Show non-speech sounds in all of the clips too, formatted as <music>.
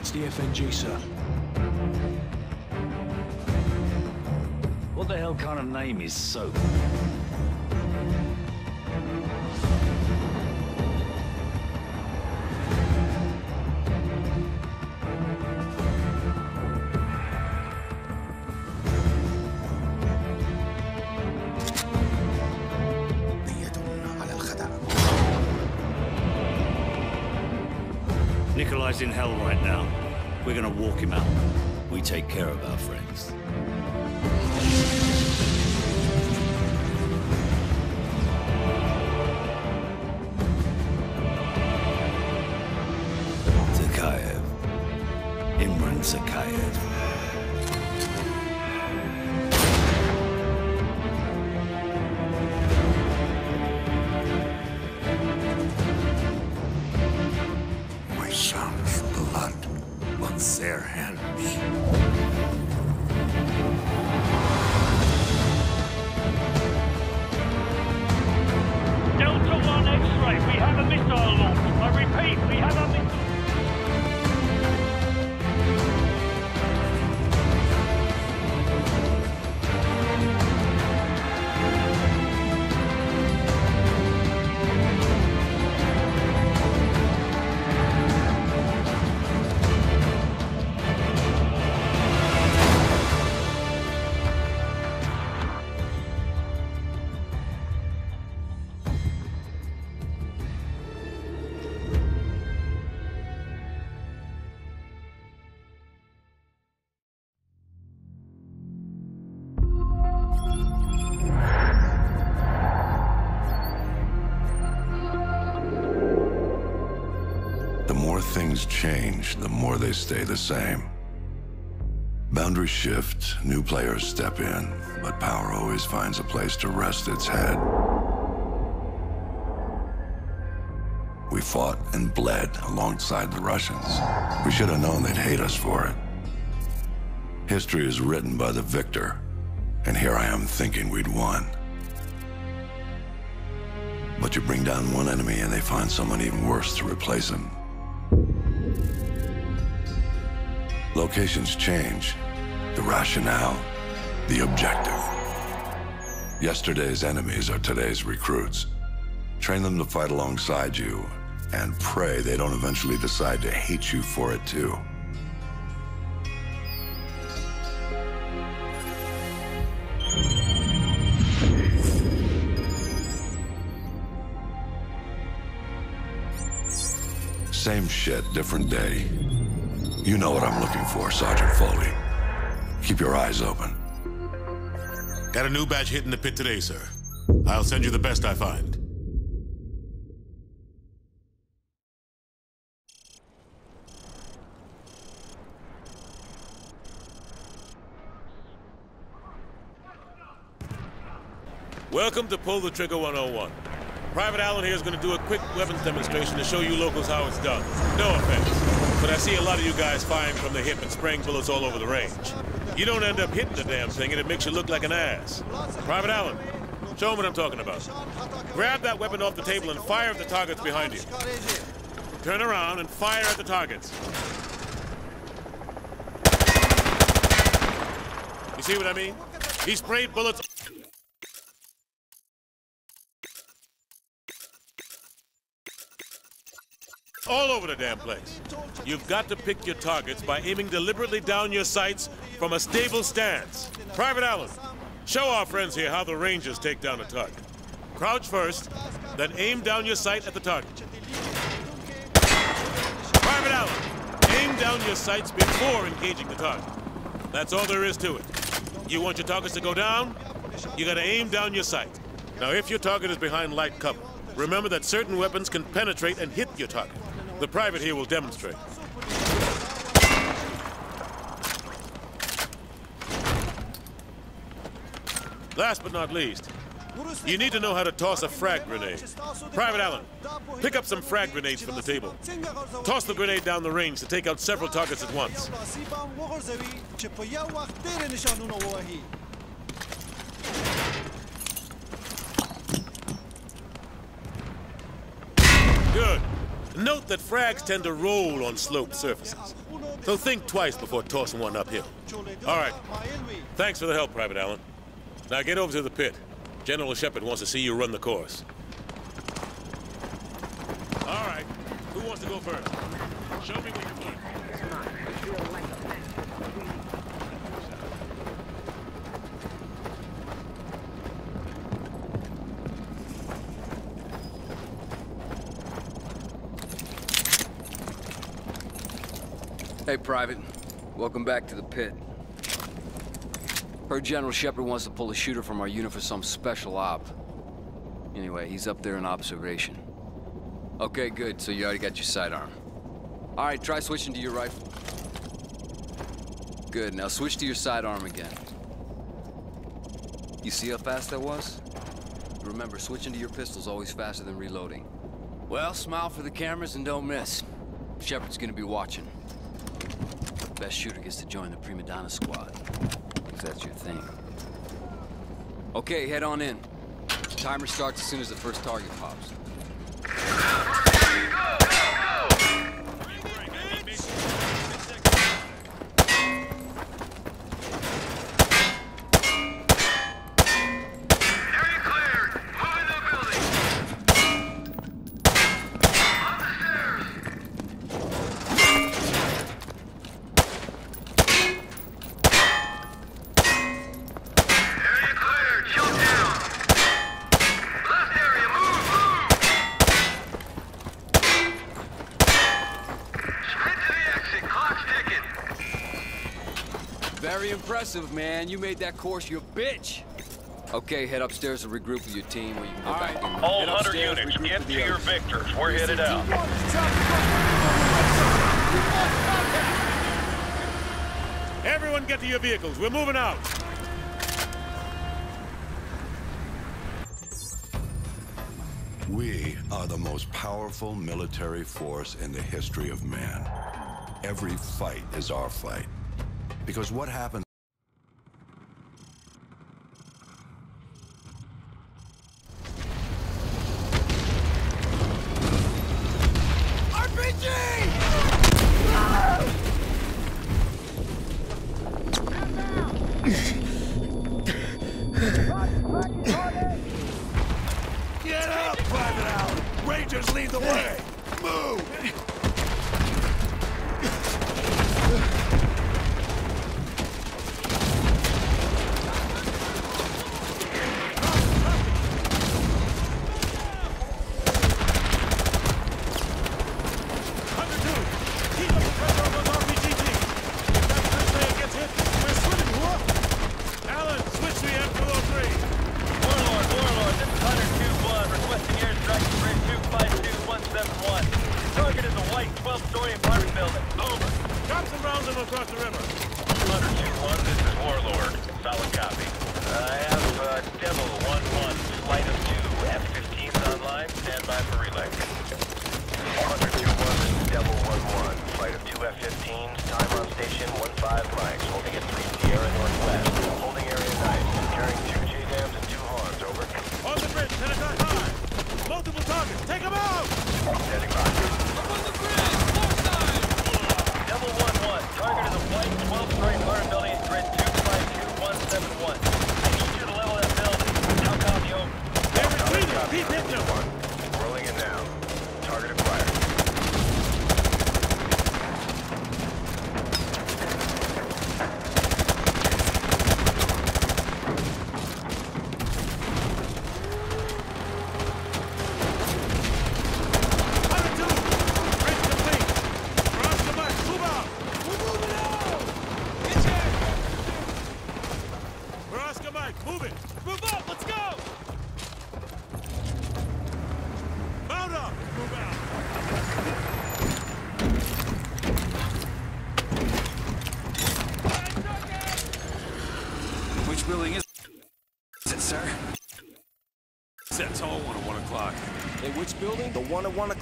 It's the FNG, sir. What the hell kind of name is Soap? We take care of our friends. They stay the same. Boundaries shift, new players step in, but power always finds a place to rest its head. We fought and bled alongside the Russians. We should have known they'd hate us for it. History is written by the victor, and here I am thinking we'd won. But you bring down one enemy and they find someone even worse to replace him. Locations change. The rationale, the objective. Yesterday's enemies are today's recruits. Train them to fight alongside you, and pray they don't eventually decide to hate you for it too. Same shit, different day. You know what I'm looking for, Sergeant Foley. Keep your eyes open. Got a new batch hitting the pit today, sir. I'll send you the best I find. Welcome to Pull the Trigger 101. Private Allen here is going to do a quick weapons demonstration to show you locals how it's done. No offense, but I see a lot of you guys firing from the hip and spraying bullets all over the range. You don't end up hitting the damn thing and it makes you look like an ass. Private Allen, show 'em what I'm talking about. Grab that weapon off the table and fire at the targets behind you. Turn around and fire at the targets. You see what I mean? He sprayed bullets all over the damn place. You've got to pick your targets by aiming deliberately down your sights from a stable stance. Private Allen, show our friends here how the Rangers take down a target. Crouch first, then aim down your sight at the target. Private Allen, aim down your sights before engaging the target. That's all there is to it. You want your targets to go down? You gotta aim down your sight. Now, if your target is behind light cover, remember that certain weapons can penetrate and hit your target. The private here will demonstrate. Last but not least, you need to know how to toss a frag grenade. Private Allen, pick up some frag grenades from the table. Toss the grenade down the range to take out several targets at once. Good. Note that frags tend to roll on sloped surfaces. So think twice before tossing one uphill. All right. Thanks for the help, Private Allen. Now get over to the pit. General Shepard wants to see you run the course. All right. Who wants to go first? Show me what you got. Hey, Private. Welcome back to the pit. Heard General Shepard wants to pull a shooter from our unit for some special op. Anyway, he's up there in observation. Okay, good. So you already got your sidearm. All right, try switching to your rifle. Good. Now switch to your sidearm again. You see how fast that was? Remember, switching to your pistol's always faster than reloading. Well, smile for the cameras and don't miss. Shepard's gonna be watching. Best shooter gets to join the Prima Donna squad. If that's your thing. Okay, head on in. Timer starts as soon as the first target pops. Area cleared. Shoot down. Left area. Move, move. Sprint to the exit. Clock's ticking. Very impressive, man. You made that course your bitch. Okay, head upstairs and regroup with your team where you can go back in. All Head 100 upstairs, units, regroup get to your others. victors. We're headed out. Everyone get to your vehicles. We're moving out. We are the most powerful military force in the history of man. Every fight is our fight. Because what happens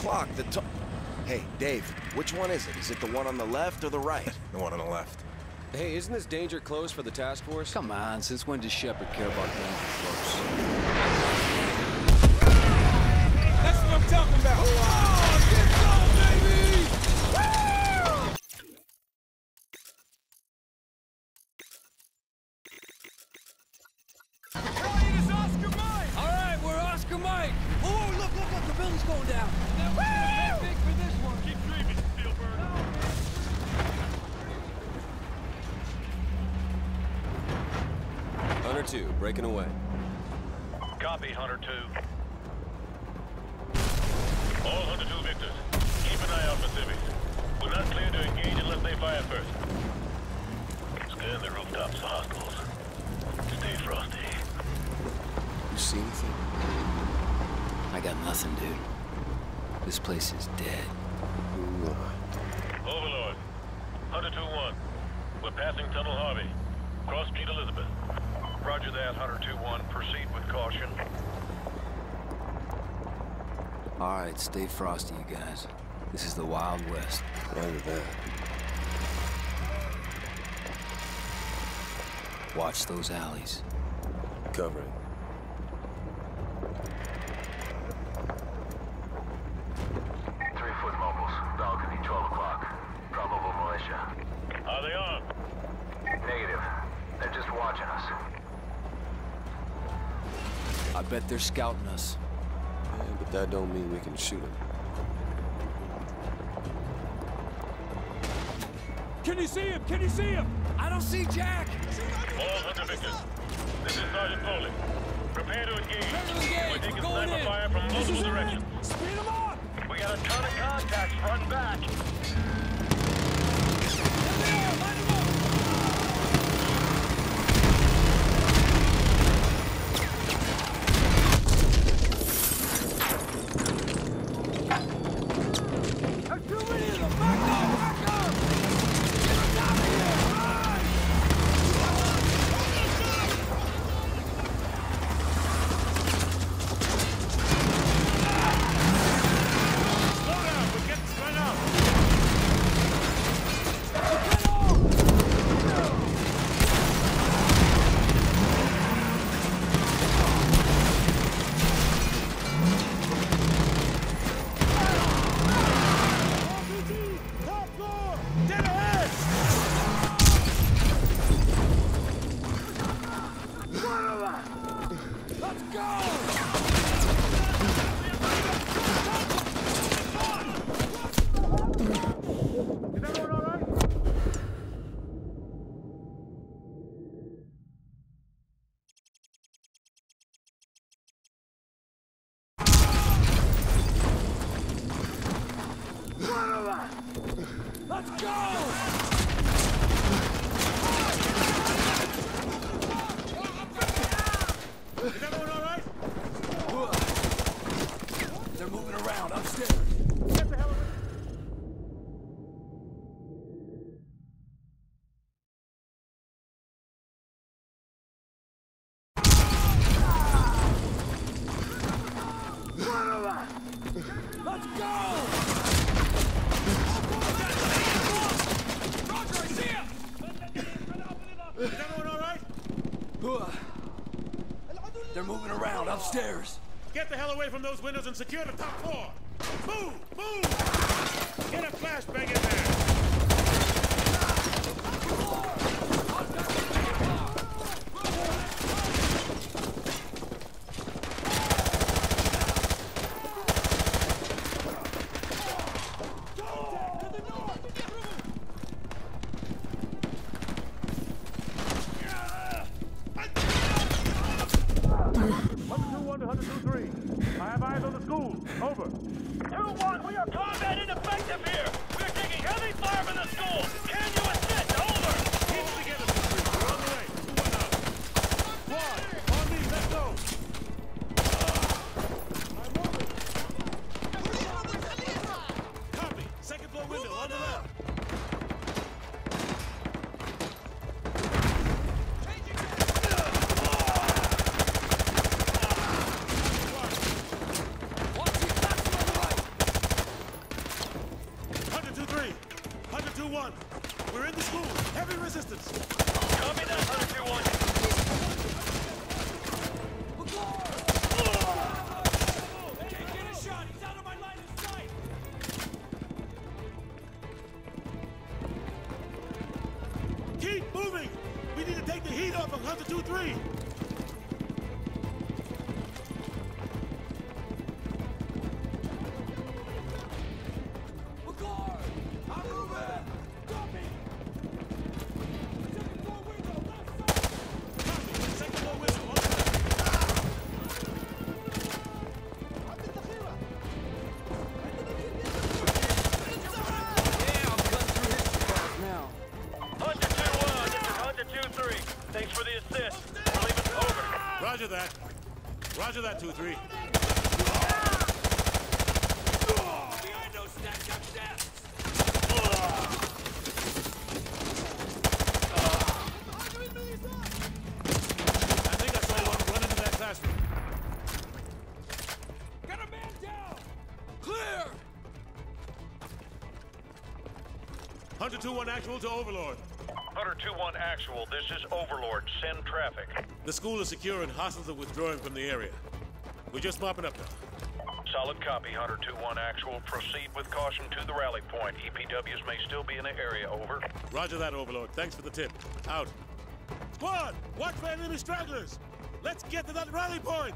one at one o'clock. The to- Hey, Dave, which one is it? Is it the one on the left or the right? <laughs> The one on the left. Hey, isn't this danger close for the task force? Come on, since when does Shepard care about danger close? That's what I'm talking about. stay frosty, you guys. This is the Wild West. Right over there. Watch those alleys. Covering. Three-foot mobiles. Balcony 12 o'clock. Probable militia. Are they on? Negative. They're just watching us. I bet they're scouting that don't mean we can shoot him. Can you see him? Can you see him? I don't see Jack! They're moving around upstairs. Get the hell away from those windows and secure the top floor. One run into that classroom. Got a man down! Clear! Hunter 2-1 actual to Overlord. Hunter 2-1 actual, this is Overlord. Send traffic. The school is secure and hostiles are withdrawing from the area. We're just mopping up now. Solid copy, Hunter 2-1 actual. Proceed with caution to the rally point. EPWs may still be in the area, over. Roger that, Overlord. Thanks for the tip. Out. Squad, watch for enemy stragglers. Let's get to that rally point.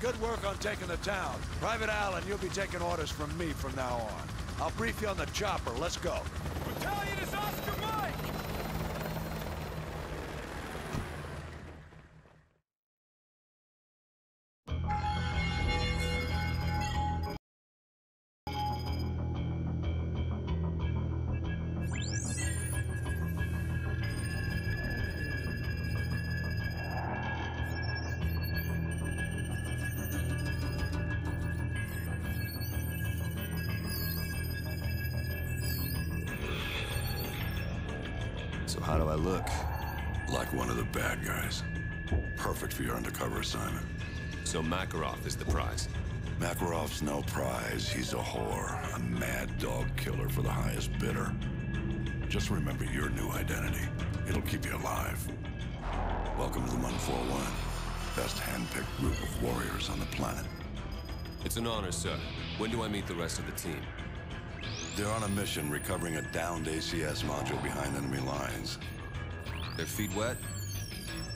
Good work on taking the town. Private Allen, you'll be taking orders from me from now on. I'll brief you on the chopper. Let's go. Battalion is He's a whore. A mad dog killer for the highest bidder. Just remember your new identity. It'll keep you alive. Welcome to the 141. Best handpicked group of warriors on the planet. It's an honor, sir. When do I meet the rest of the team? They're on a mission recovering a downed ACS module behind enemy lines. Their feet wet?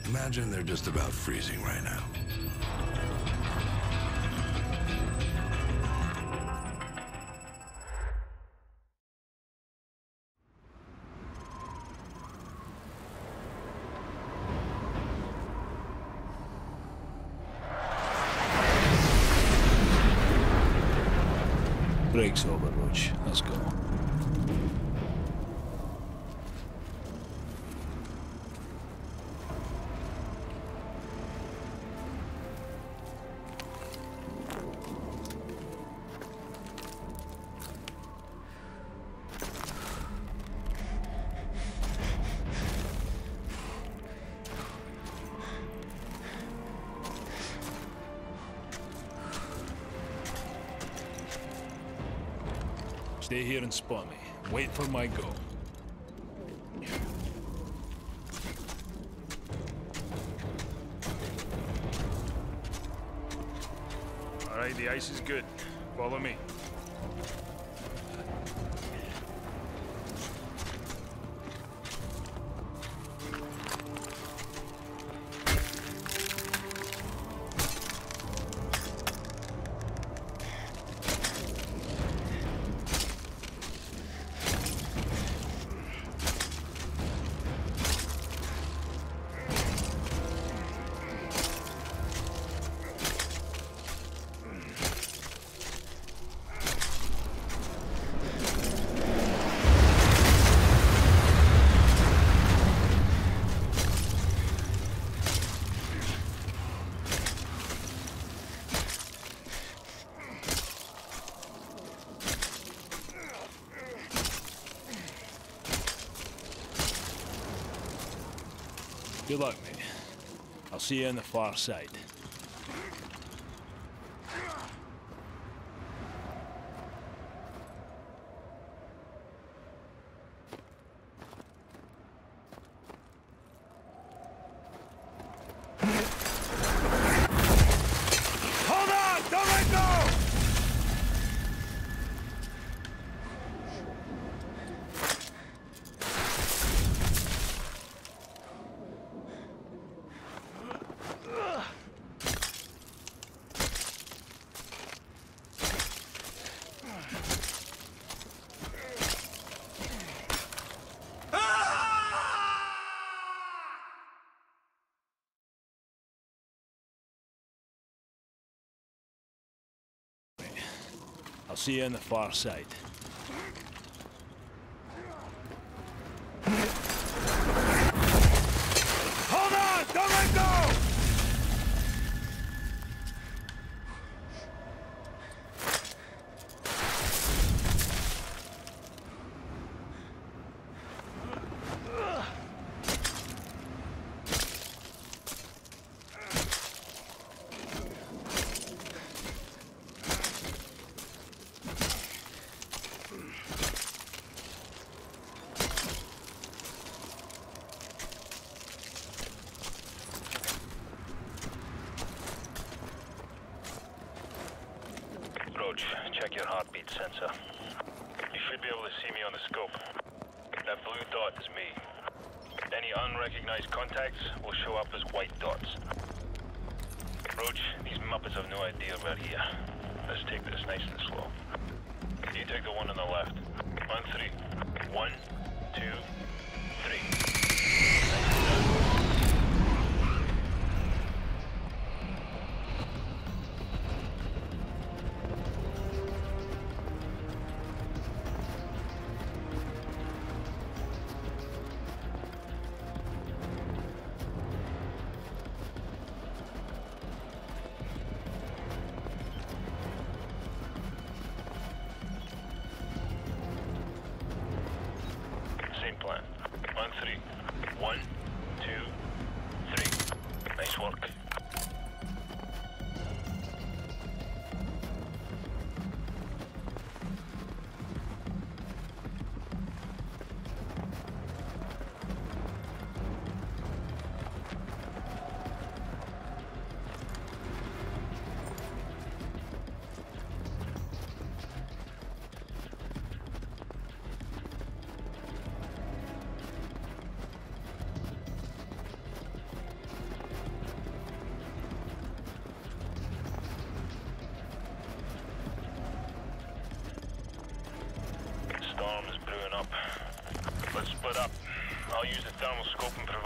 Imagine they're just about freezing right now. And spot me. Wait for my go. You on the far side. see you on the far side.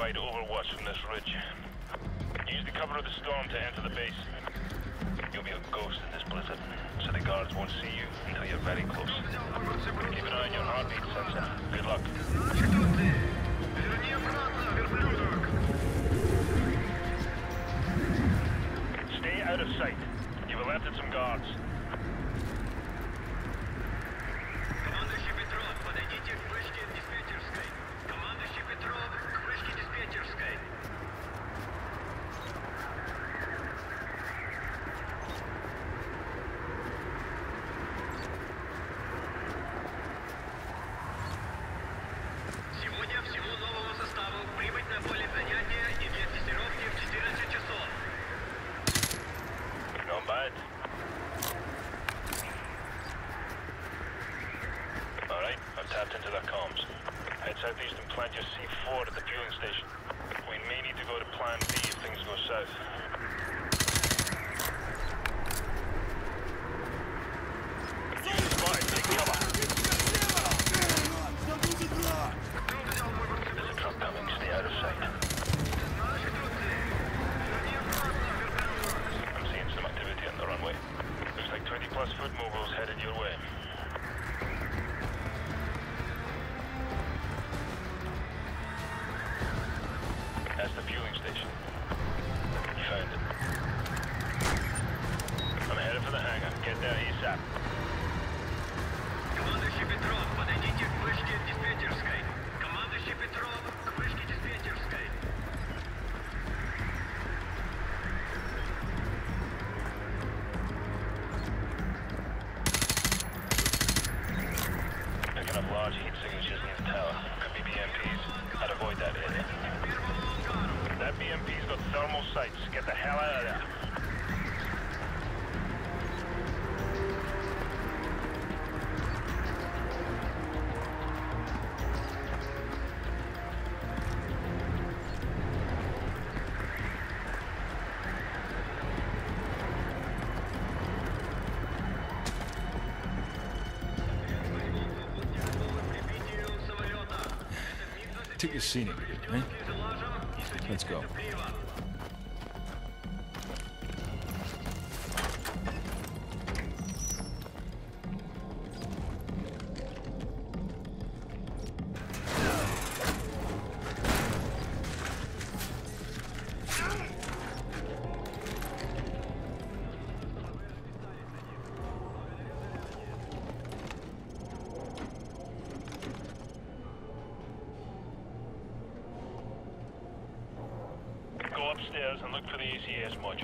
provide overwatch from this ridge. Use the cover of the storm to enter the base. You'll be a ghost in this blizzard, so the guards won't see you until you're very close. Keep an eye on your heartbeat. Take your scenic. Let's go. year's module.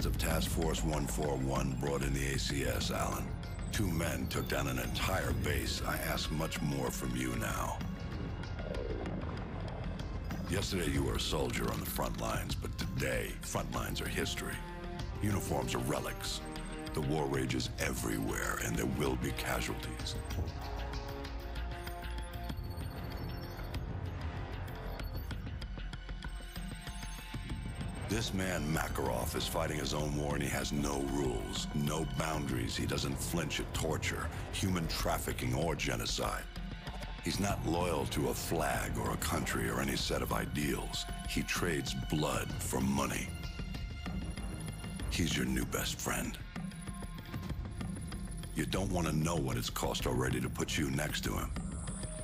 of Task Force 141 brought in the ACS, Alan. Two men took down an entire base. I ask much more from you now. Yesterday you were a soldier on the front lines, but today, front lines are history. Uniforms are relics. The war rages everywhere, and there will be casualties. This man, Makarov, is fighting his own war and he has no rules, no boundaries. He doesn't flinch at torture, human trafficking, or genocide. He's not loyal to a flag or a country or any set of ideals. He trades blood for money. He's your new best friend. You don't want to know what it's cost already to put you next to him.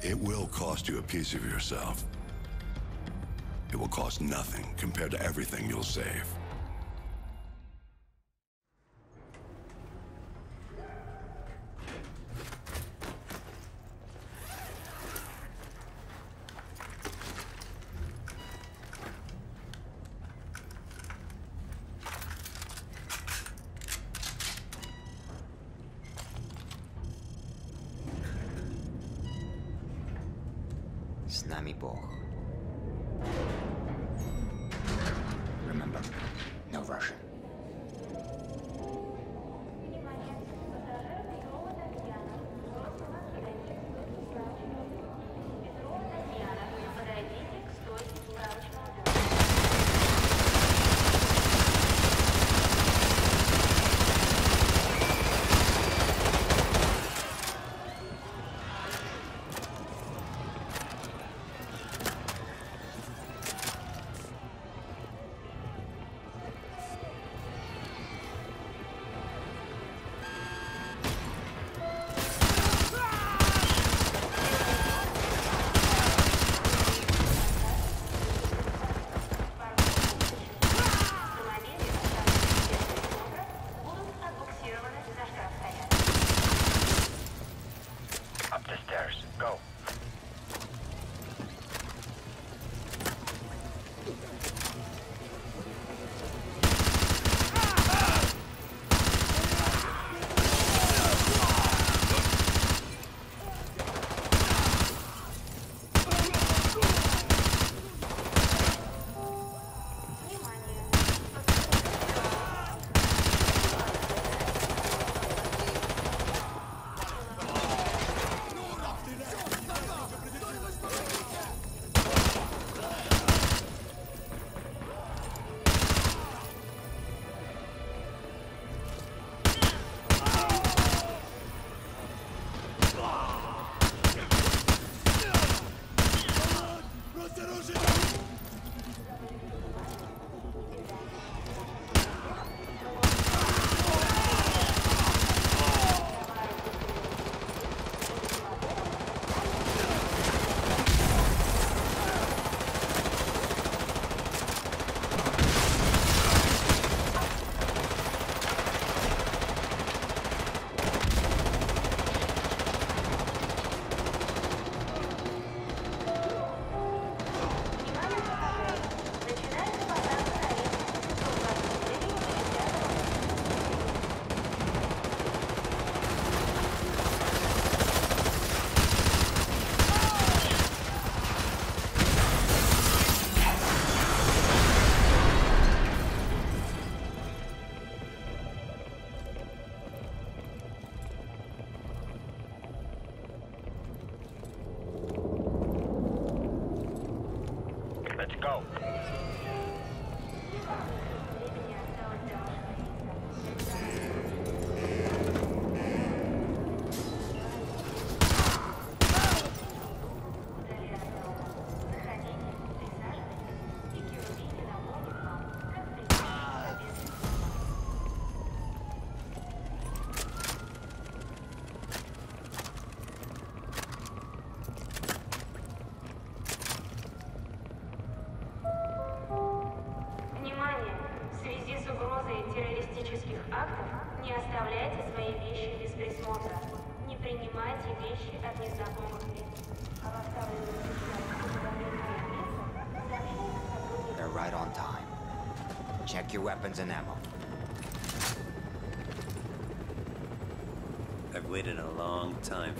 It will cost you a piece of yourself. Will cost nothing compared to everything you'll save.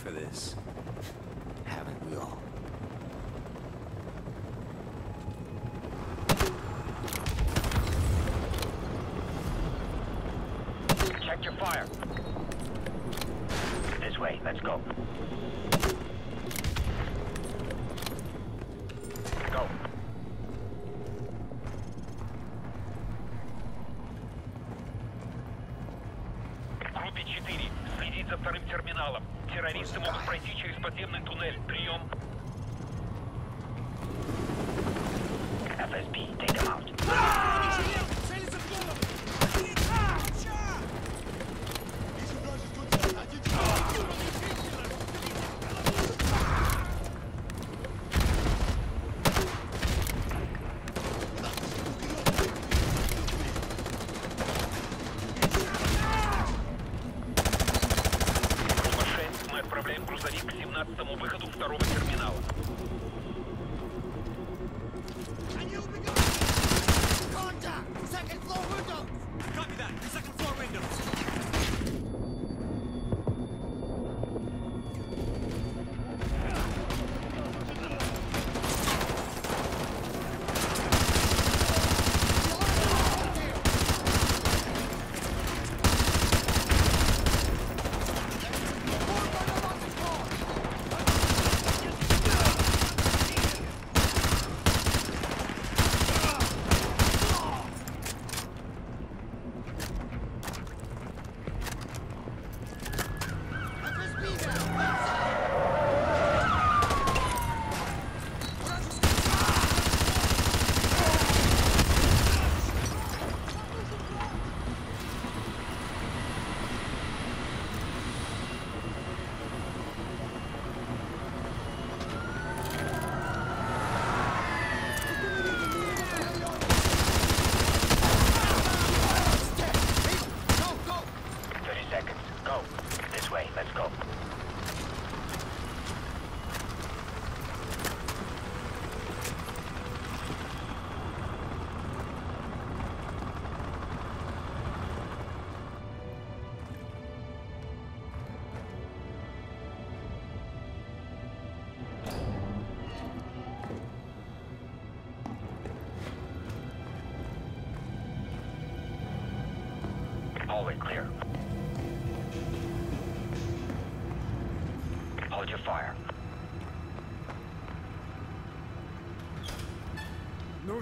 For this. терминалом. Террористы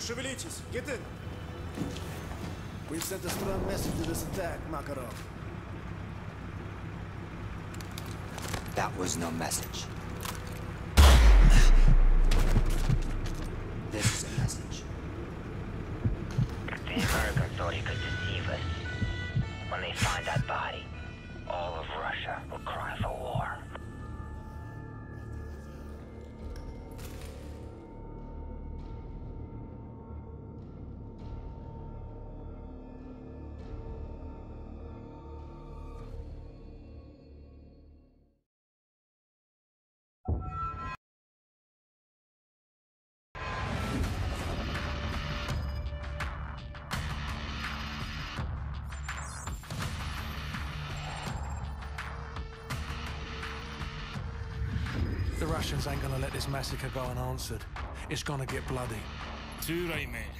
шевелитесь. Get in. We've sent a strong message to this attack, Makarov. That was no message. This massacre go unanswered. It's gonna get bloody. Too right, mate.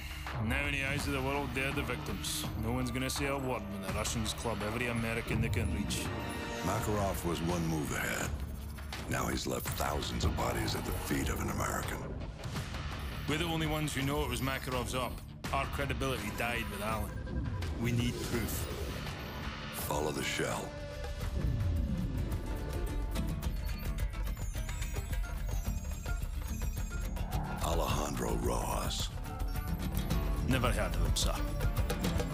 Now in the eyes of the world, they're the victims. No one's gonna say a word when the Russians club every American they can reach. Makarov was one move ahead. Now he's left thousands of bodies at the feet of an American. We're the only ones who know it was Makarov's up. Our credibility died with Allen. We need proof. Follow the shell. Rojas. Never heard of him, sir.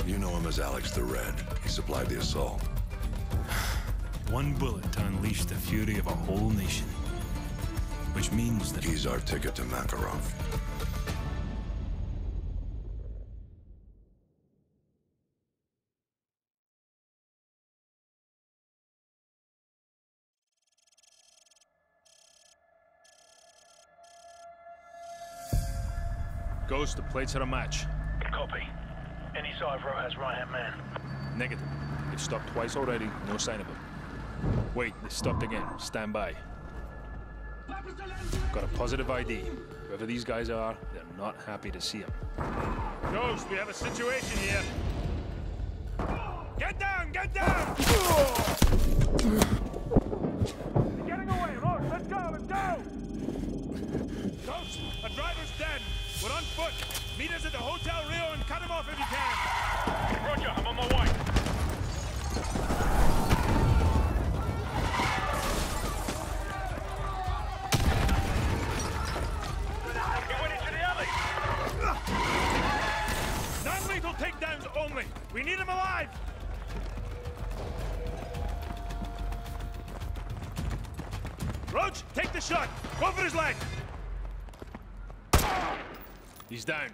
You know him as Alex the Red. He supplied the assault. <sighs> One bullet to unleash the fury of a whole nation. Which means that he's our ticket to Makarov. Ghost, the plates are a match. Copy. Any sign of Rojas right-hand man? Negative. They've stopped twice already, no sign of him. Wait, they stopped again. Stand by. Got a positive ID. Whoever these guys are, they're not happy to see him. Ghost, we have a situation here. Get down! Get down! Getting away, Roach! Let's go! Let's go! Ghost, a driver's dead. We're on foot. Meet us at the Hotel Rio and cut him off if you can. Roger, I'm on my way. He went into the alley. Non-lethal takedowns only. We need him alive. Roach, take the shot. Go for his leg. He's down.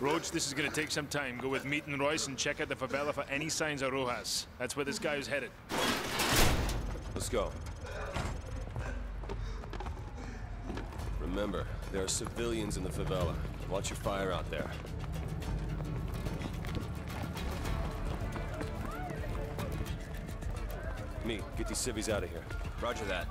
Roach, this is gonna take some time. Go with Meat and Royce and check out the favela for any signs of Rojas. That's where this guy is headed. Let's go. Remember, there are civilians in the favela. Watch your fire out there. Me, get these civvies out of here. Roger that.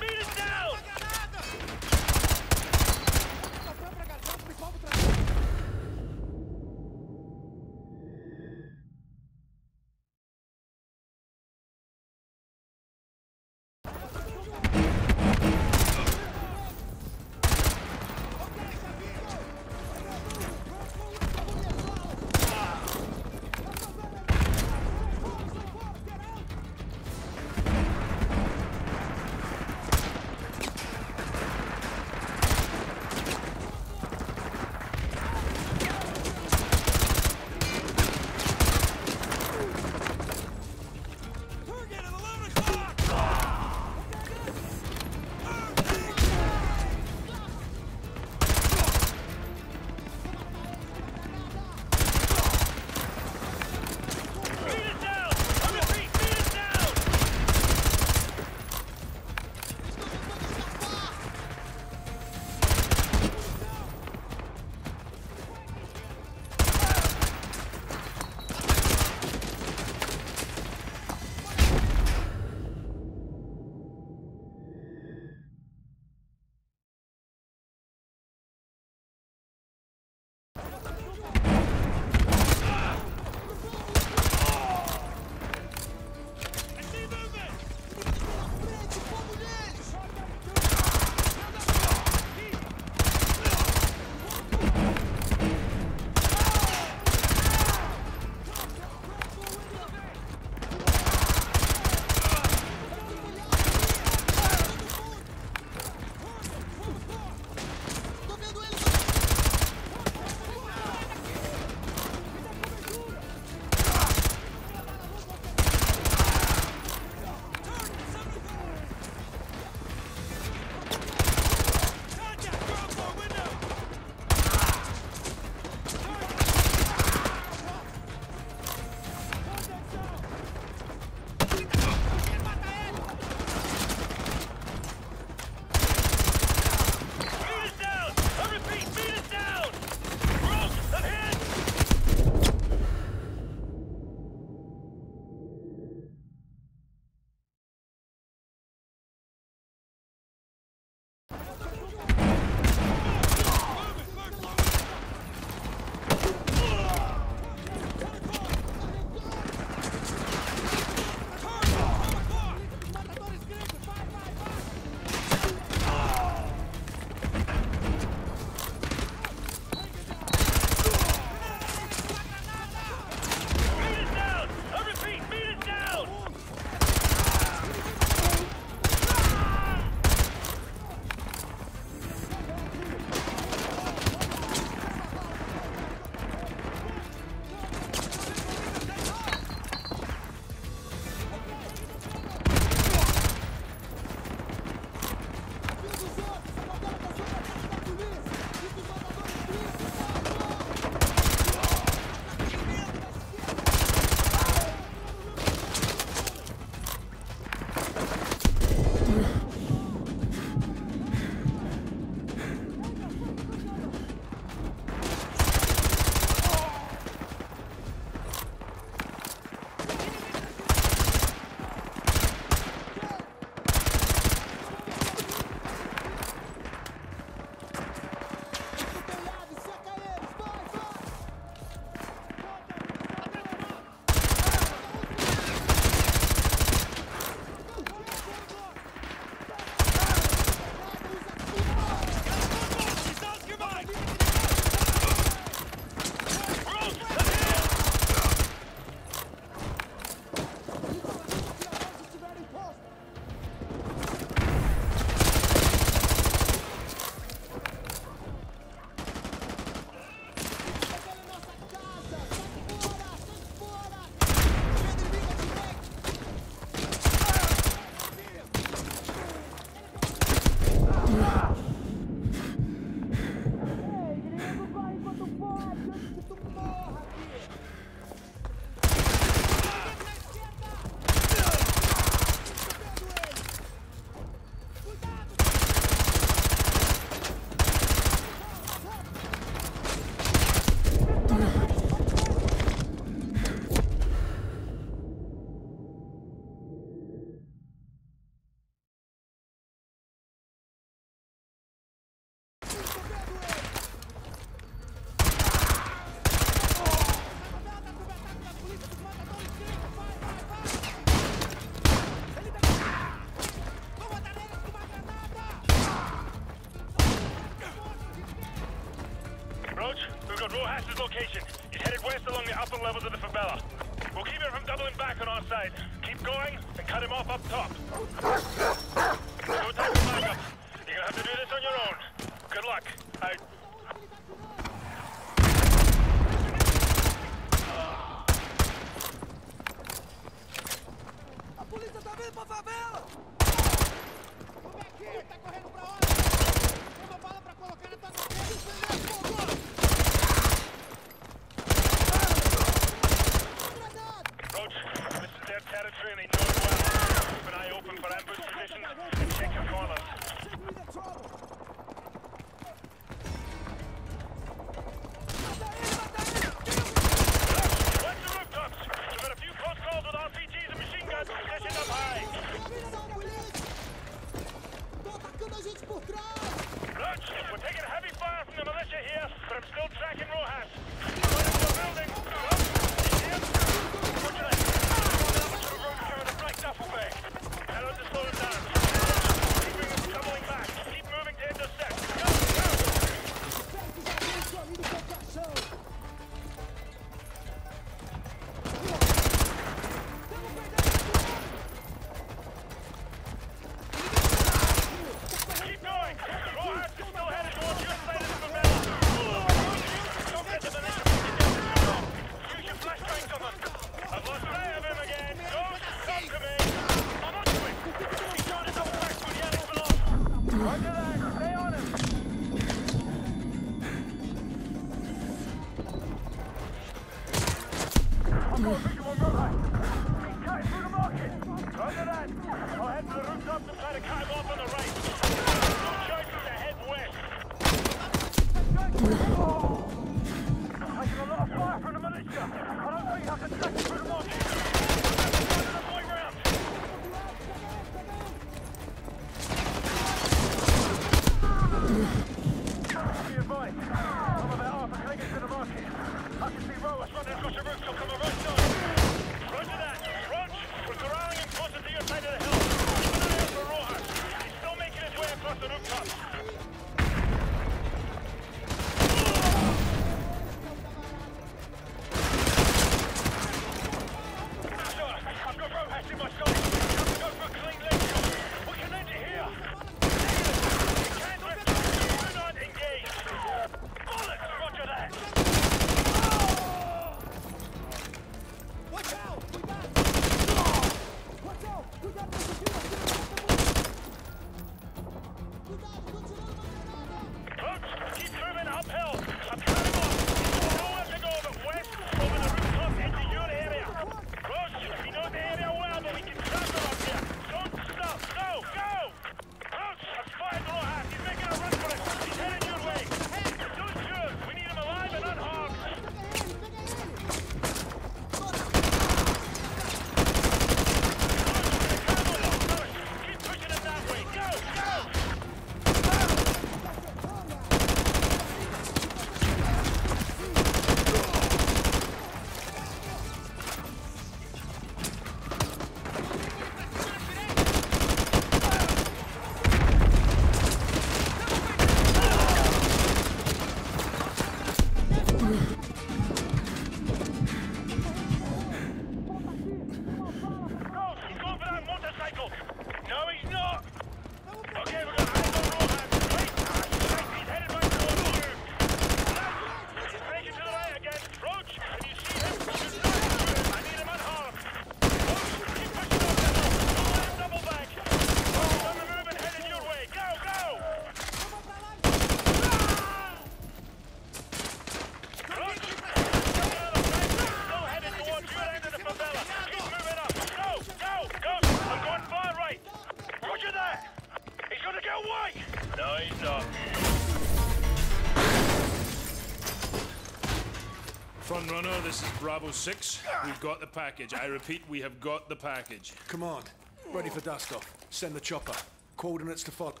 Bravo 6, we've got the package. I repeat, we have got the package. Command, ready for dust off. Send the chopper. Coordinates to Fog.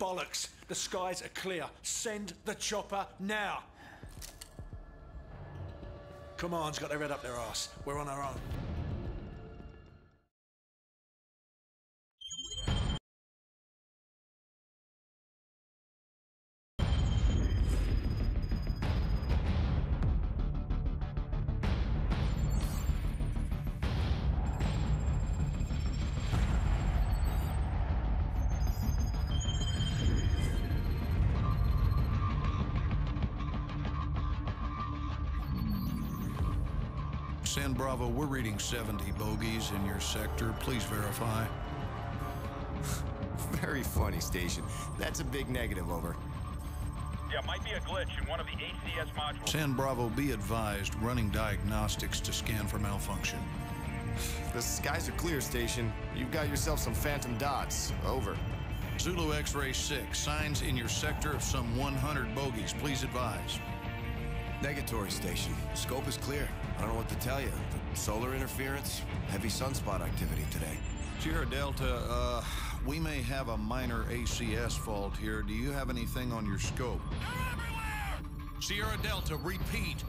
Bollocks! The skies are clear. Send the chopper now! Command's got their head up their ass. We're on our own. Bravo, we're reading 70 bogeys in your sector. Please verify. <laughs> Very funny, Station. That's a big negative, over. Yeah, might be a glitch in one of the ACS modules. San Bravo, be advised, running diagnostics to scan for malfunction. <sighs> The skies are clear, Station. You've got yourself some phantom dots. Over. Zulu X-Ray 6, signs in your sector of some 100 bogeys. Please advise. Negatory station. Scope is clear. I don't know what to tell you. The solar interference, heavy sunspot activity today. Sierra Delta, uh, we may have a minor ACS fault here. Do you have anything on your scope? Sierra Delta, repeat.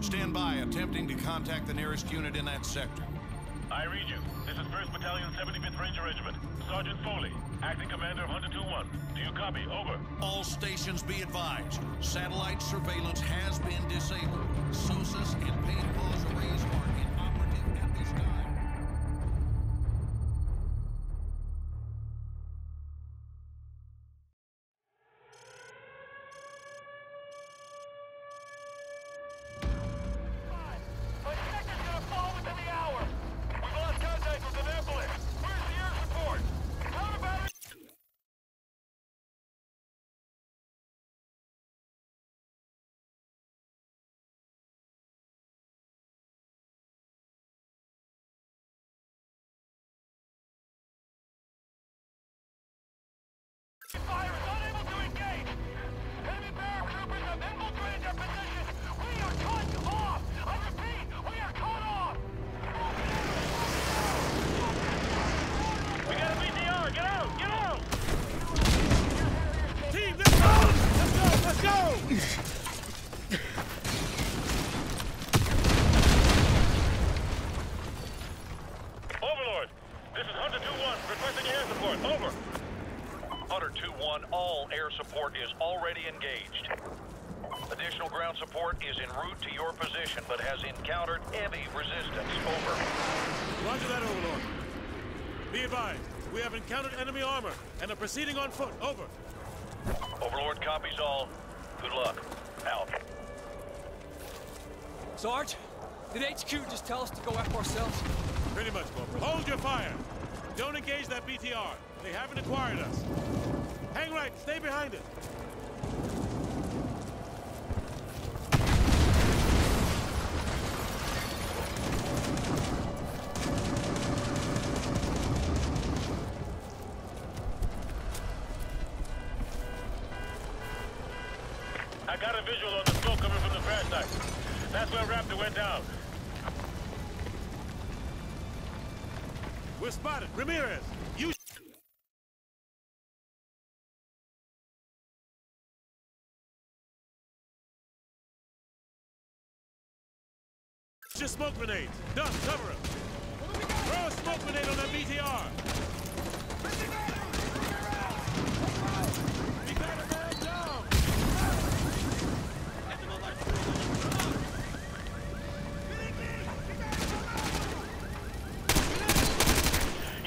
Stand by, attempting to contact the nearest unit in that sector. I read you. This is 1st Battalion, 75th Ranger Regiment. Sergeant Foley, acting commander of Hunter 2-1. Do you copy? Over. All stations be advised. Satellite surveillance has been disabled. SOSUS and pause arrays are ground is en route to your position, but has encountered heavy resistance. Over. Roger that, Overlord. Be advised, we have encountered enemy armor and are proceeding on foot. Over. Overlord copies all. Good luck. Out. Sarge, did HQ just tell us to go F ourselves? Pretty much, Corporal. Hold your fire. Don't engage that BTR. They haven't acquired us. Hang right. Stay behind it. Spotted. Ramirez, you... Just smoke grenades. Done. Cover him. Throw a smoke grenade on that BTR. We got a man down.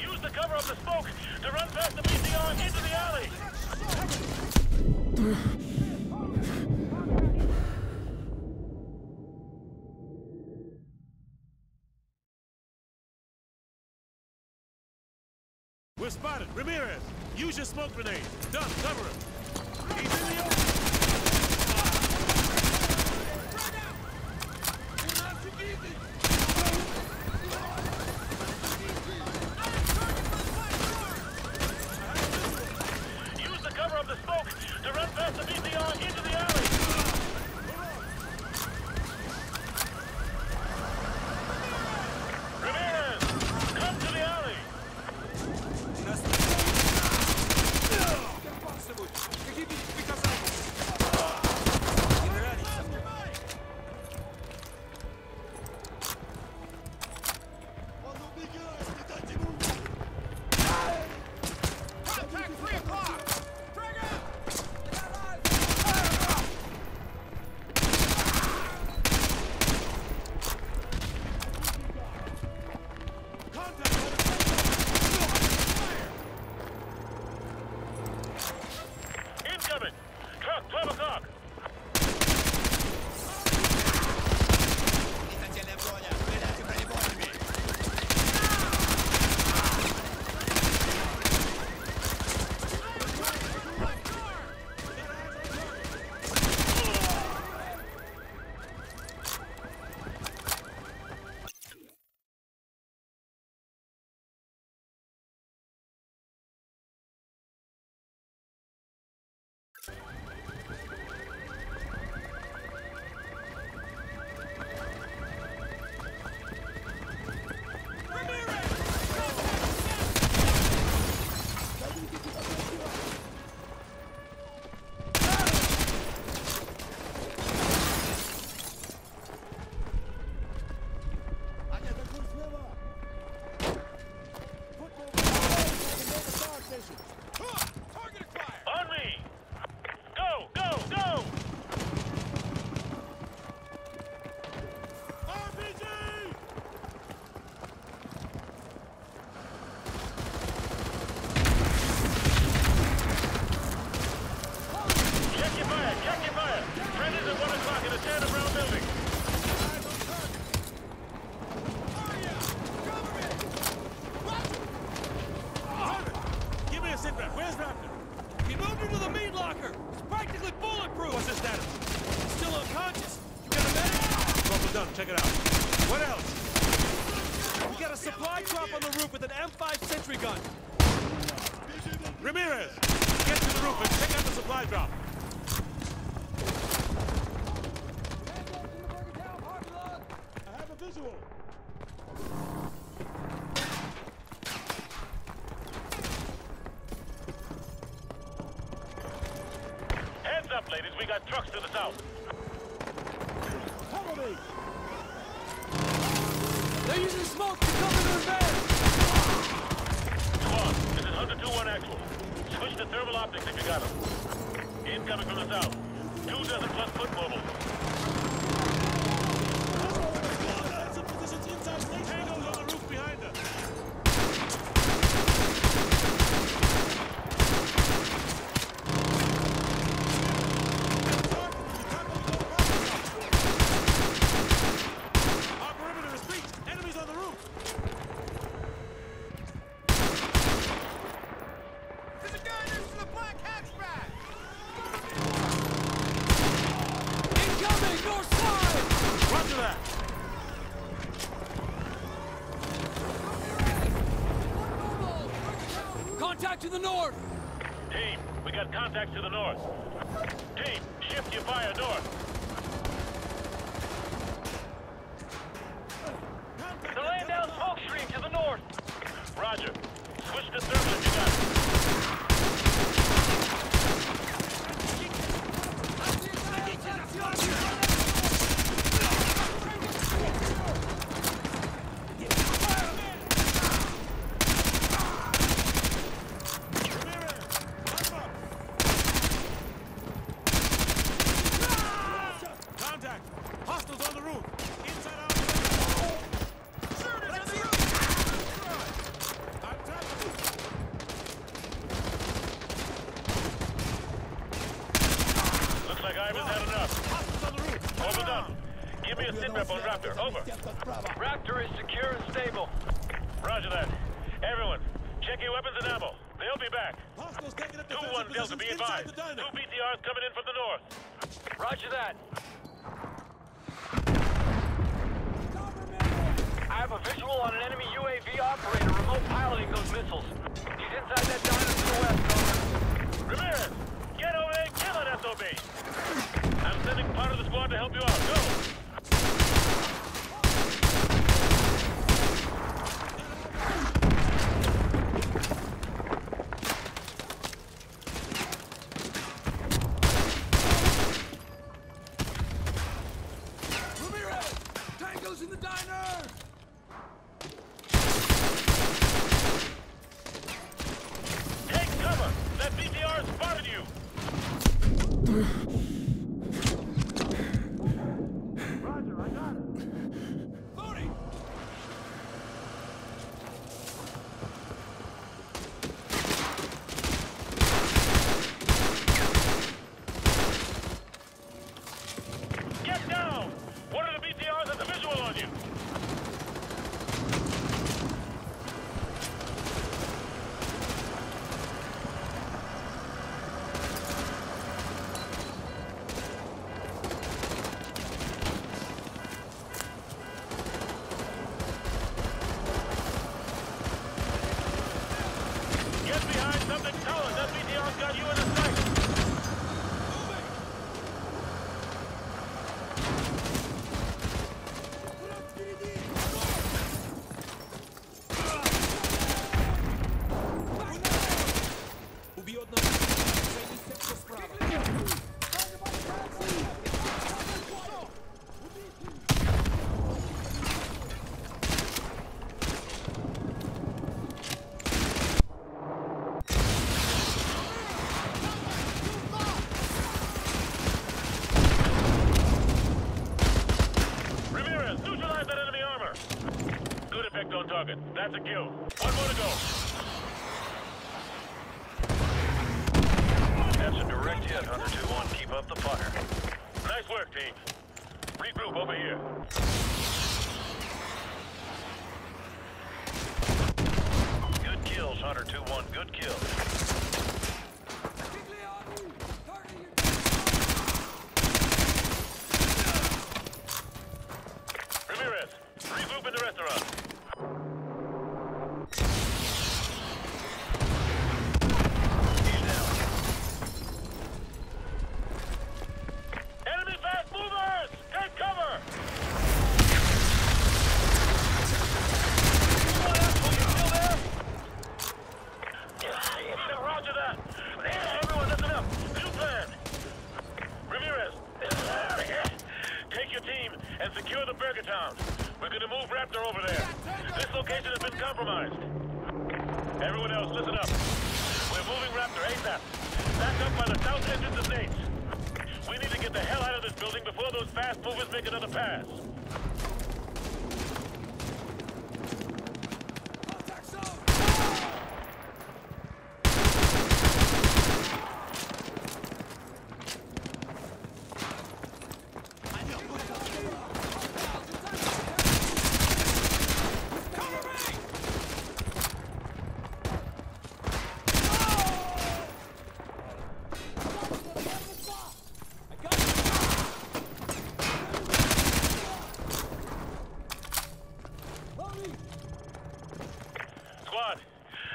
Use the cover of the smoke to run past the BTR into the alley. We're spotted. Ramirez, use your smoke grenade. Done. Cover him. He's in the open.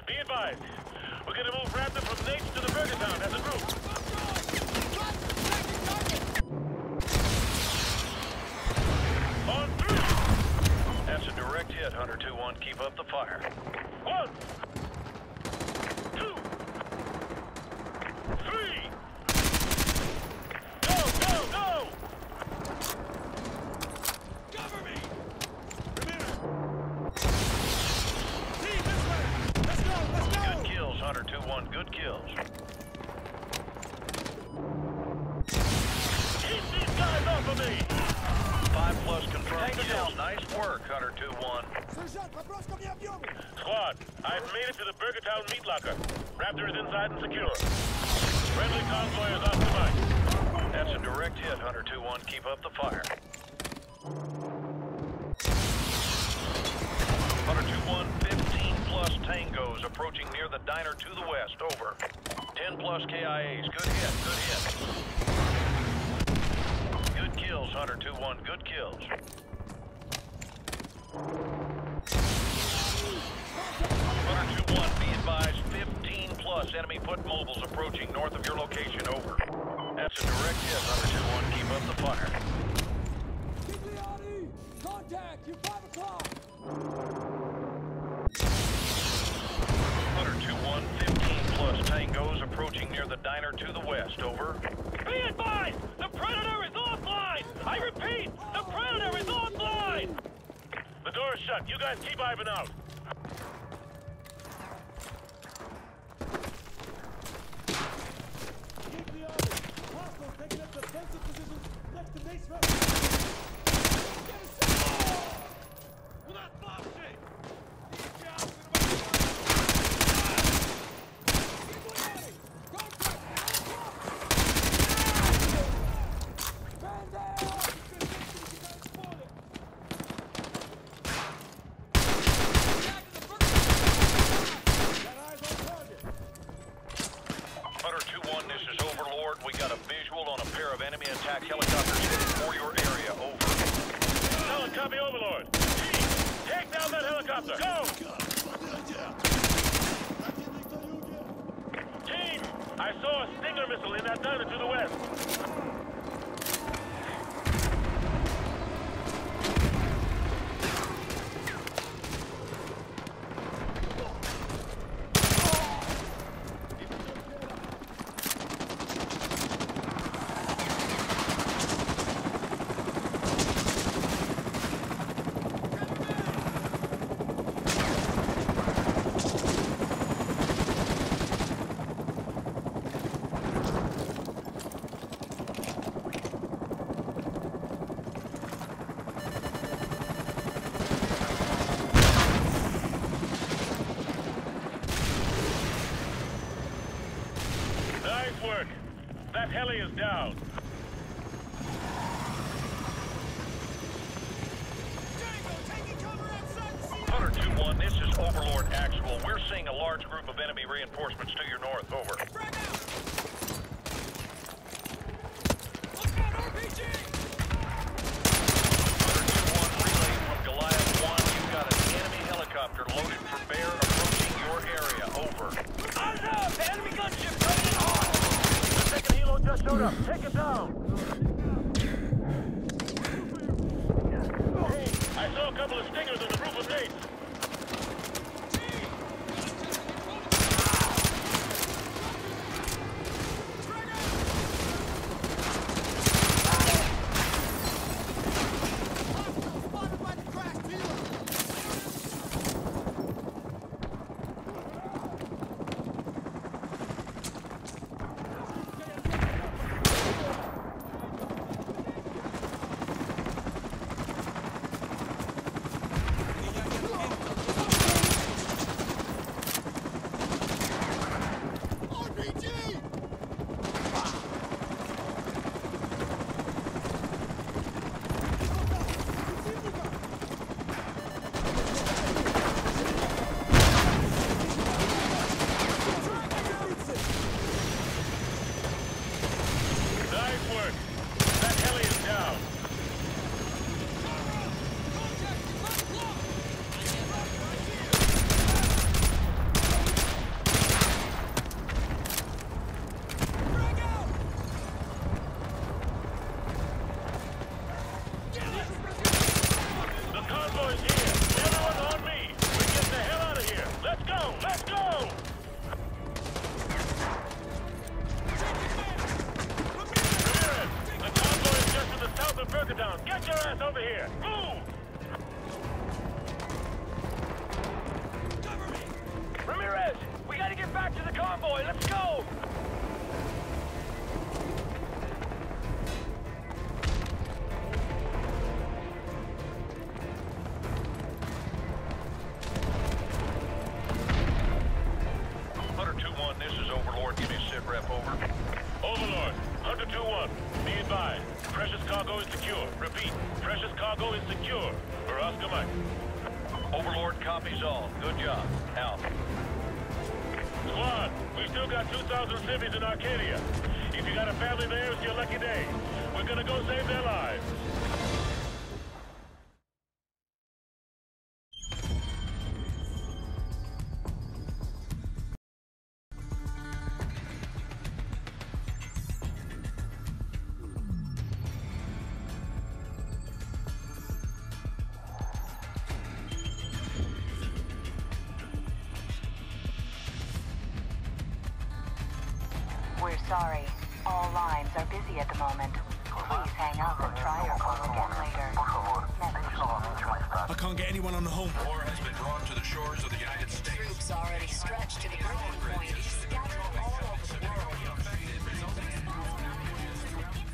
Be advised. We're gonna move Raptor from Nates to the Burger Town as a group. That's a direct hit, Hunter 2-1. Keep up the fire. One! secure.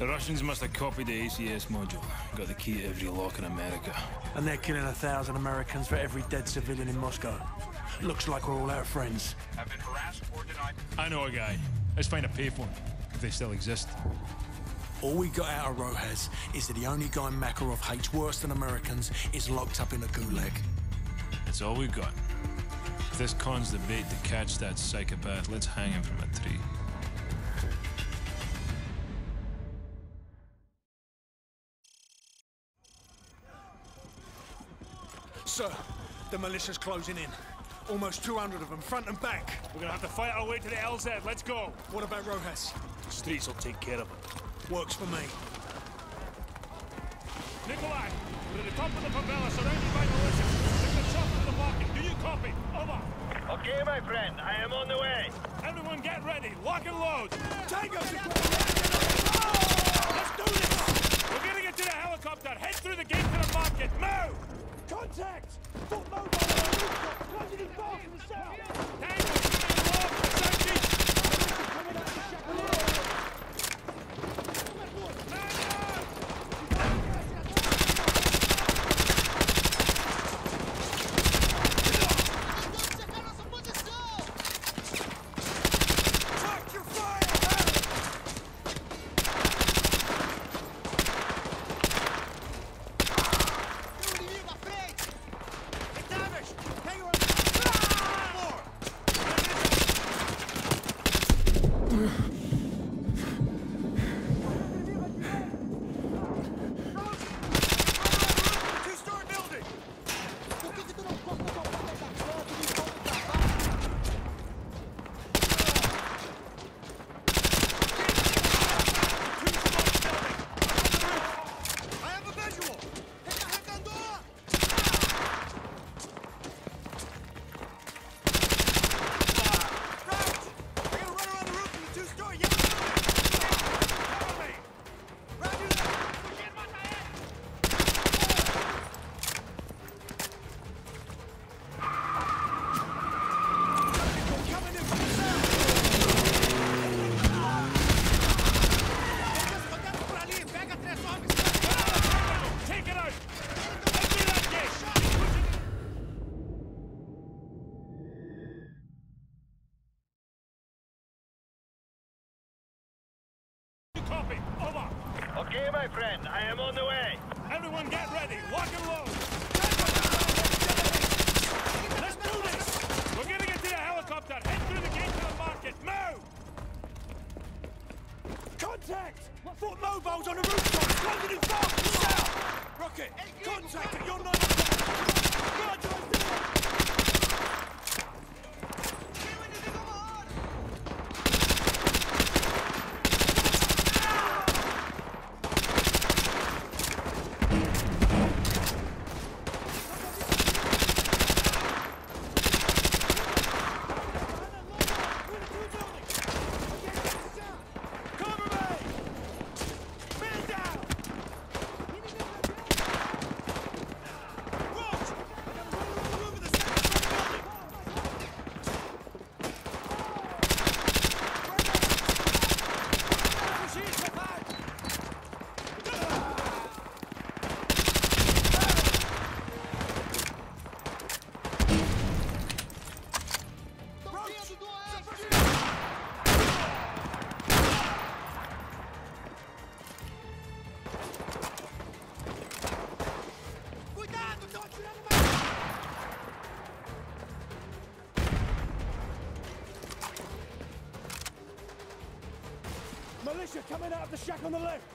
The Russians must have copied the ACS module. Got the key to every lock in America. And they're killing a thousand Americans for every dead civilian in Moscow. Looks like we're all out of friends. Have been harassed or denied. I know a guy. Let's find a payphone, if they still exist. All we got out of Rojas is that the only guy Makarov hates worse than Americans is locked up in a gulag. That's all we've got. If this con's the bait to catch that psychopath, let's hang him from militia's closing in. Almost 200 of them, front and back. We're gonna have to fight our way to the LZ. Let's go. What about Rojas? The Streets will take care of him. Works for me. Nikolai, we're at the top of the favela, surrounded by militia. Take the chopper to the market. Do you copy? Over. Okay, my friend, I am on the way. Everyone get ready. Lock and load. Tango Let's do this. We're gonna get to the helicopter. Head through the gate to the market. Move! Contact! Foot mobile! Closing in fast from the south! Tango, coming out of the shack on the left!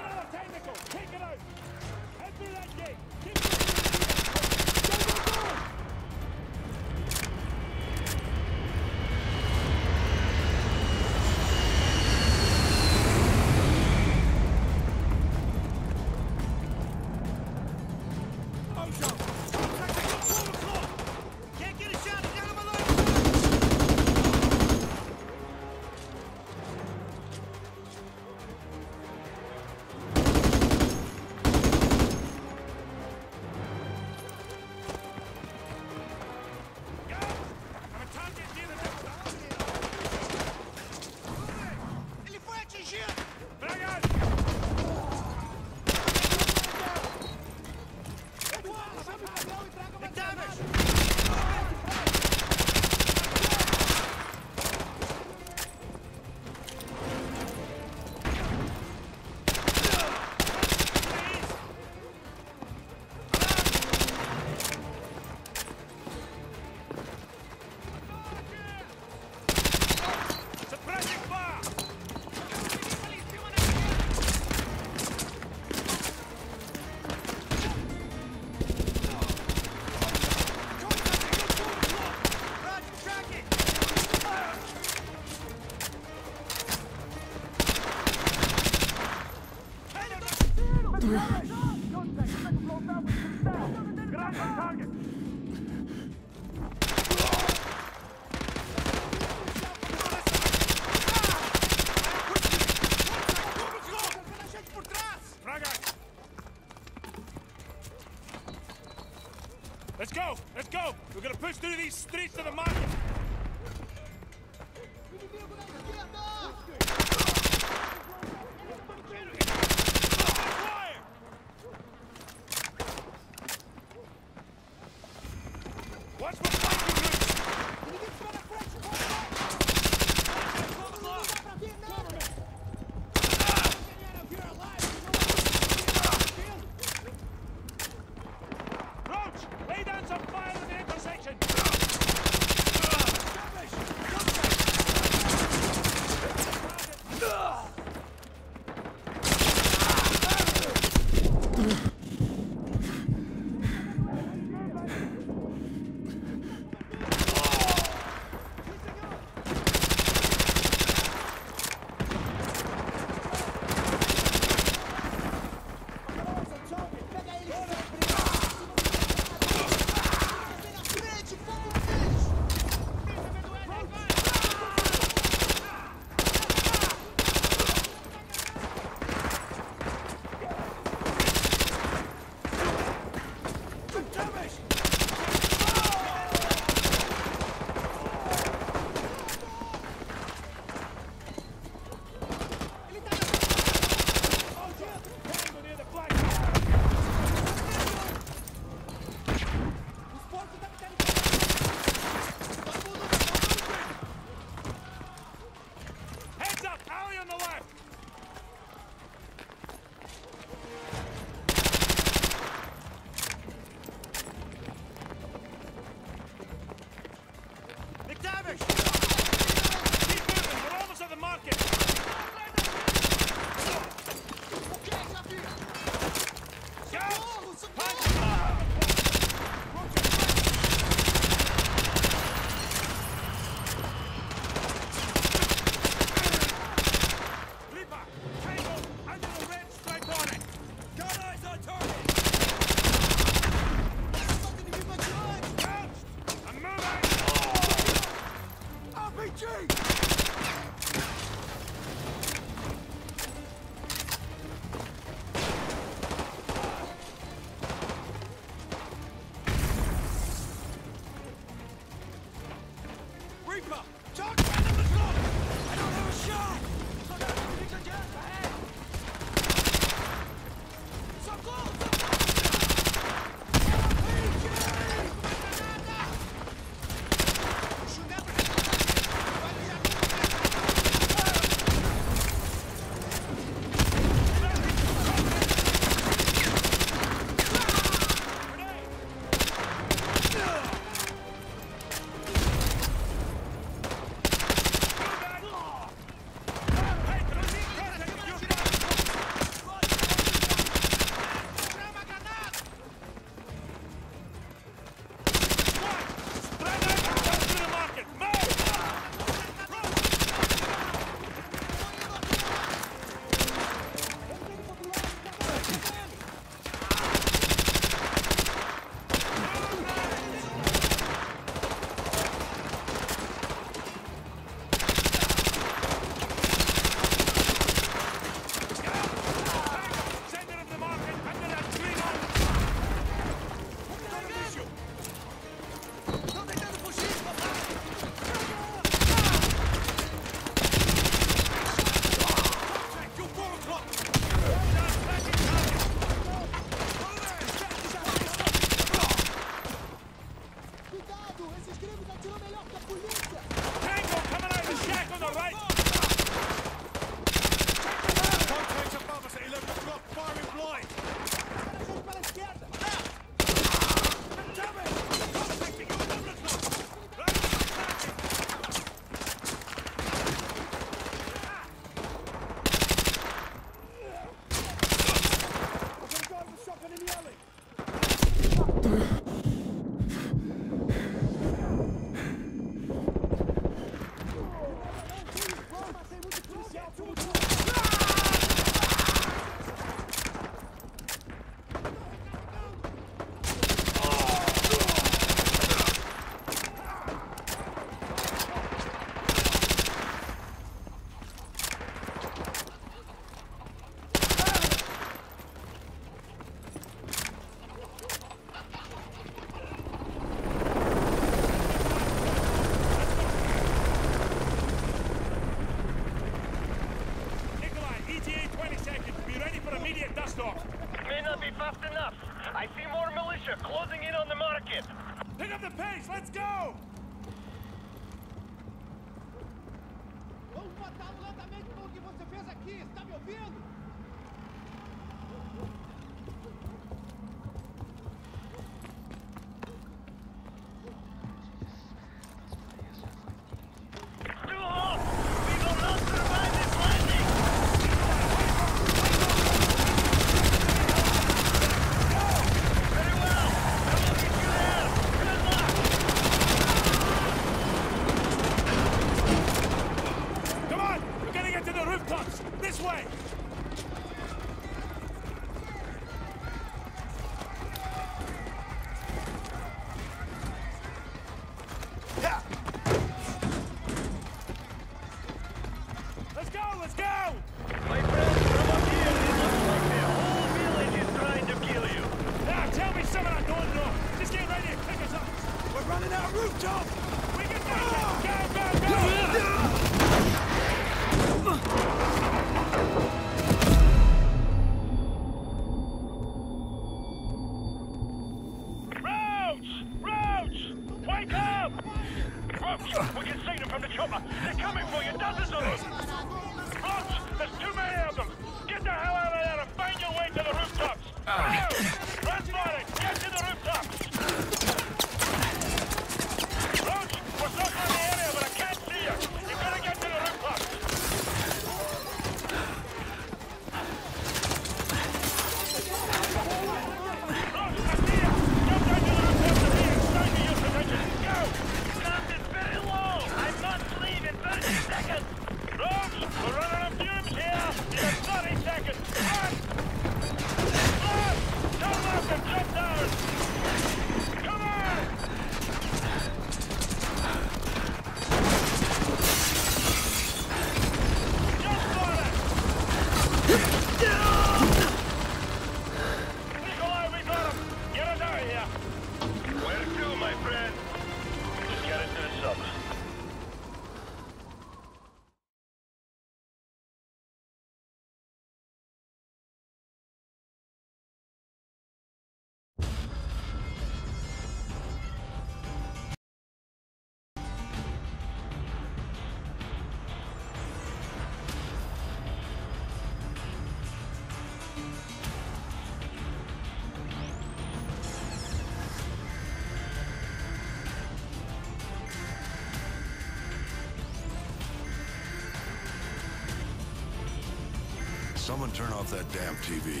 Someone turn off that damn TV.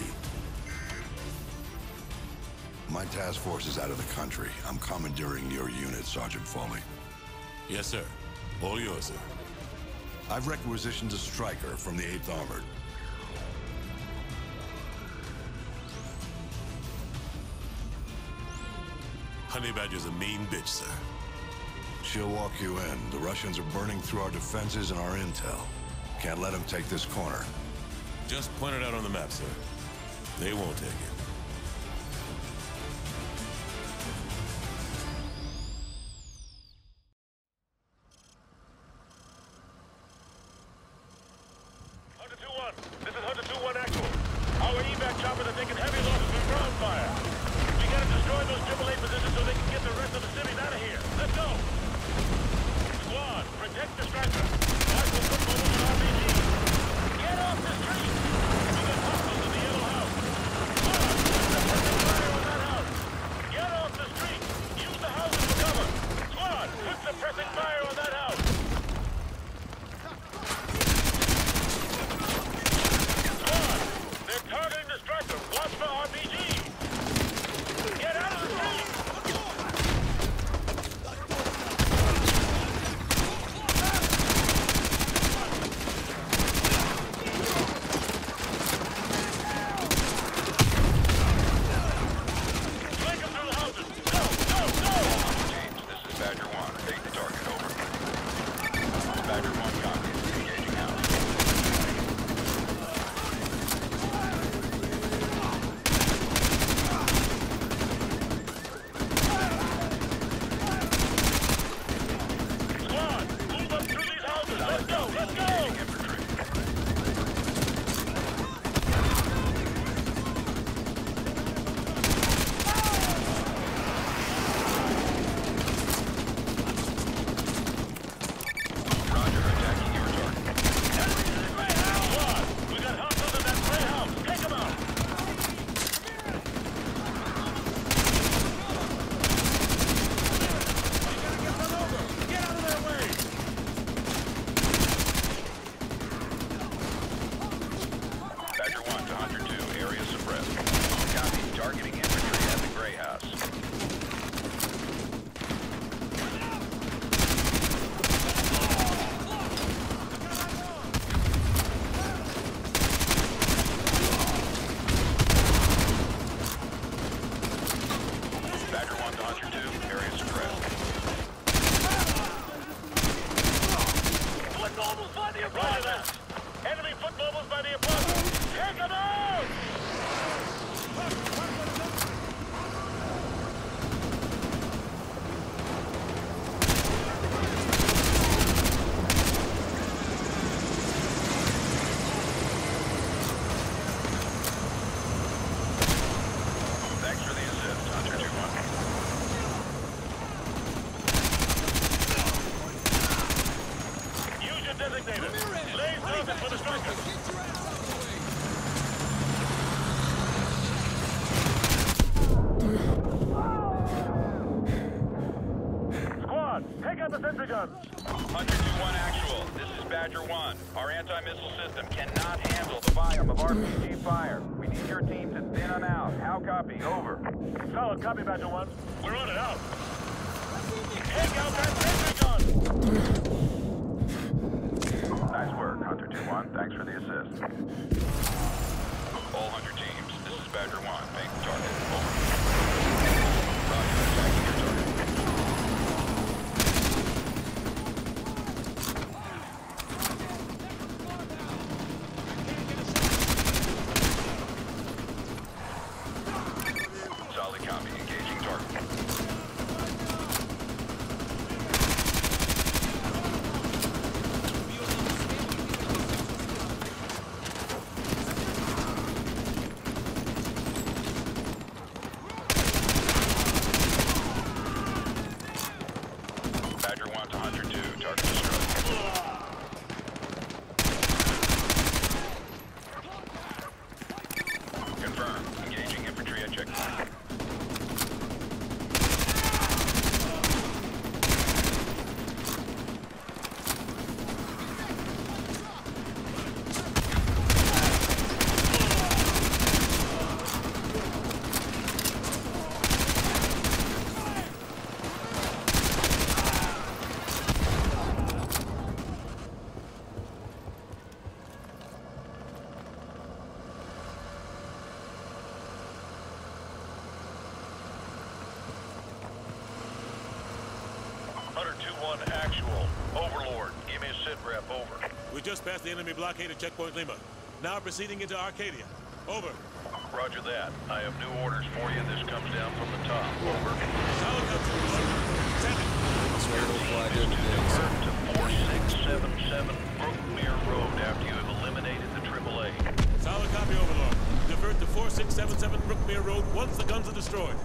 My task force is out of the country. I'm commandeering your unit, Sergeant Foley. Yes, sir. All yours, sir. I've requisitioned a striker from the 8th Armored. Honey Badger's a mean bitch, sir. She'll walk you in. The Russians are burning through our defenses and our intel. Can't let them take this corner. Just point it out on the map, sir. They won't take it. just past the enemy blockade at Checkpoint Lima. Now proceeding into Arcadia. Over. Roger that. I have new orders for you. This comes down from the top. Over. Solid country. Seven. Your to divert to 4677 Brookmere Road after you have eliminated the AAA. Solid copy, Overlord. Divert to 4677 Brookmere Road once the guns are destroyed.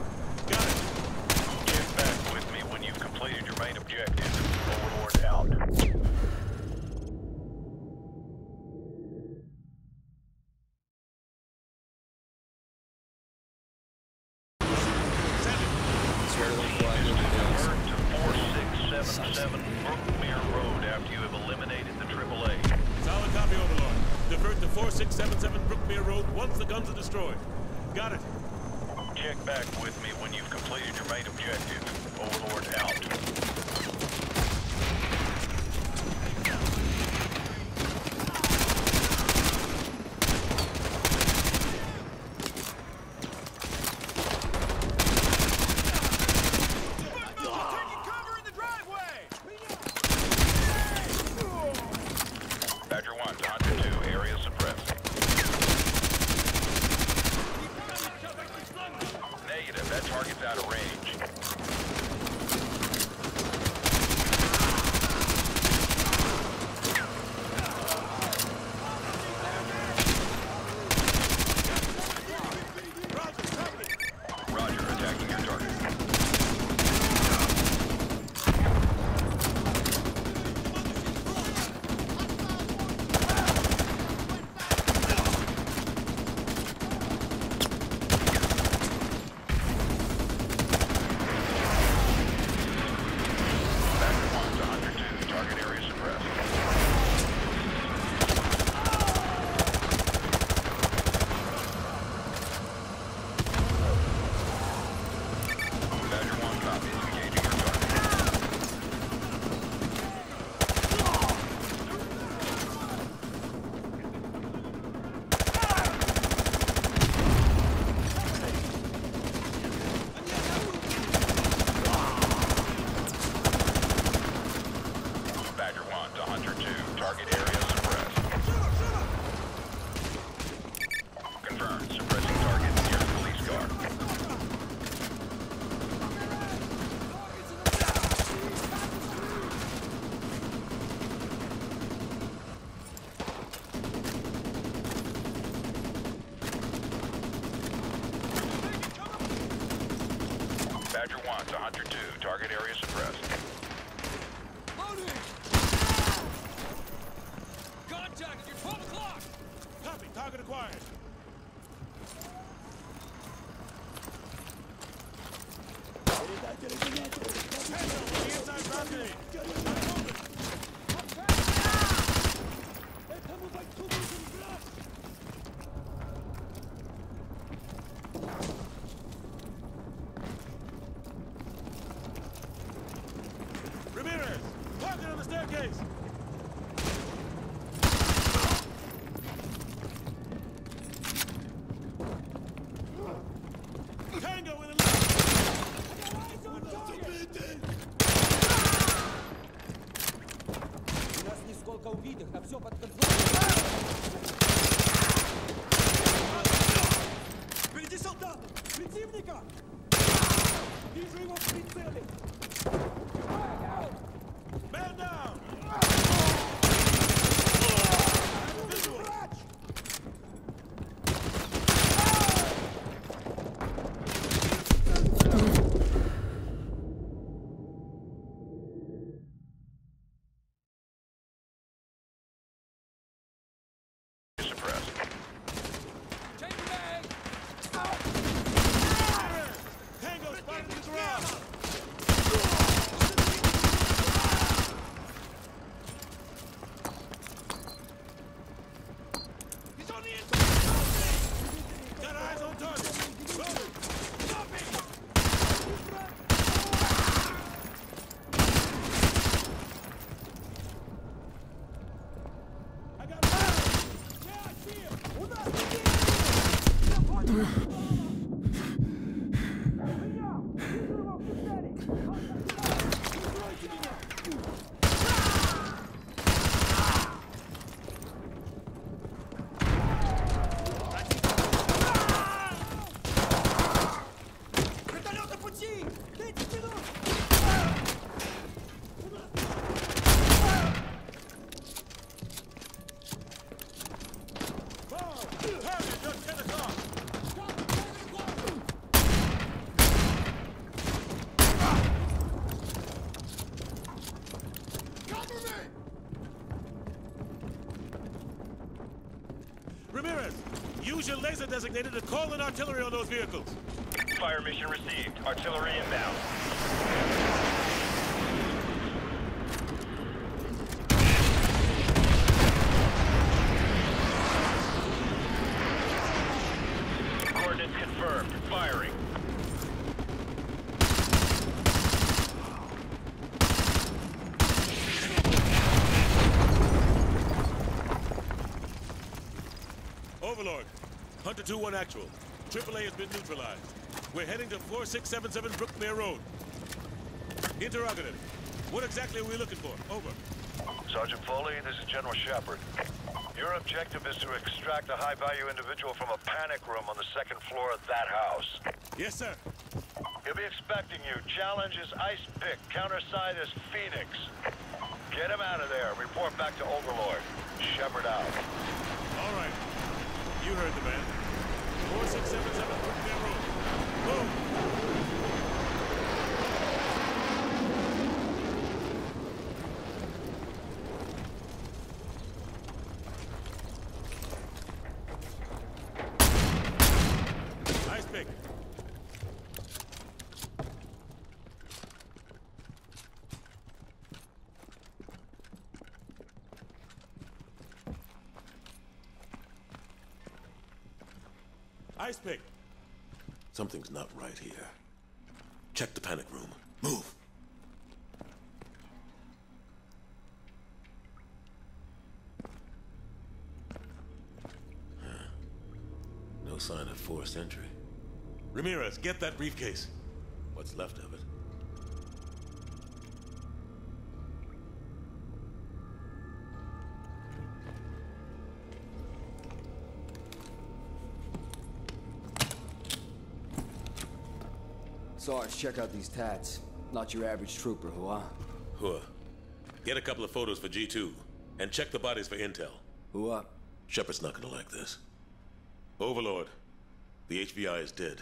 Laser designated to call in artillery on those vehicles. Fire mission received. Artillery inbound. Coordinates confirmed. Firing. Overlord, Hunter 2-1 actual. AAA has been neutralized. We're heading to 4677 Brookmere Road. Interrogative. What exactly are we looking for? Over. Sergeant Foley, this is General Shepard. Your objective is to extract a high-value individual from a panic room on the second floor of that house. Yes, sir. He'll be expecting you. Challenge is Ice Pick. Countersign is Phoenix. Get him out of there. Report back to Overlord. Shepard out. All right. You heard the man. 4677 Brookmere Road. Move. Ice pick. Ice pick. Something's not right here. Check the panic room. Move. Huh. No sign of forced entry. Ramirez, get that briefcase. What's left of it? Check out these tats. Not your average trooper, huh? Huh. Get a couple of photos for G2, and check the bodies for intel. Up? Shepard's not gonna like this. Overlord, the HVI is dead.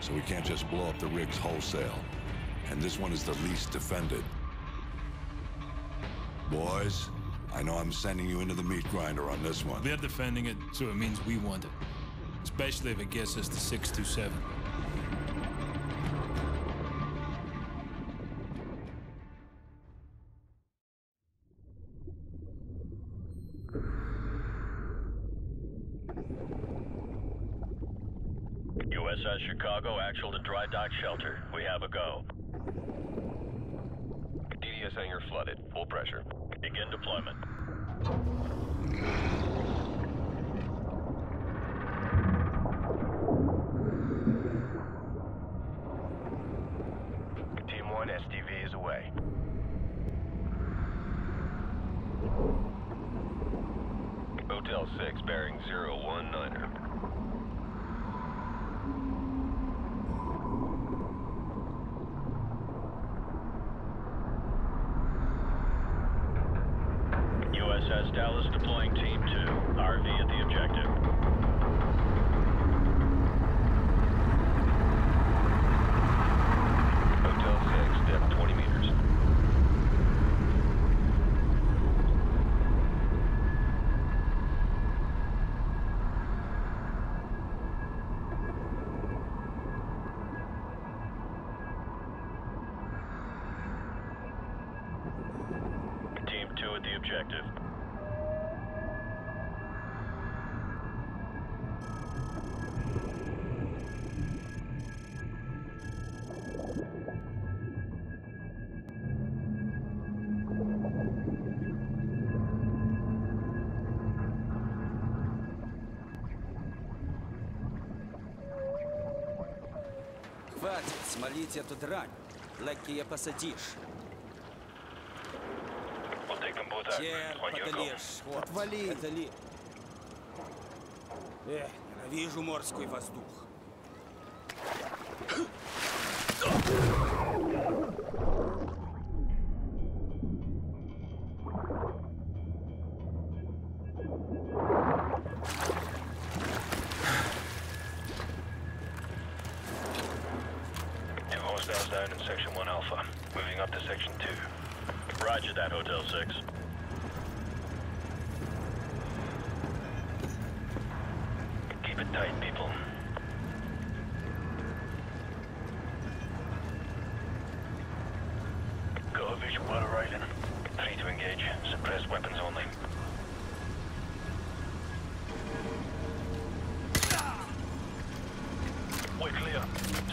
so we can't just blow up the rigs wholesale. And this one is the least defended. Boys, I know I'm sending you into the meat grinder on this one. They're defending it, so it means we want it. Especially if it gets us to 627. 6, out. Тер, On your go. подолешь. Вот. Отвали. Отвали. Эх, ненавижу морской воздух.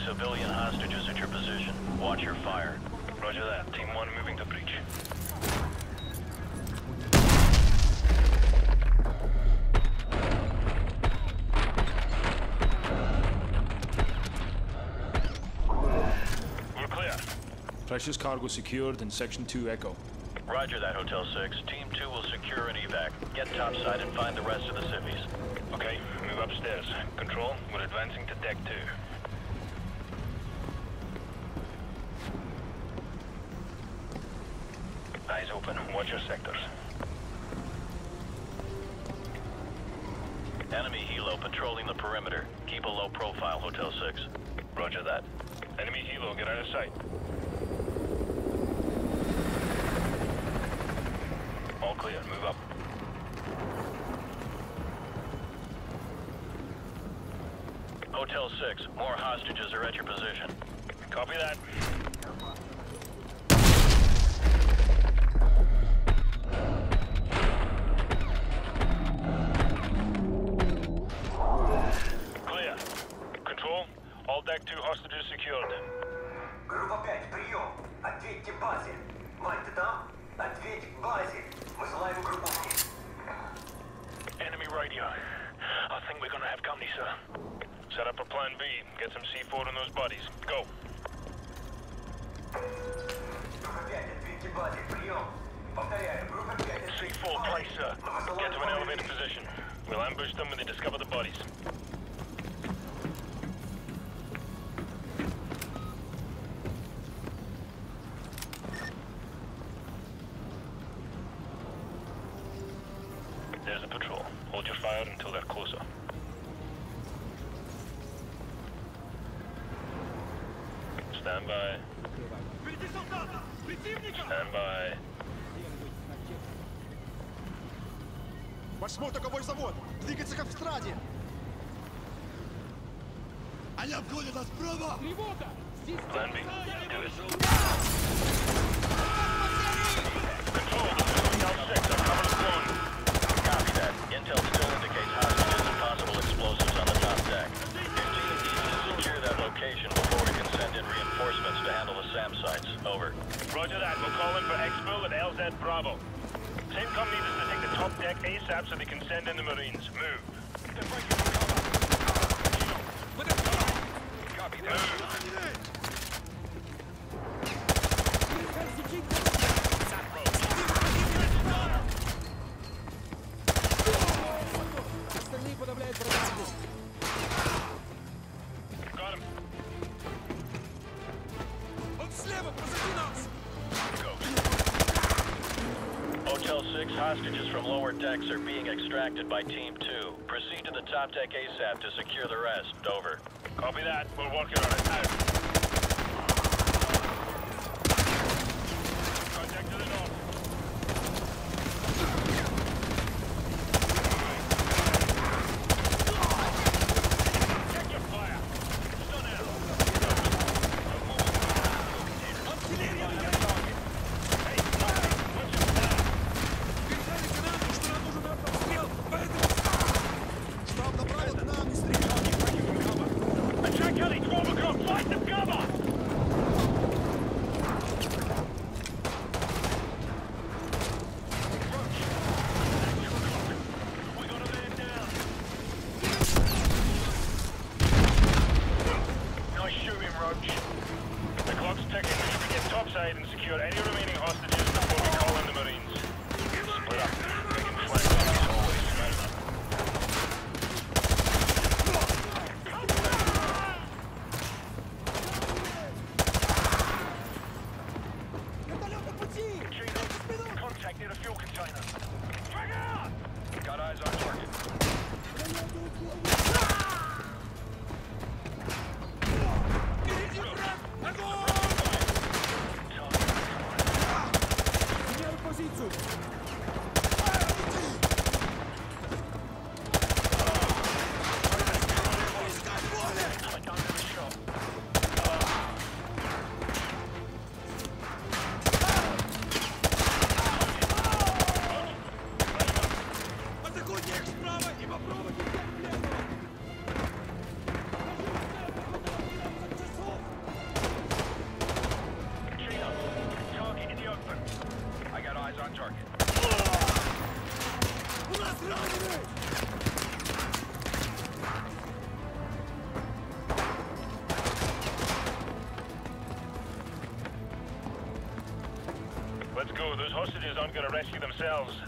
Civilian hostages at your position. Watch your fire. Roger that. Team 1 moving to breach. We're clear. Precious cargo secured in Section 2 Echo. Roger that, Hotel 6. Team 2 will secure an evac. Get topside and find the rest of the civvies. Okay, move upstairs. Control, we're advancing to deck 2. Watch your sectors. Enemy helo patrolling the perimeter. Keep a low profile, Hotel 6. Roger that. Enemy helo, get out of sight. All clear. Move up. Hotel 6, more hostages are at your position. Copy that. Standby. Впереди солдата! Противника! Standby. Восьмой таковой завод! Двигается как в! Они обходят нас справа! Три contacted by Team 2. Proceed to the top deck ASAP to gonna rescue themselves.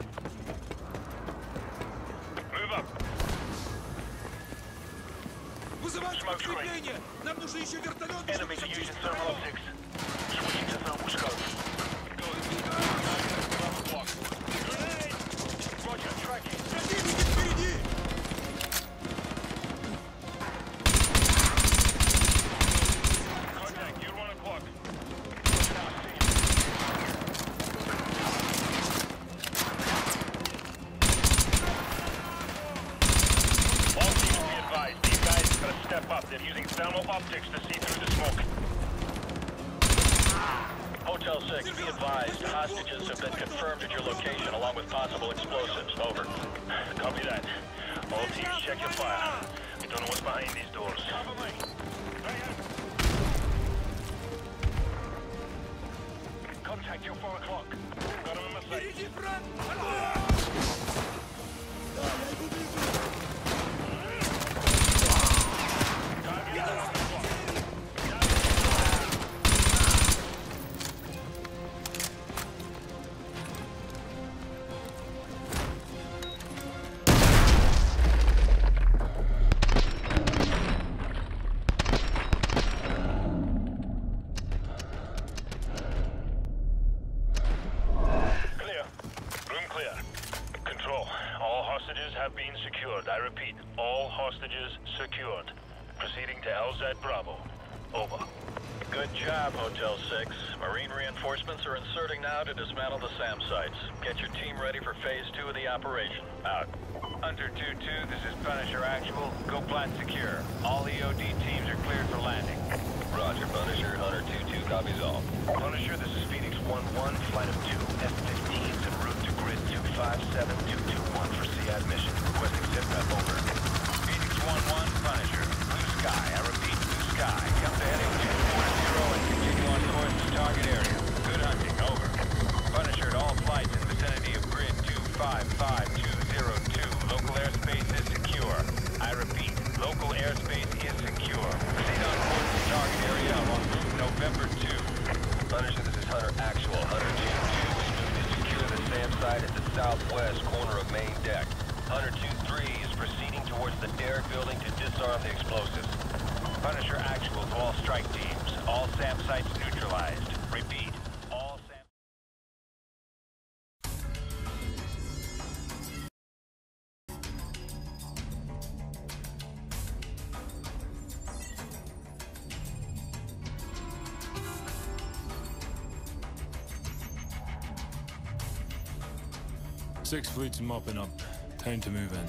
Six fleets mopping up. Time to move in.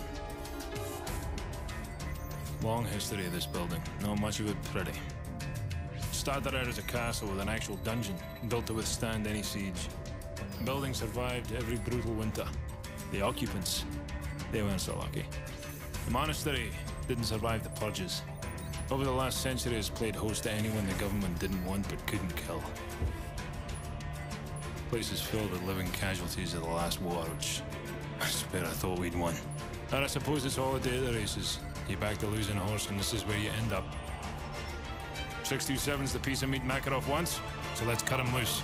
Long history of this building. Not much of it pretty. Started out as a castle with an actual dungeon, built to withstand any siege. The building survived every brutal winter. The occupants, they weren't so lucky. The monastery didn't survive the purges. Over the last century, it's played host to anyone the government didn't want but couldn't kill. Places place is filled with living casualties of the last war, which I thought we'd won. And I suppose it's all a day at the races. You back the losing horse, and this is where you end up. 627's the piece of meat Makarov wants, so let's cut him loose.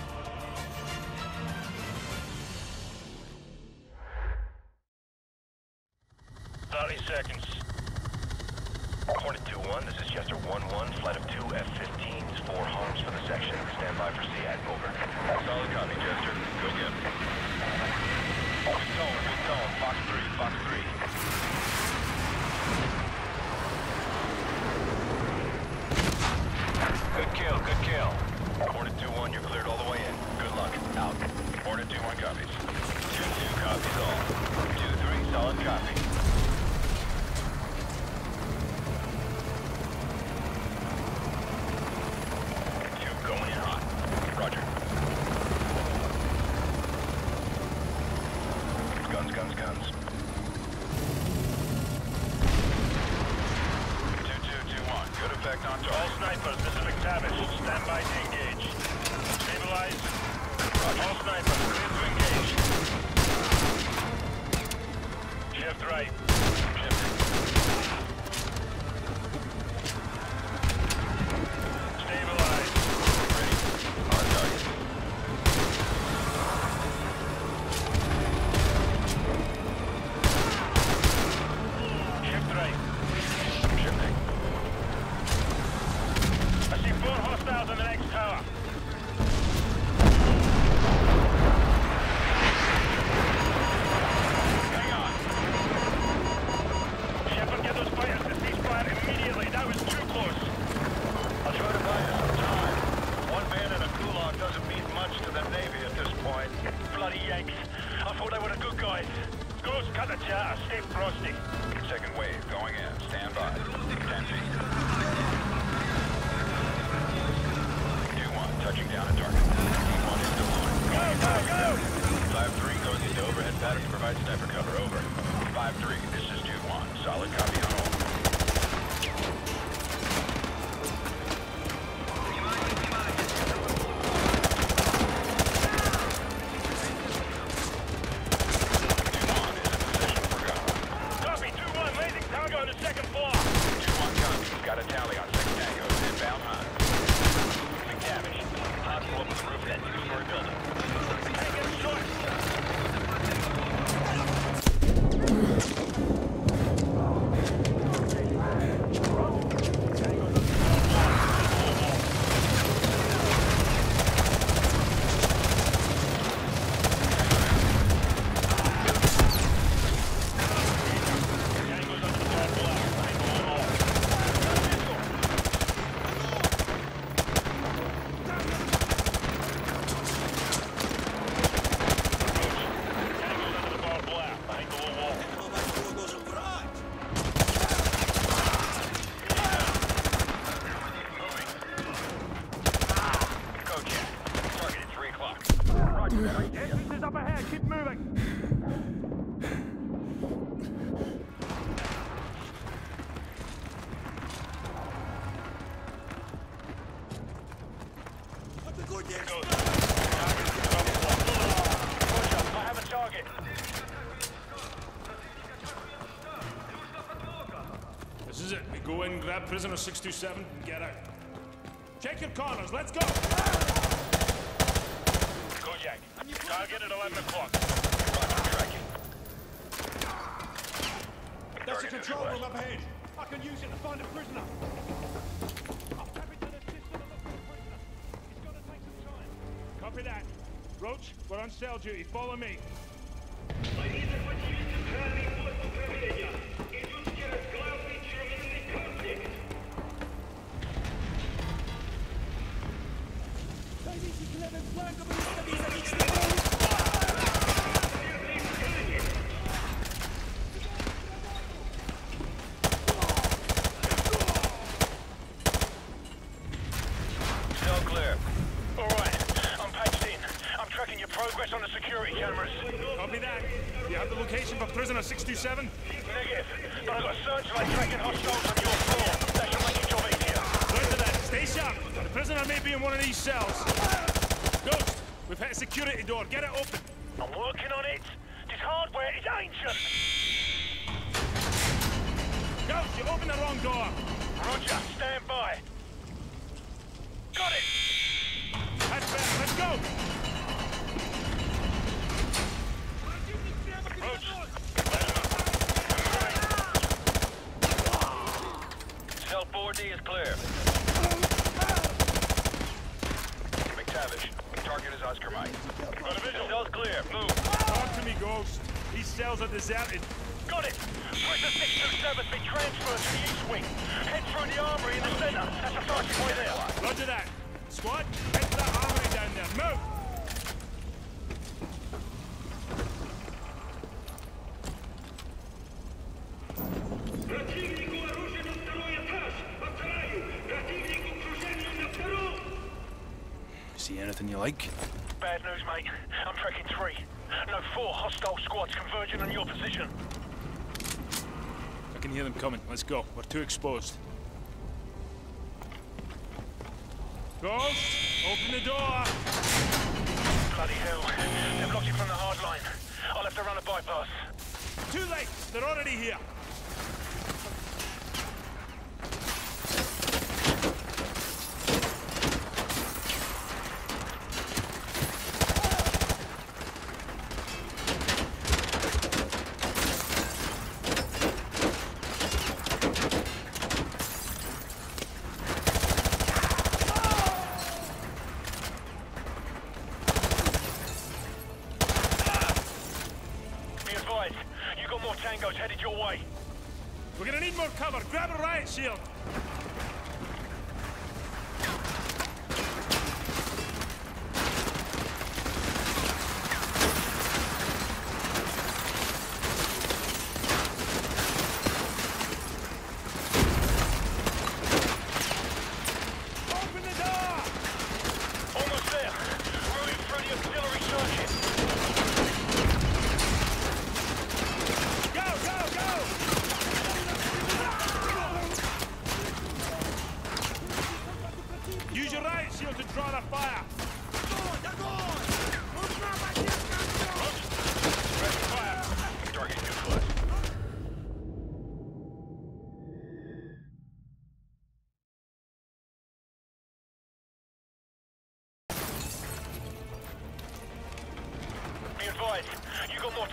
prisoner 627, get out. Check your corners, let's go! Go, Kojak, target at 11 o'clock. That's a control room up ahead. I can use it to find a prisoner. Copy that. Roach, we're on cell duty. Follow me. door. Get it open. Let's go. We're too exposed.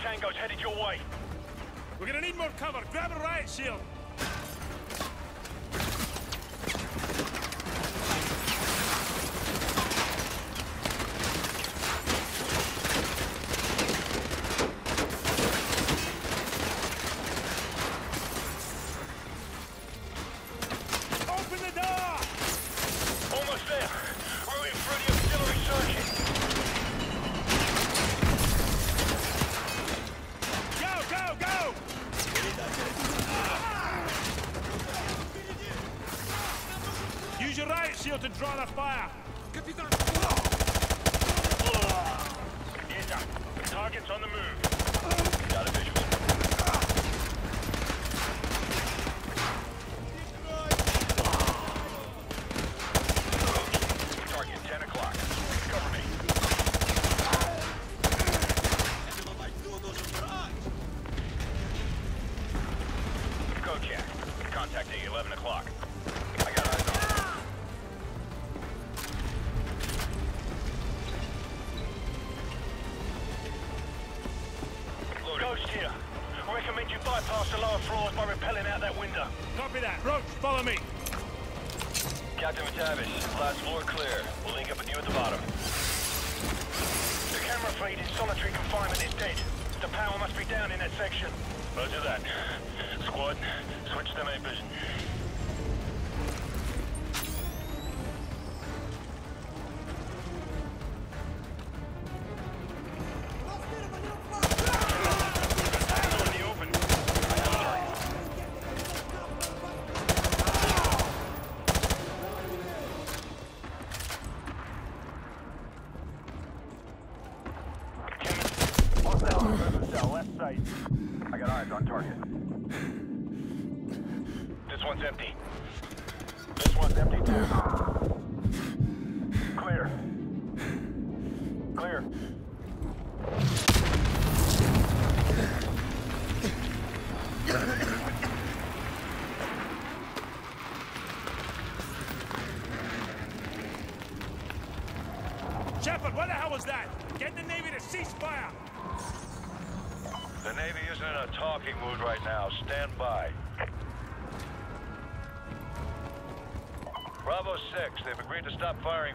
Tango's headed your way. We're gonna need more cover. Grab a riot shield. 6. They've agreed to stop firing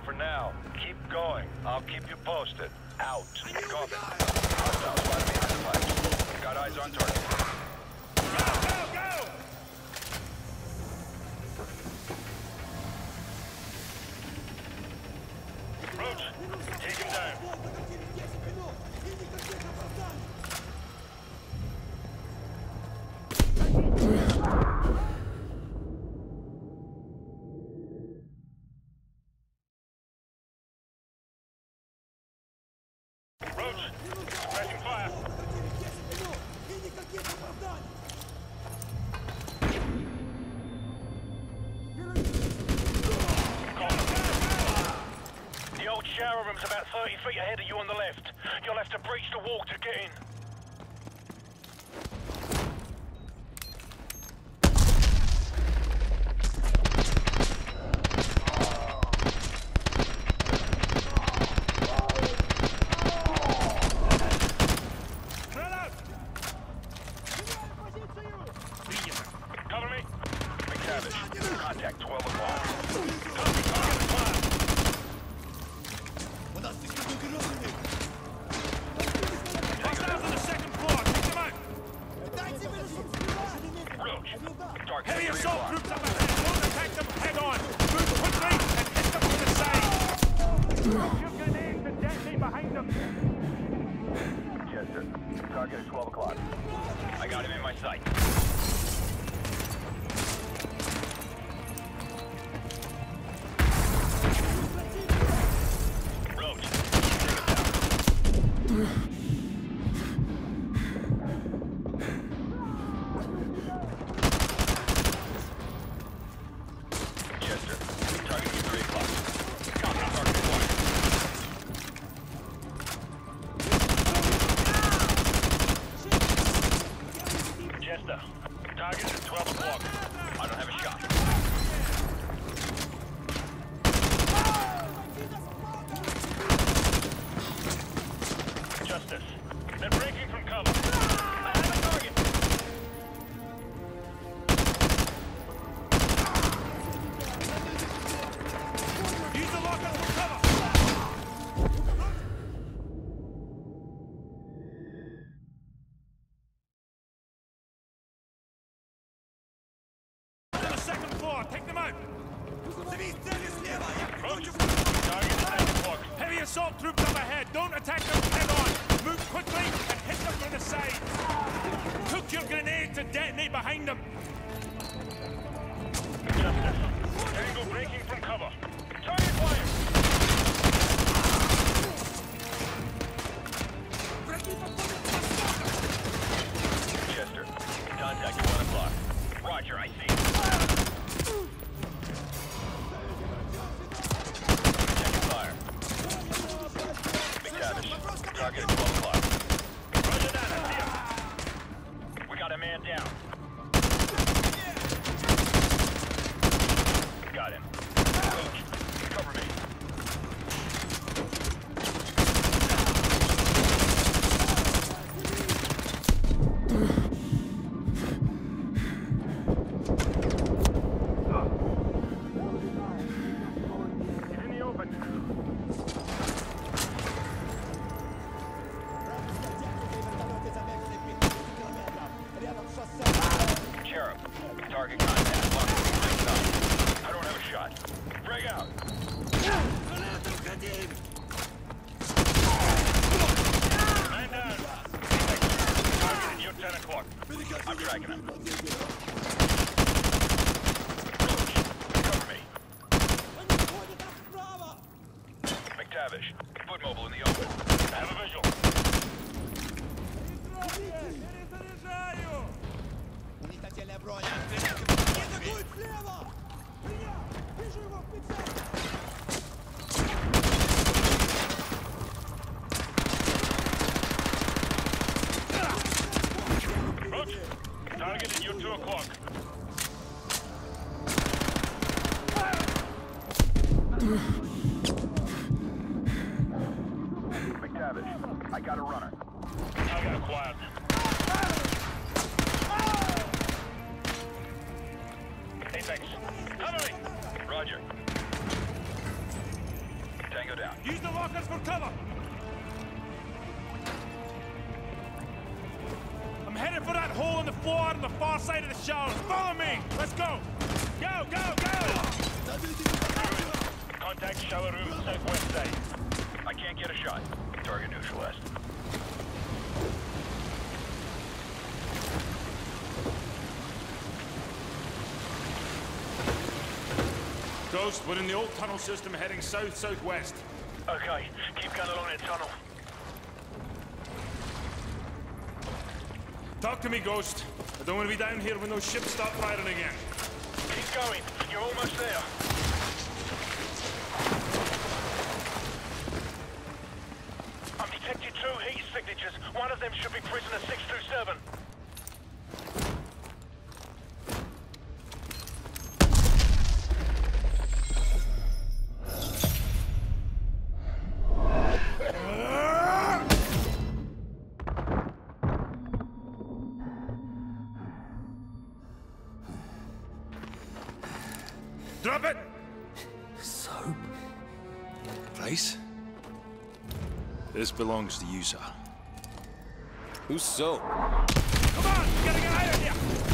Enemy fleet ahead of you on the left. target contact. Lock. I don't have a shot. Break out. Man down. Target at you 10 o'clock. I'm tracking him. Ghost, we're in the old tunnel system heading south-southwest. Okay, keep going along that tunnel. Talk to me, Ghost. I don't want to be down here when those ships start firing again. Keep going. You're almost there. I'm detecting two heat signatures. One of them should be prisoner 6 Who's so? Come on, we gotta here.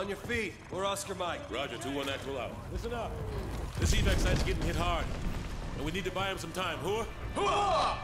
On your feet. We're Oscar Mike. Roger, 2-1 actual out. Listen up. This evac site's getting hit hard, and we need to buy him some time. Hooah! Hooah!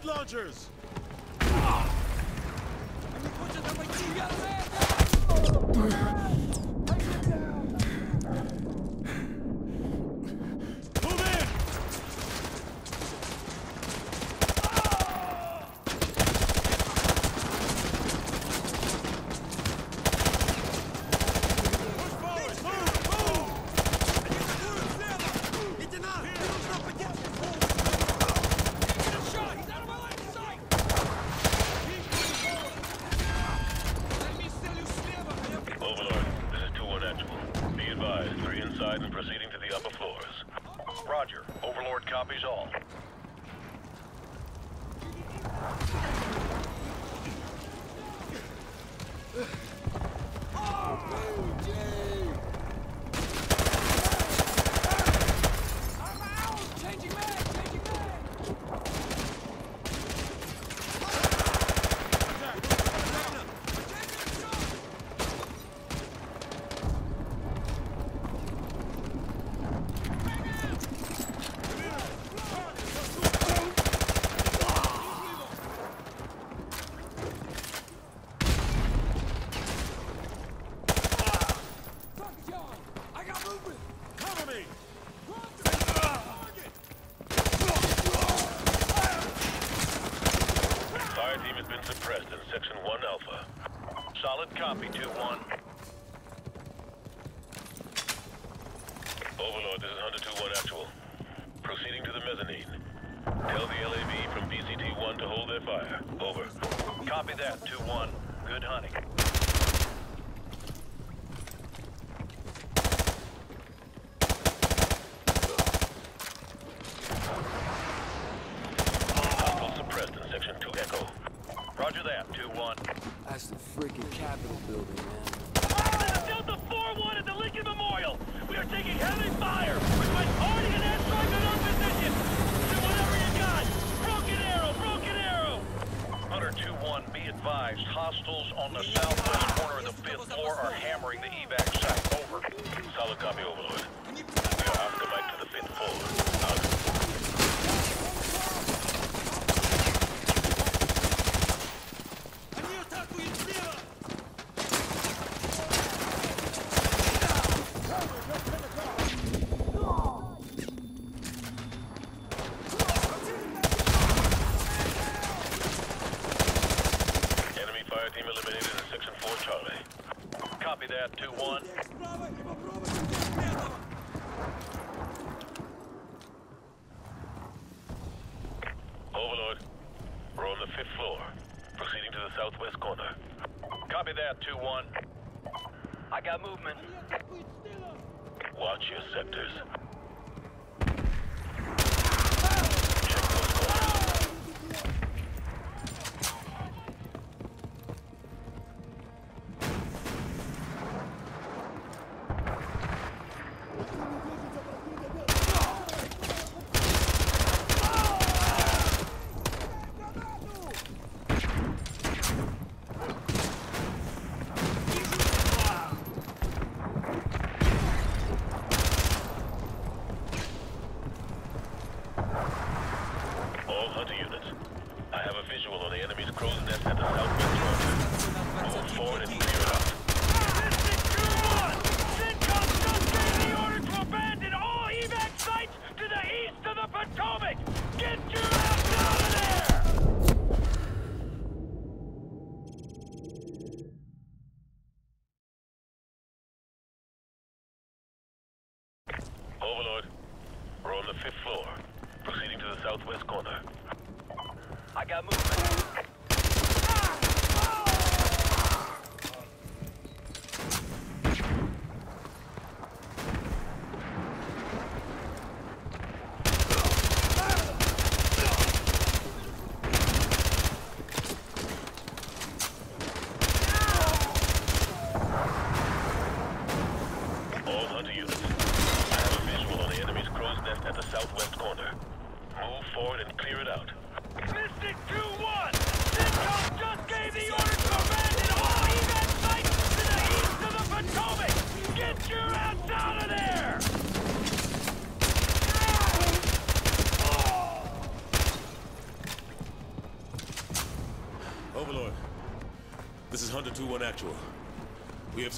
grenade launchers!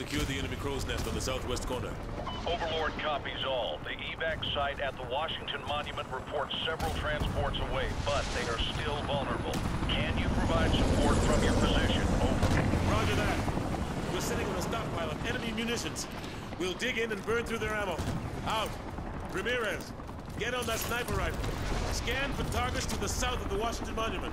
Secure the enemy crow's nest on the southwest corner. Overlord copies all. The evac site at the Washington Monument reports several transports away, but they are still vulnerable. Can you provide support from your position? Over. Roger that. We're sitting on a stockpile of enemy munitions. We'll dig in and burn through their ammo. Out. Ramirez, get on that sniper rifle. Scan for targets to the south of the Washington Monument.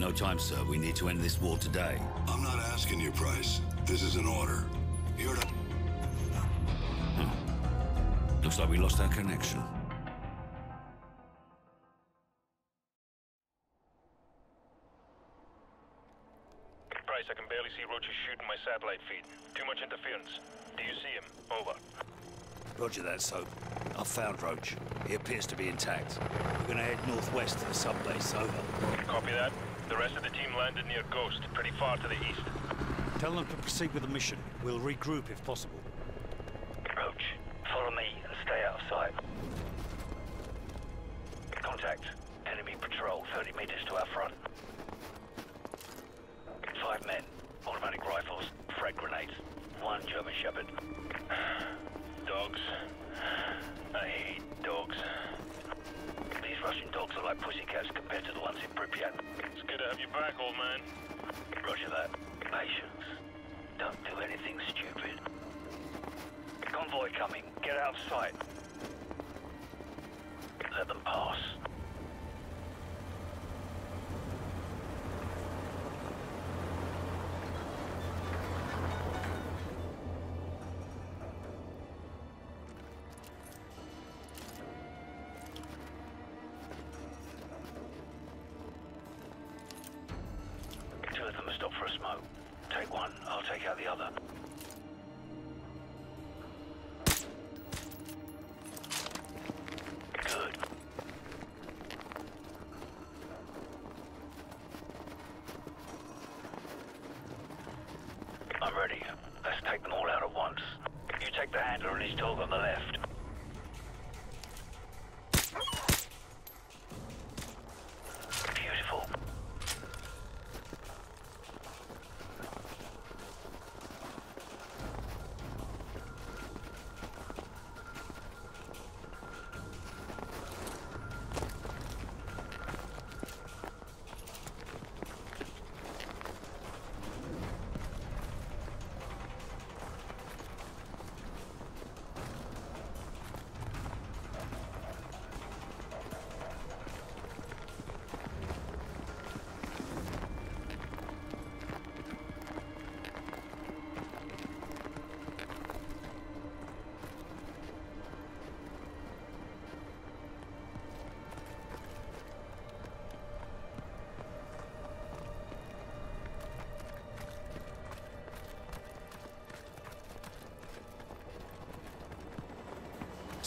No time, sir. We need to end this war today. I'm not asking you, Price. This is an order. You're to... Hmm. Looks like we lost our connection. Price, I can barely see Roach shooting my satellite feed. Too much interference. Do you see him? Over. Roger that, Soap. I've found Roach. He appears to be intact. We're gonna head northwest to the subbase. Over. Copy that. The rest of the team landed near Ghost, pretty far to the east. Tell them to proceed with the mission. We'll regroup if possible.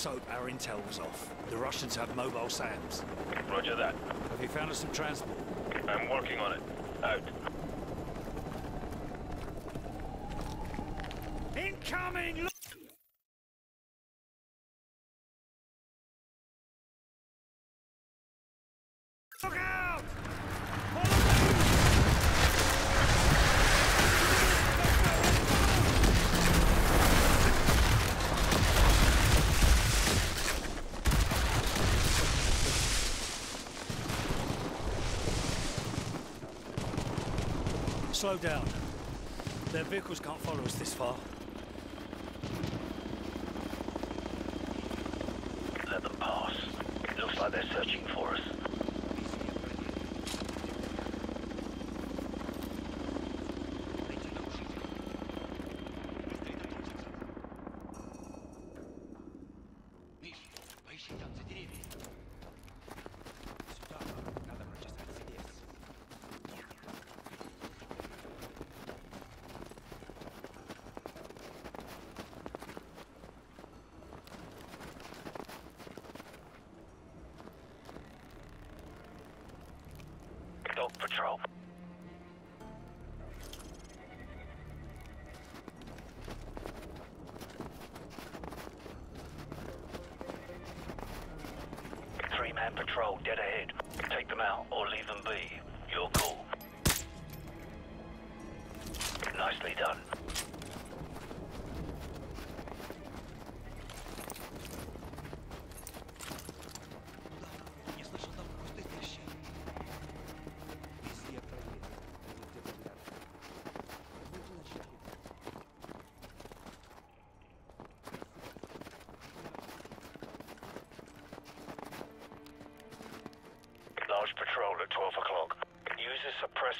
let's hope our intel was off. The Russians have mobile SAMs. Roger that. Have you found us some transport? I'm working on it. Out. slow down. Their vehicles can't follow us this far.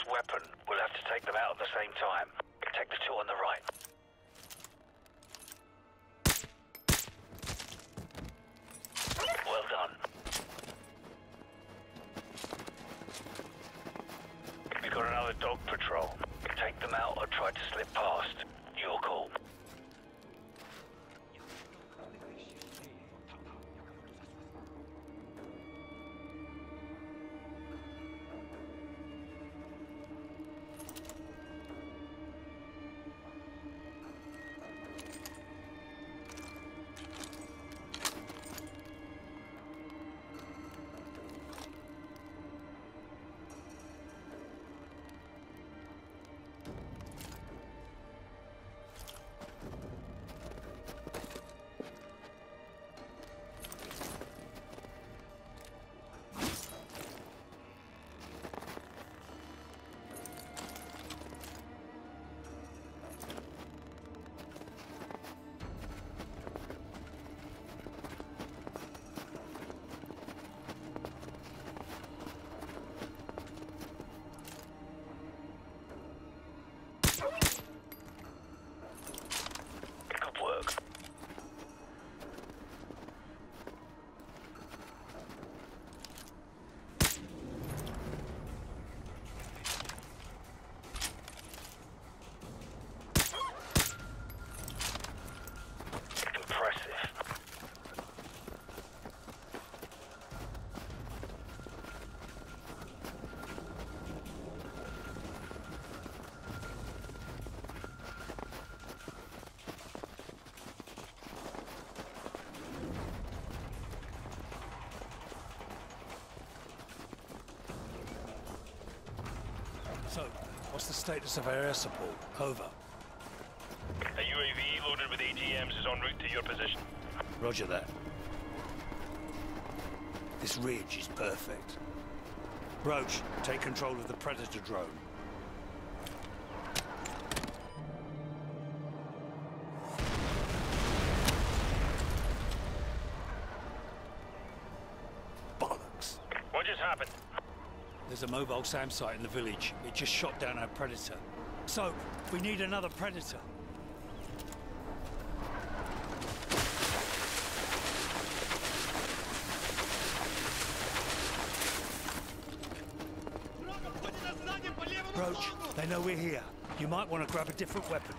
weapon. We'll have to take them out at the same time. What's the status of our air support? Over. A UAV loaded with AGMs is en route to your position. Roger that. This ridge is perfect. Roach, take control of the Predator drone. There's a mobile SAM site in the village. It just shot down our Predator. So, we need another Predator. Roach, they know we're here. You might want to grab a different weapon.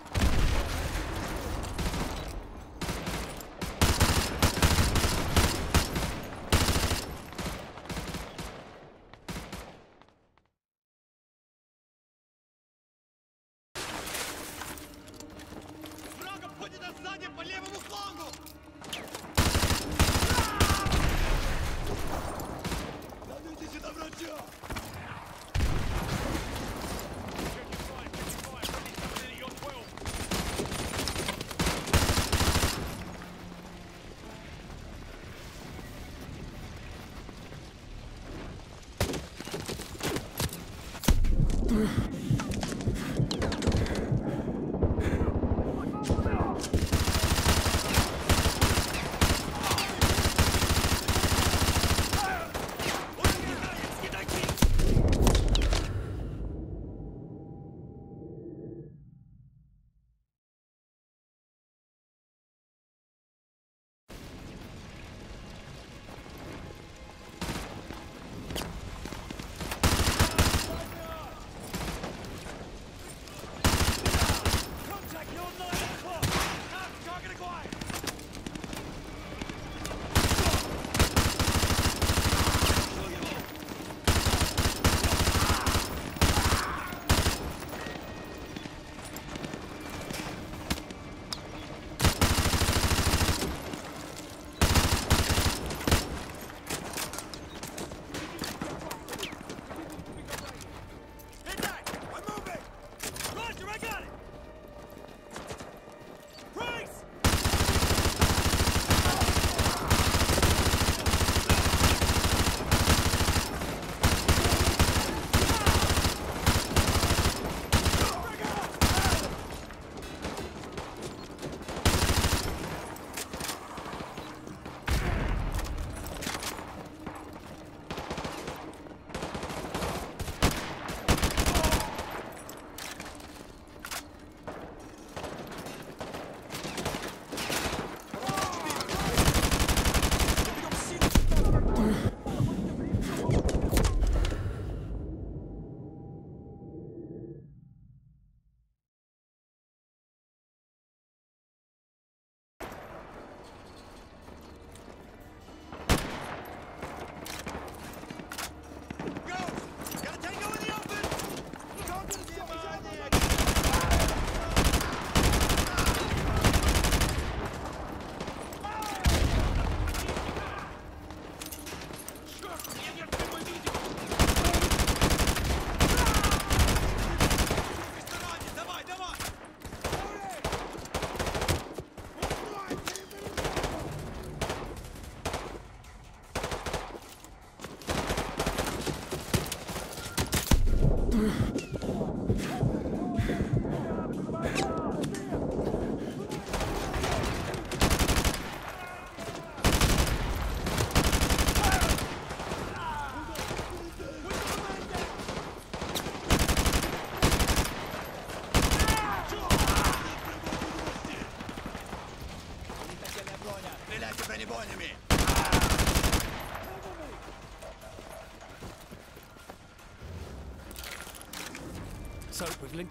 Ugh.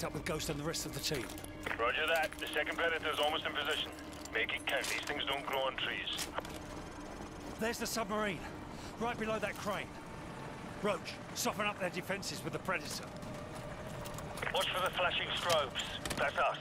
Linked up with Ghost and the rest of the team. Roger that. The second predator is almost in position. Make it count. These things don't grow on trees. There's the submarine, right below that crane. Roach, soften up their defenses with the Predator. Watch for the flashing strobes. That's us.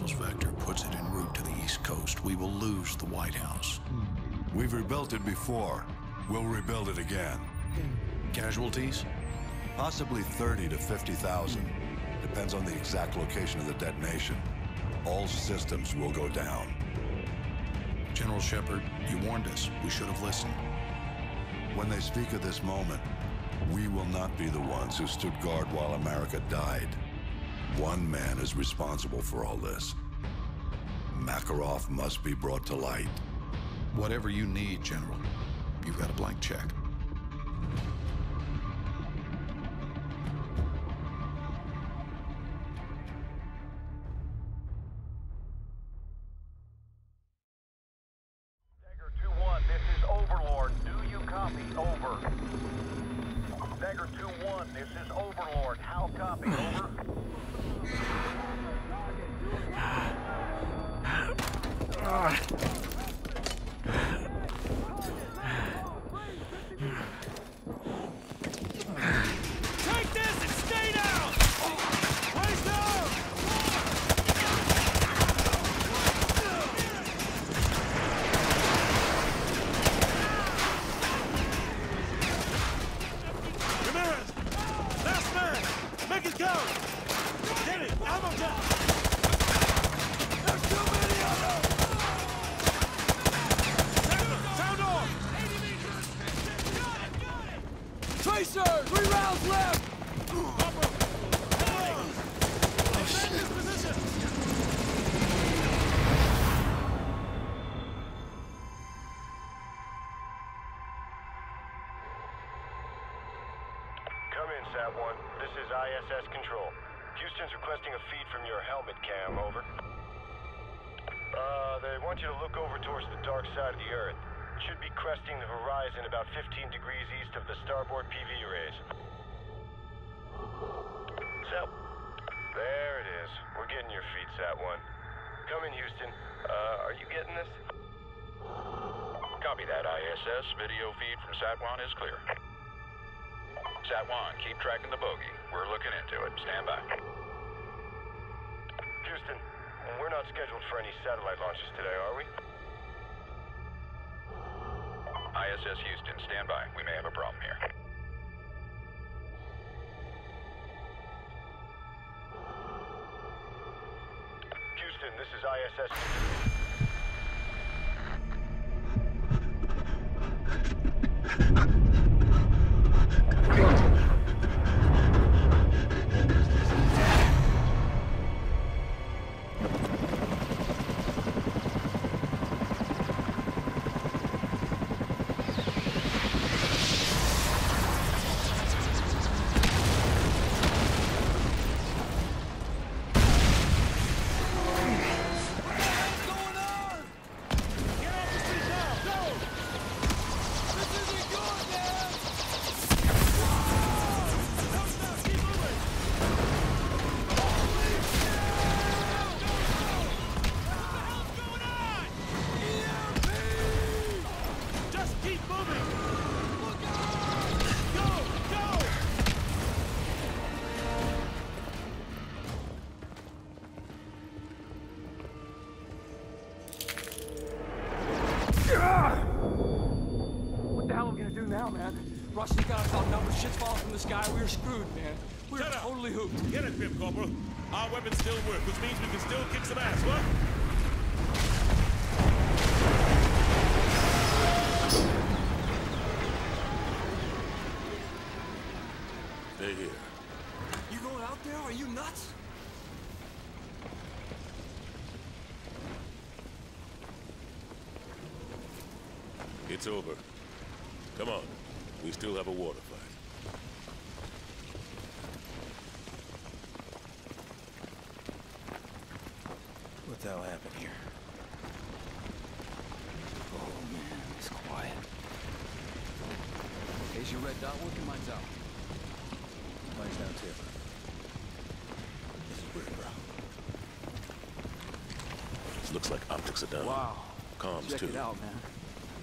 Missiles Vector puts it en route to the East Coast, we will lose the White House. We've rebuilt it before. We'll rebuild it again. Casualties? Possibly 30 to 50,000. Depends on the exact location of the detonation. All systems will go down. General Shepard, you warned us. We should have listened. When they speak of this moment, we will not be the ones who stood guard while America died. One man is responsible for all this. Makarov must be brought to light. Whatever you need, General. You've got a blank check. Go! Get it! Ammo down! Sat-1 is clear. Sat-1, keep tracking the bogey. We're looking into it. Stand by. Houston, we're not scheduled for any satellite launches today, are we? ISS Houston, stand by. We may have a problem here. Houston, this is ISS. Just It's over. Come on. We still have a water fight. What the hell happened here? Oh, man, it's quiet. Is your red dot working? Mine's out. Mine's down too. This is weird, bro. Looks like optics are down. Wow. Comms Check too. it out, man.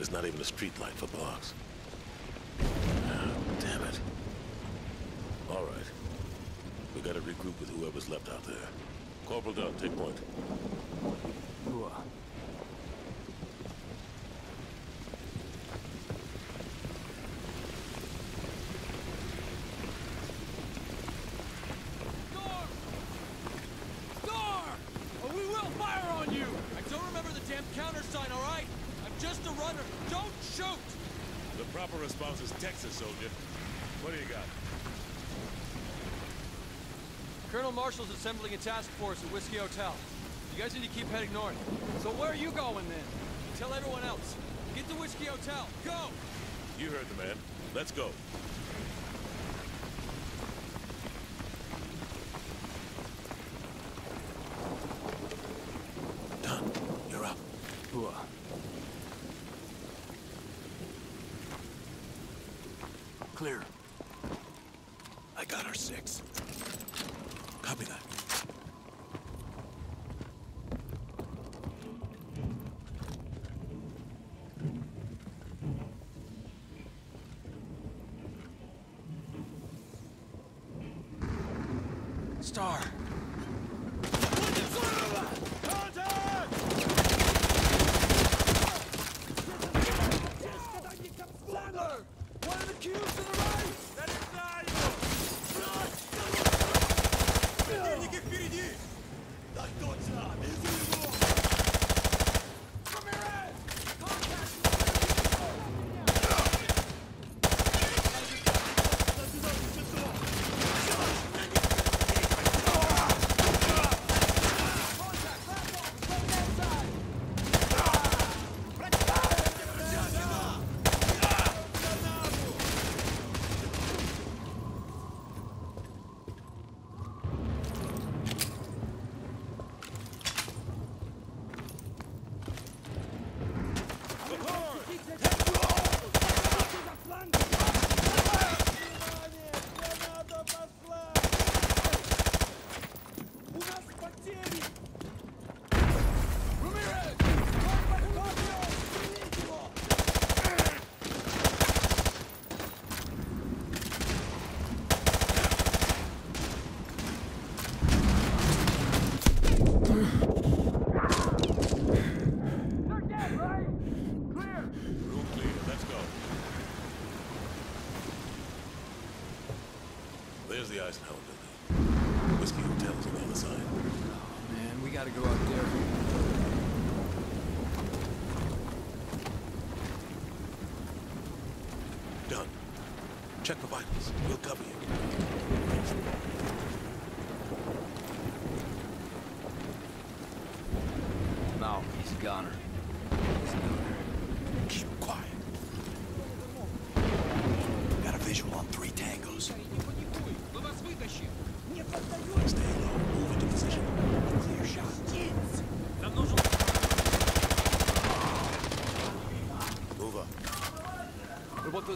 There's not even a street light for blocks. Ah, damn it. All right. We gotta regroup with whoever's left out there. Corporal Dunn, take point. Star! Oh, we will fire on you! I don't remember the damn countersign, all right? I'm just a runner. Don't shoot! The proper response is Texas, soldier. What do you got? Colonel Marshall's assembling a task force at Whiskey Hotel. You guys need to keep heading north. So where are you going then? Tell everyone else. Get to Whiskey Hotel. Go! You heard the man. Let's go.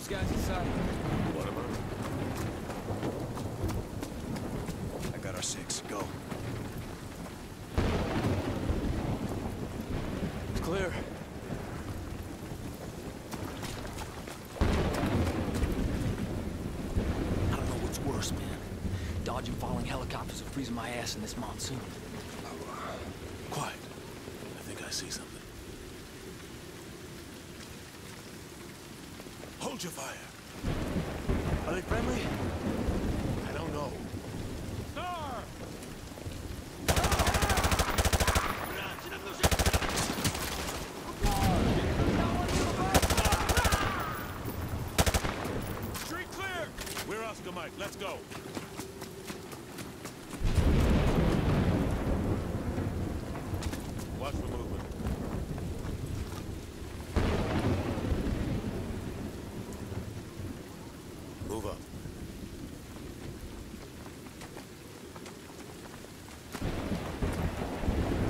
Guys inside? What about I got our six. Go. It's clear. I don't know what's worse, man. Dodging falling helicopters or freezing my ass in this monsoon. Quiet. I think I see something. Hold your fire. Are they friendly? I don't know. Star! Street clear! We're Oscar Mike. Let's go. Watch for movement. Move up.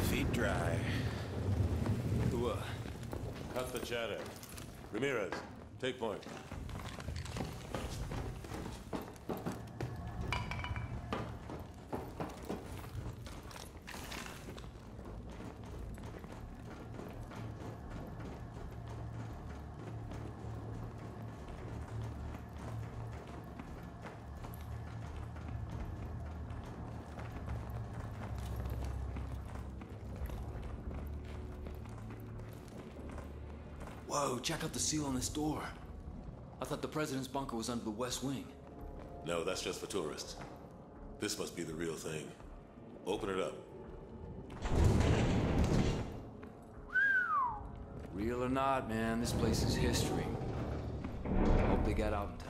Feet dry. Who, uh? Cut. Ramirez, take point. Check out the seal on this door. I thought the President's bunker was under the West Wing. No, that's just for tourists. This must be the real thing. Open it up. Real or not, man, this place is history. Hope they got out in time.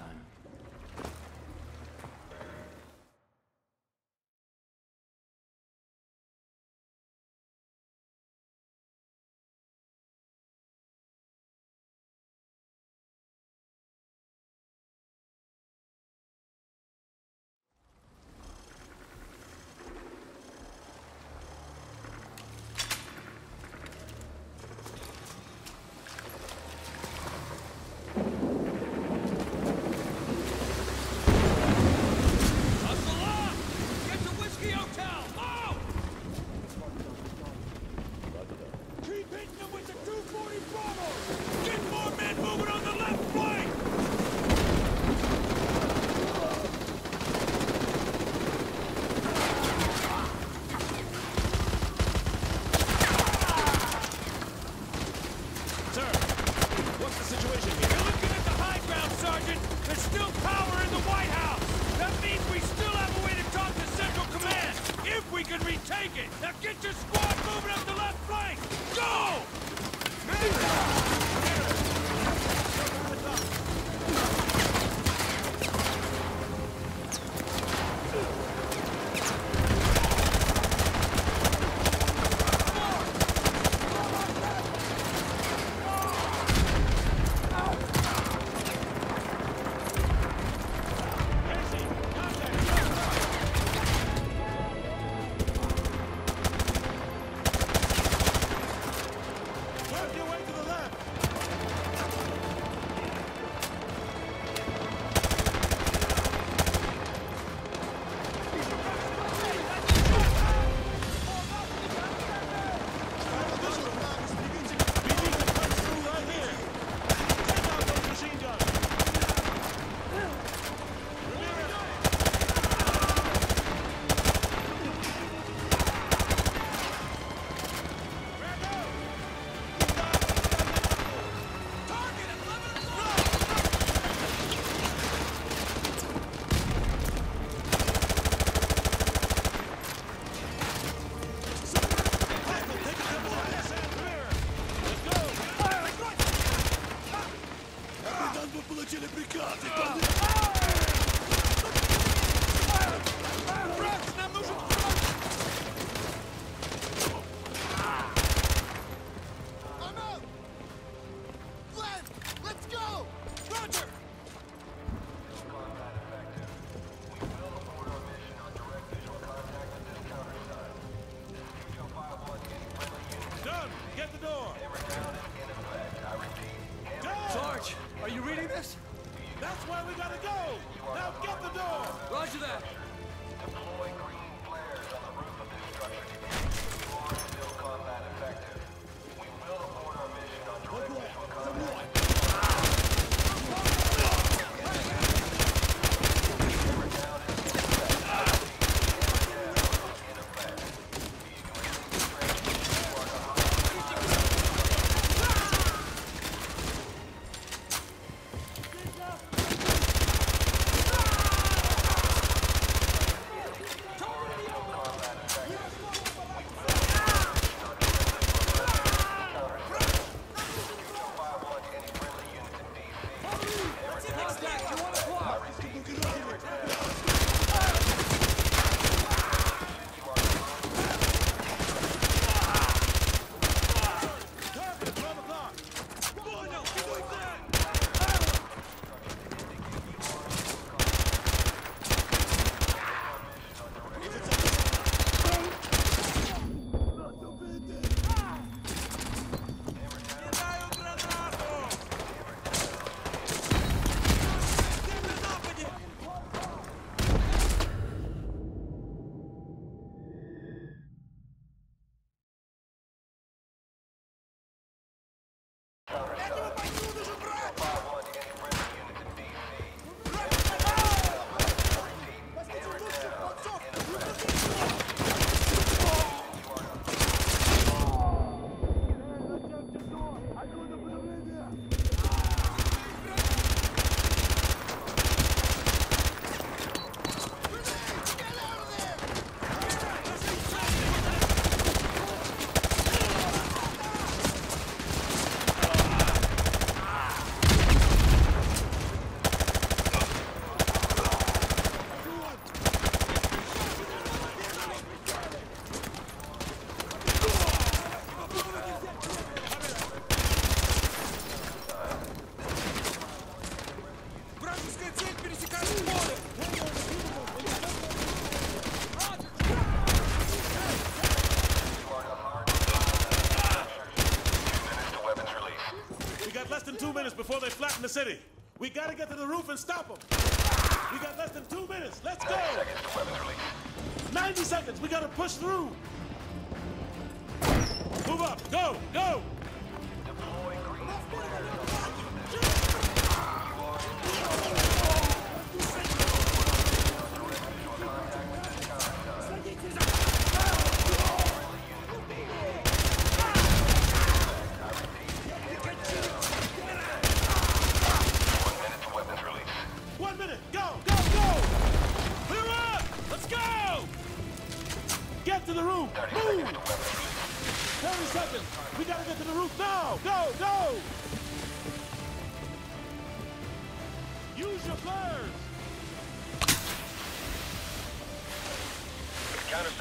Before they flatten the city. We gotta get to the roof and stop them. We got less than two minutes. Let's go. 90 seconds. We gotta push through.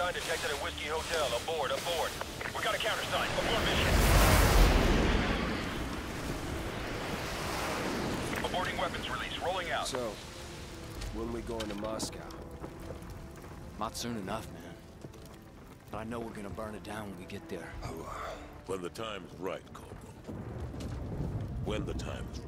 Countersign detected at Whiskey Hotel. Aboard, aboard. We got a countersign. Aboard mission. Aborting weapons release. Rolling out. So, when we going to Moscow? Not soon enough, man. But I know we're gonna burn it down when we get there. Oh, uh, when the time's right, Corporal. When the time is right.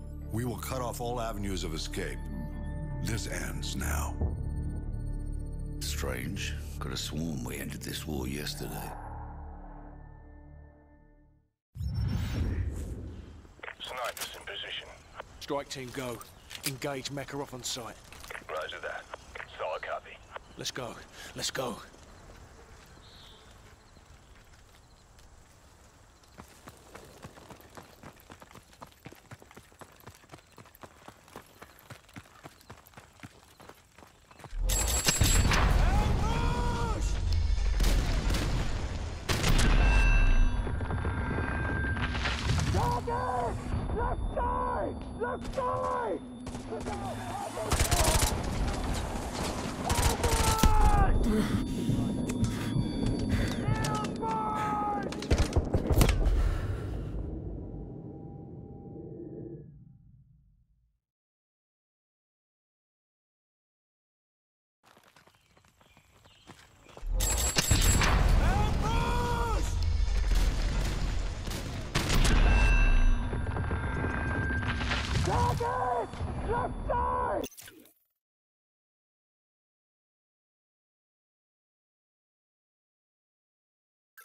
We will cut off all avenues of escape. This ends now. Strange. Could have sworn we ended this war yesterday. Snipers in position. Strike team go. Engage Makarov on site. Roger that. Solid copy. Let's go. Let's go.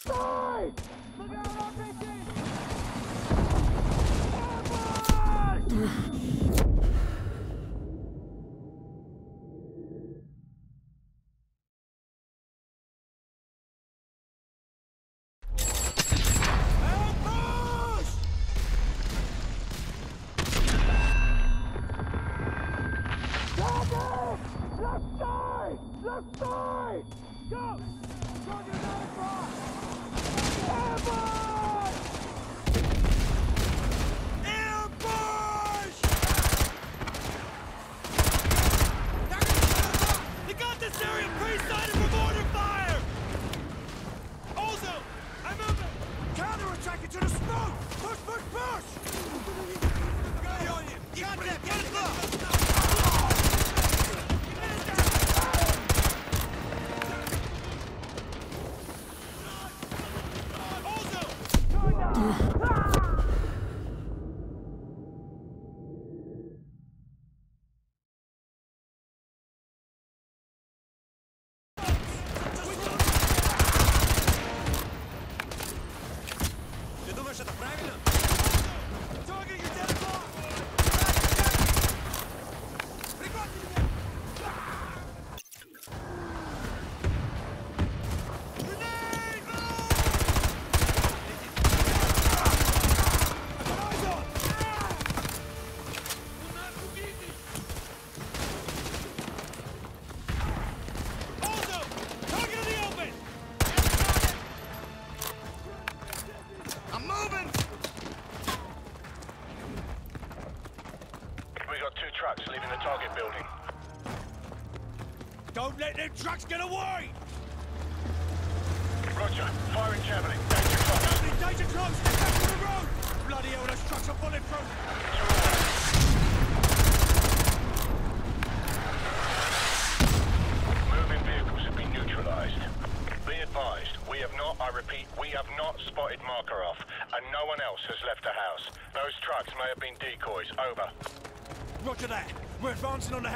Side! pouncing on the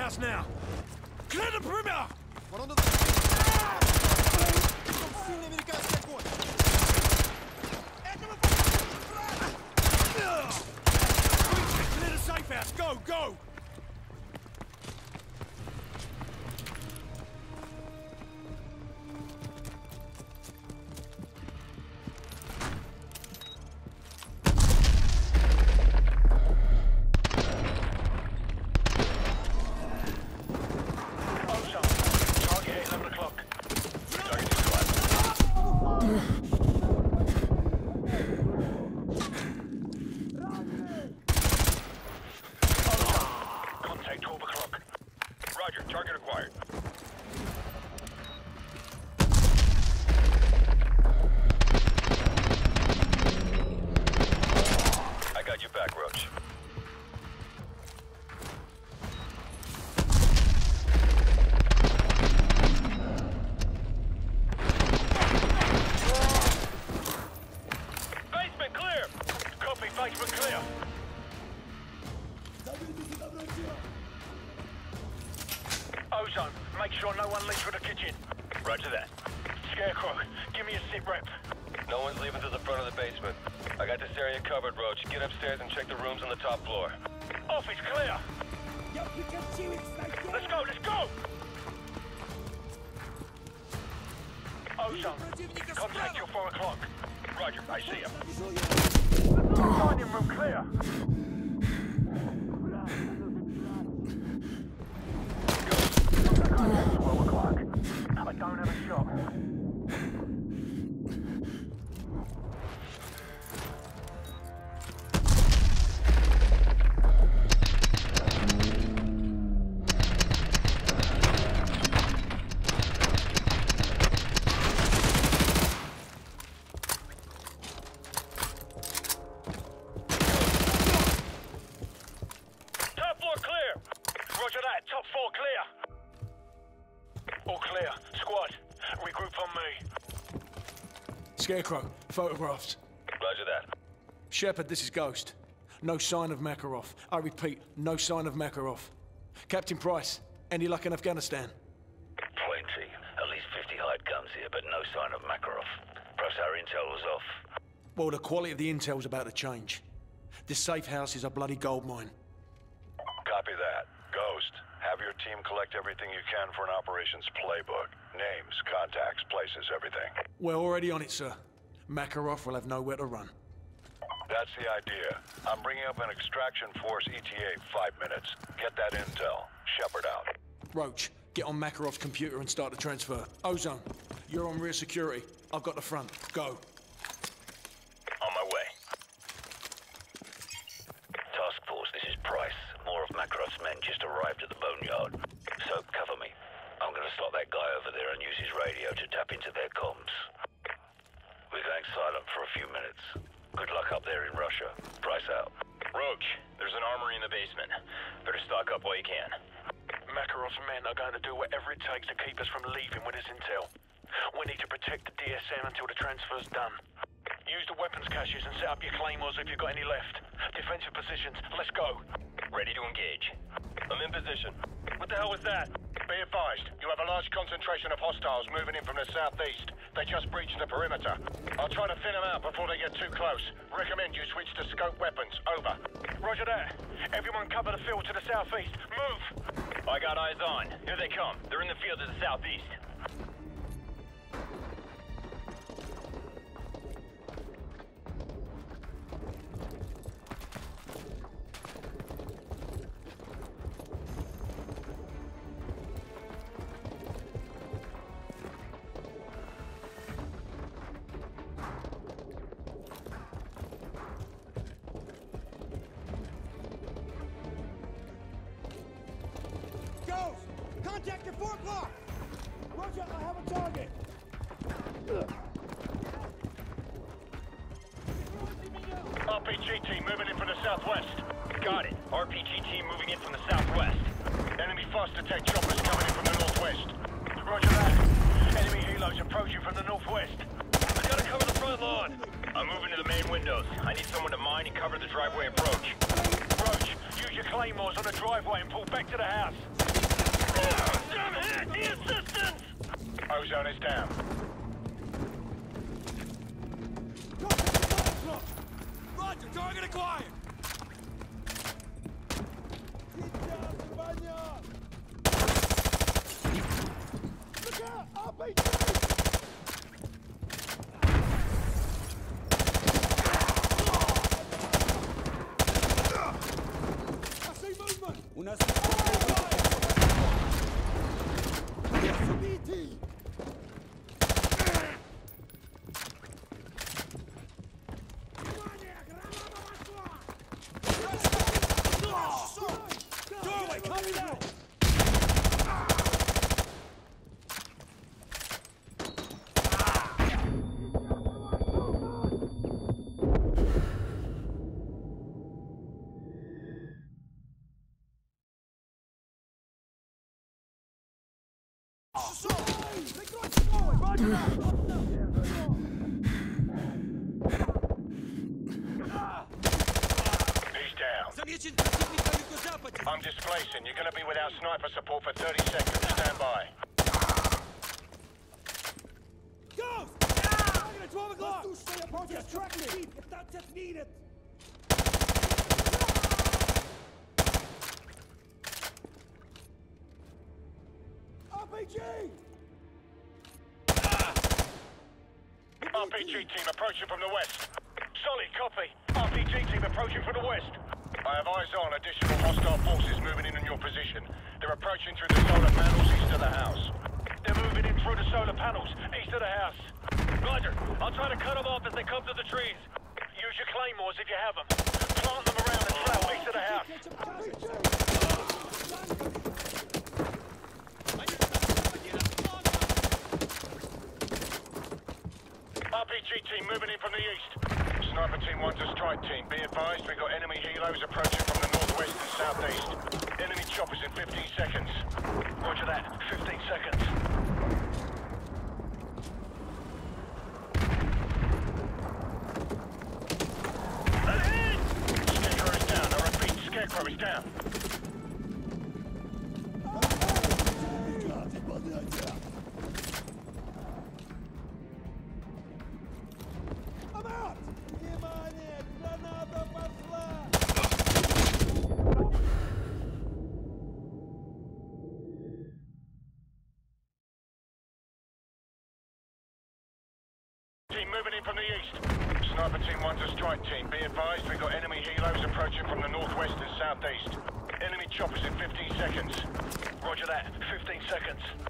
Scarecrow, photographed. Roger that. Shepard, this is Ghost. No sign of Makarov. I repeat, no sign of Makarov. Captain Price, any luck in Afghanistan? Plenty. At least 50 hide guns here, but no sign of Makarov. Perhaps our intel was off. Well, the quality of the intel's about to change. This safe house is a bloody gold mine. Copy that. Ghost, have your team collect everything you can for an operations playbook. Names, contacts, places, everything. We're already on it, sir. Makarov will have nowhere to run. That's the idea. I'm bringing up an extraction force ETA five minutes. Get that intel. Shepard out. Roach, get on Makarov's computer and start the transfer. Ozone, you're on rear security. I've got the front. Go. sniper support for 30 seconds. from the east. Sniper Team 1 to Strike Team. Be advised, we've got enemy helos approaching from the northwest and southeast. Enemy choppers in 15 seconds. Roger that. 15 seconds.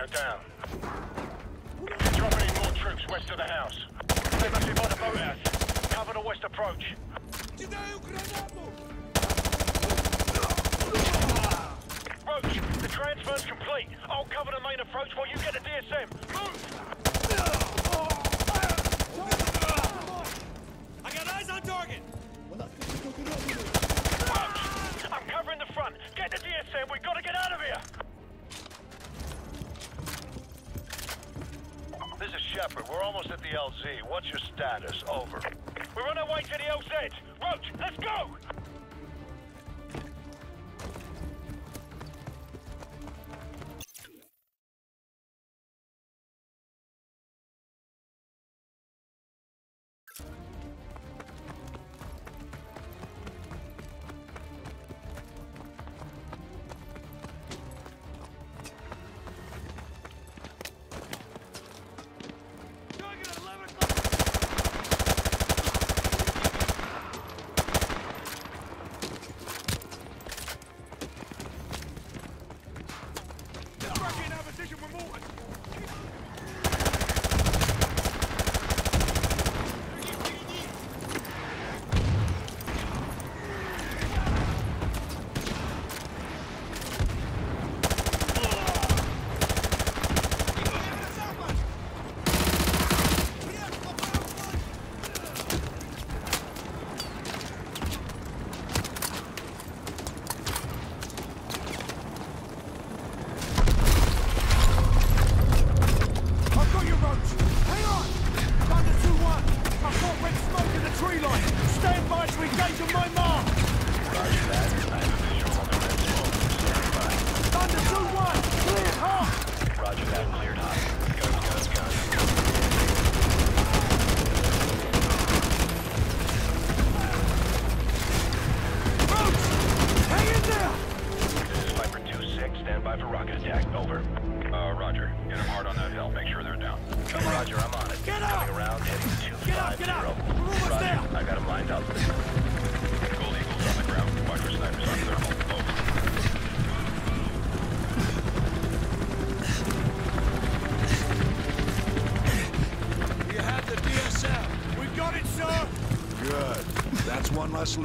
Dropping in more troops west of the house. They must be by the boathouse. Cover the west approach. Roach, the transfer's complete. I'll cover the main approach while you get the DSM. Move! I got eyes on target! Roach, I'm covering the front. Get the DSM. We've got to get out of here. This is Shepard. We're almost at the LZ. What's your status? Over. We're on our way to the LZ. Roach, let's go!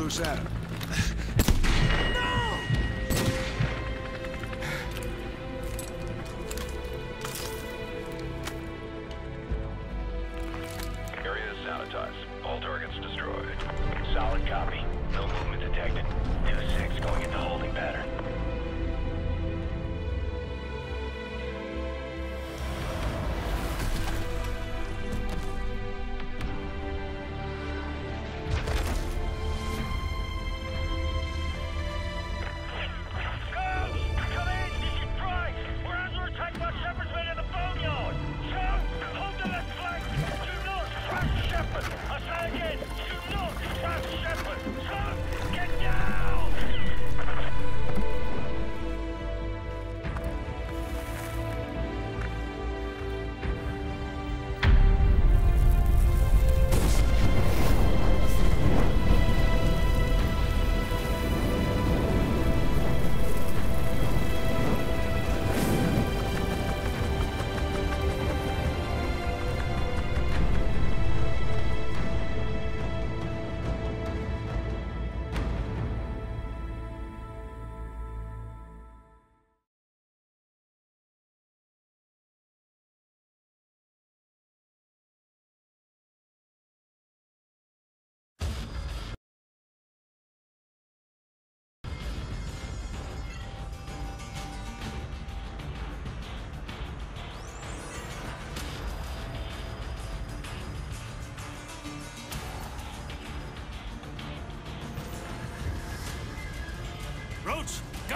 One less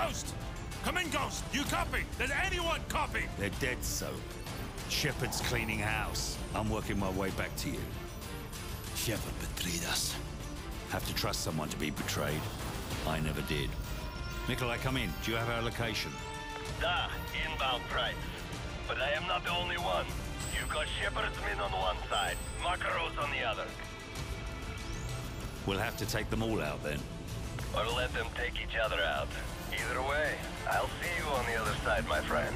Ghost! Come in, Ghost! You copy? Does anyone copy? They're dead, so. Shepard's cleaning house. I'm working my way back to you. Shepard betrayed us. Have to trust someone to be betrayed. I never did. Nikolai, come in. Do you have our location? Da, inbound Price. But I am not the only one. You've got Shepard's men on one side, Makarov's on the other. We'll have to take them all out then. Or let them take each other out. Either way, I'll see you on the other side, my friend.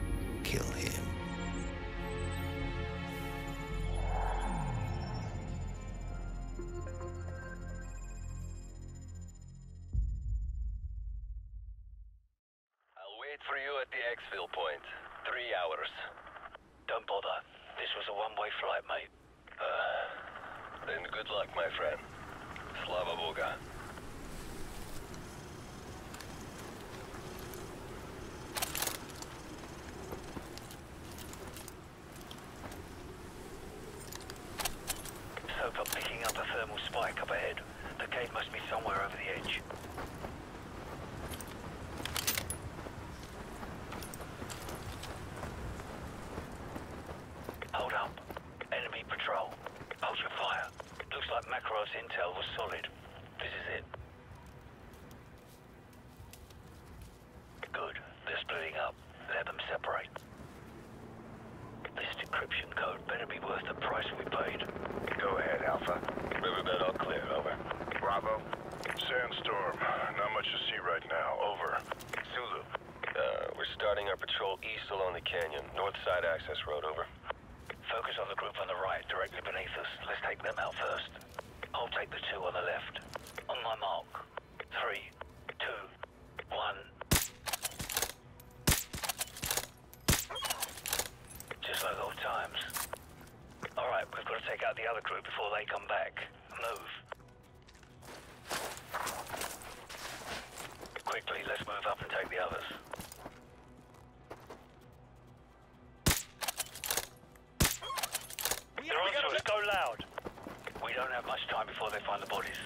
time before they find the bodies.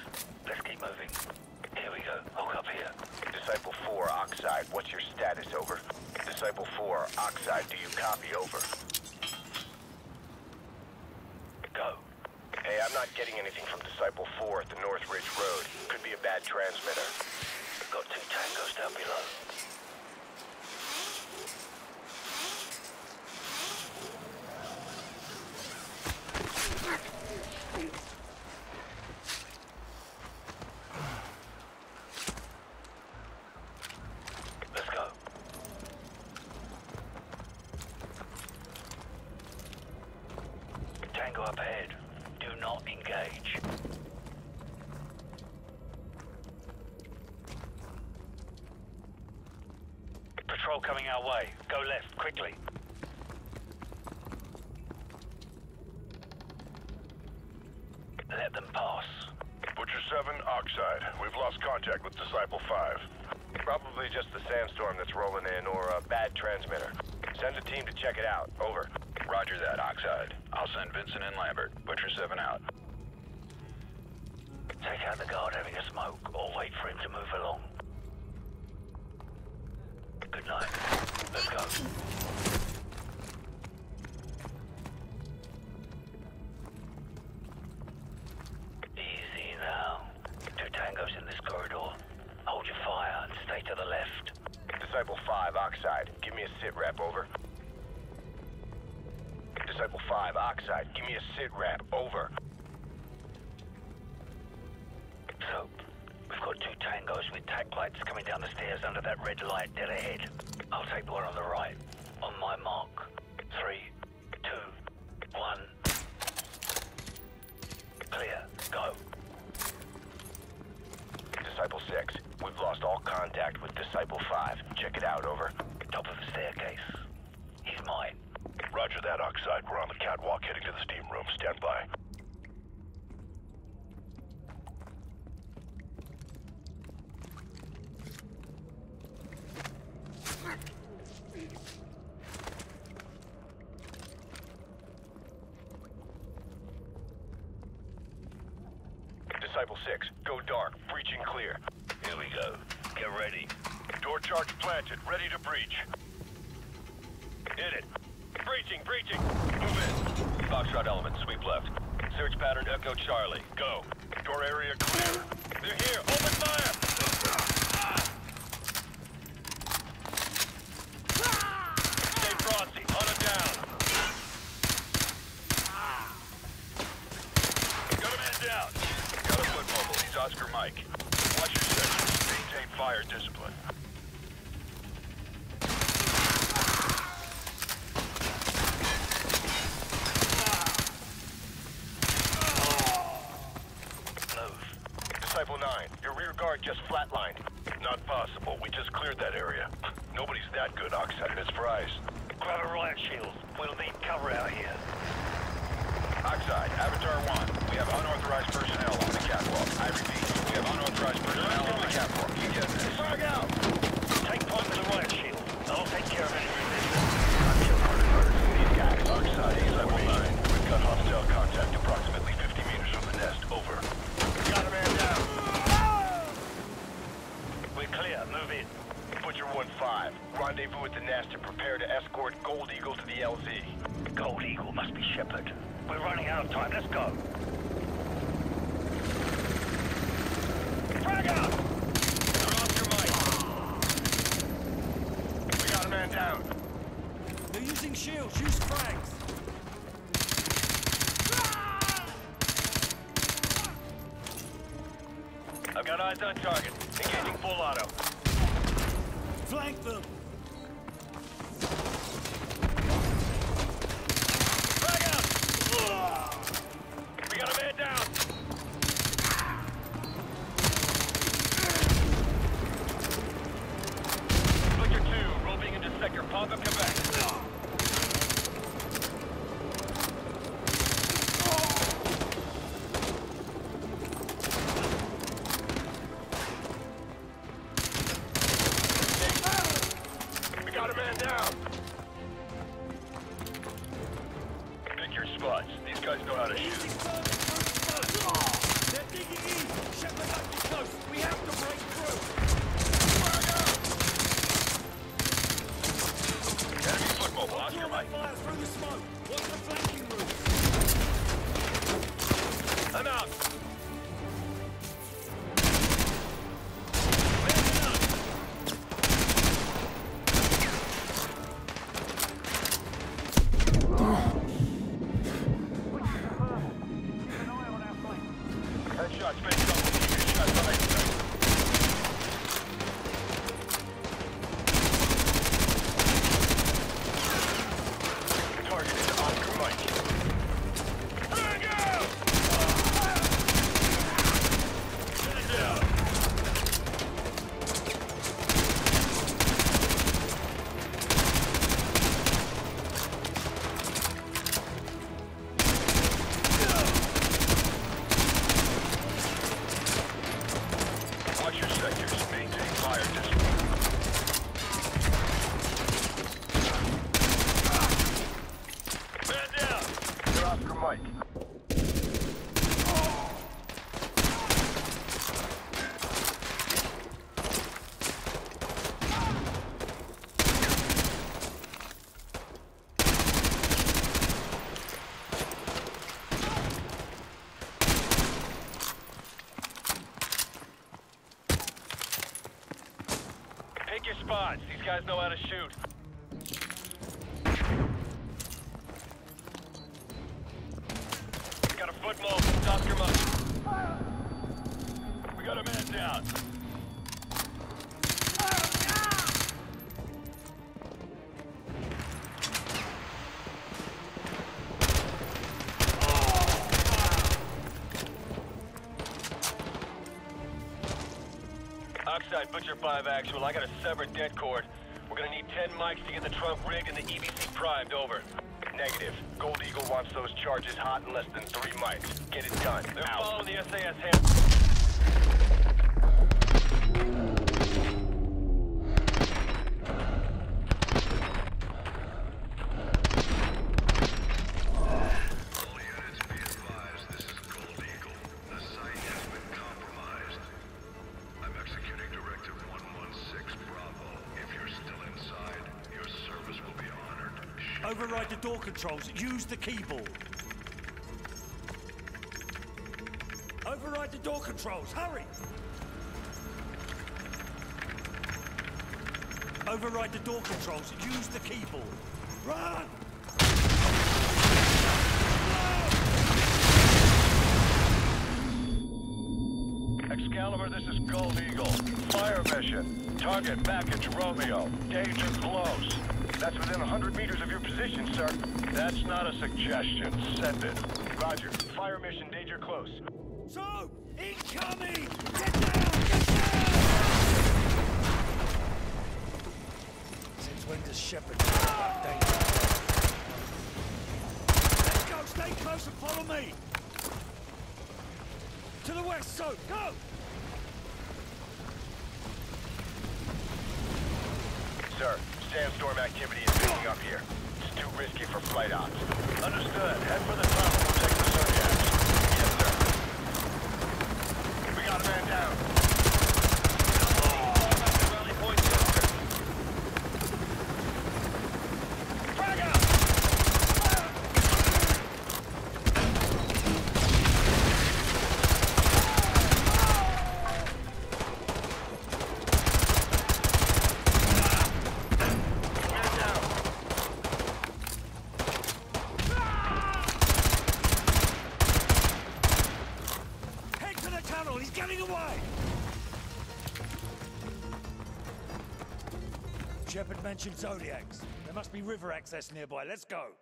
Let's keep moving. Here we go. Hook up here. Disciple 4, Oxide. What's your status, over? Disciple 4, Oxide. Do you copy, over? Tango up ahead. Do not engage. Patrol coming our way. Go left, quickly. Let them pass. Butcher 7, Oxide. We've lost contact with Disciple 5. Probably just the sandstorm that's rolling in or a bad transmitter. Send a team to check it out. Disciple 6. Go dark. Breaching clear. Here we go. Get ready. Door charge planted. Ready to breach. Hit it. Breaching, breaching. Move in. Foxtrot element, sweep left. Search pattern Echo Charlie. Go. Door area clear. They're here. Open fire. Eyes on target. 5 actual. I got a severed det cord. We're gonna need 10 mics to get the trunk rigged and the EBC primed. Over. Negative. Gold Eagle wants those charges hot in less than three mics. Keyboard. Override the door controls. Hurry! Override the door controls. Use the keyboard. Run! Excalibur, this is Gold Eagle. Fire mission. Target package Romeo. Danger close. That's within 100 meters of your position, sir. Not a suggestion. Send it. Roger. Fire mission, danger close. So, incoming! Get down! Get down! Since when does Shepherd about danger? Let's go! Stay close and follow me! To the west, so go! Sir, sandstorm activity is picking up here. It's too risky for flight ops. Understood. Head for the top we'll the mentioned Zodiacs. There must be river access nearby. Let's go.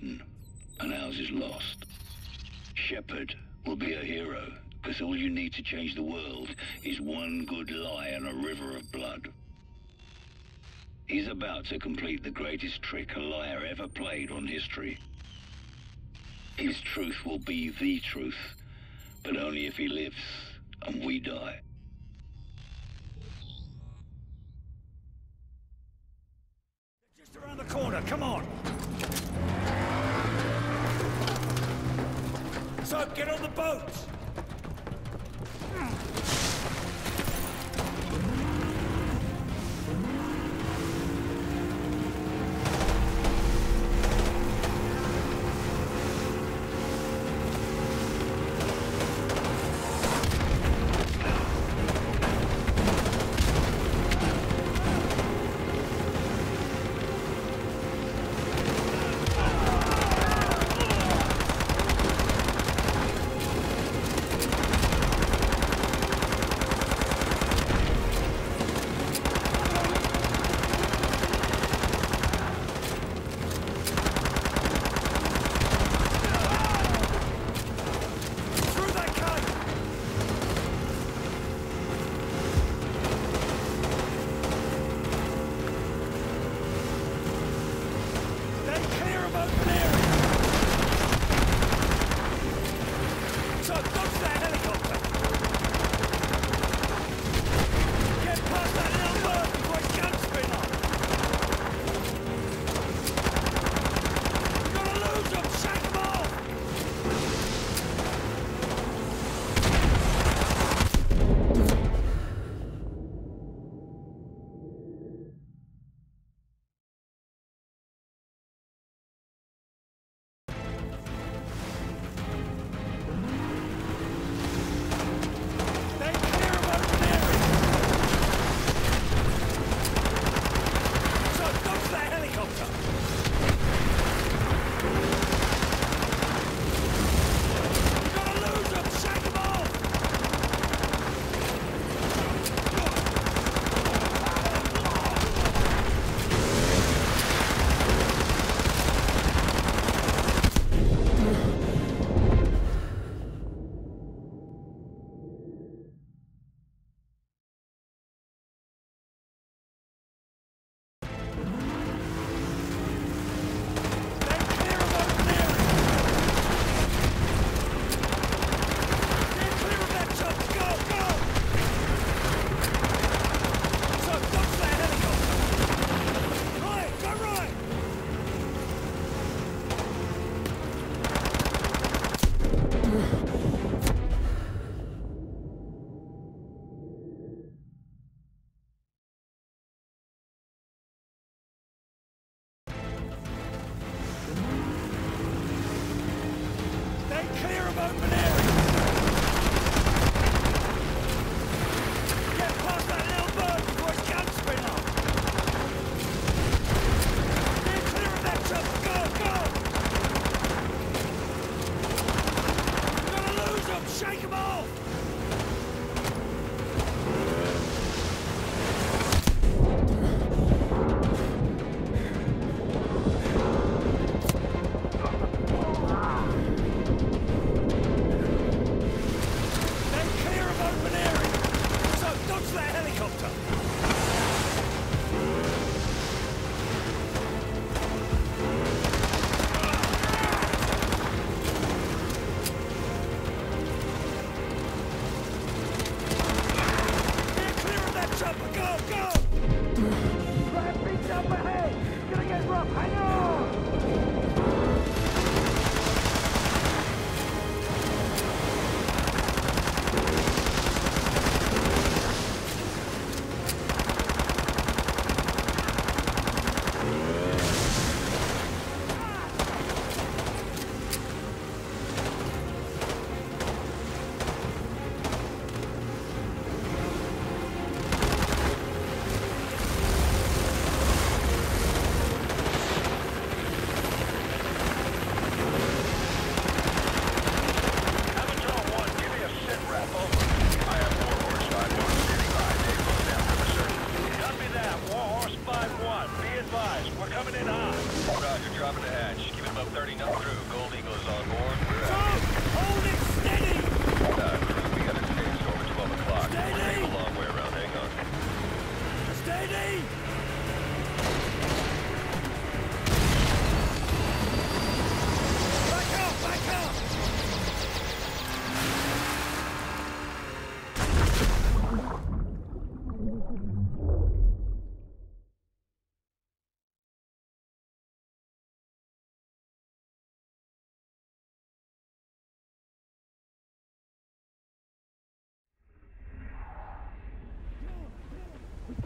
And ours is lost. Shepherd will be a hero because all you need to change the world is one good lie and a river of blood. He's about to complete the greatest trick a liar ever played on history. His truth will be the truth, but only if he lives and we die. Just around the corner, come on! So, get on the boat!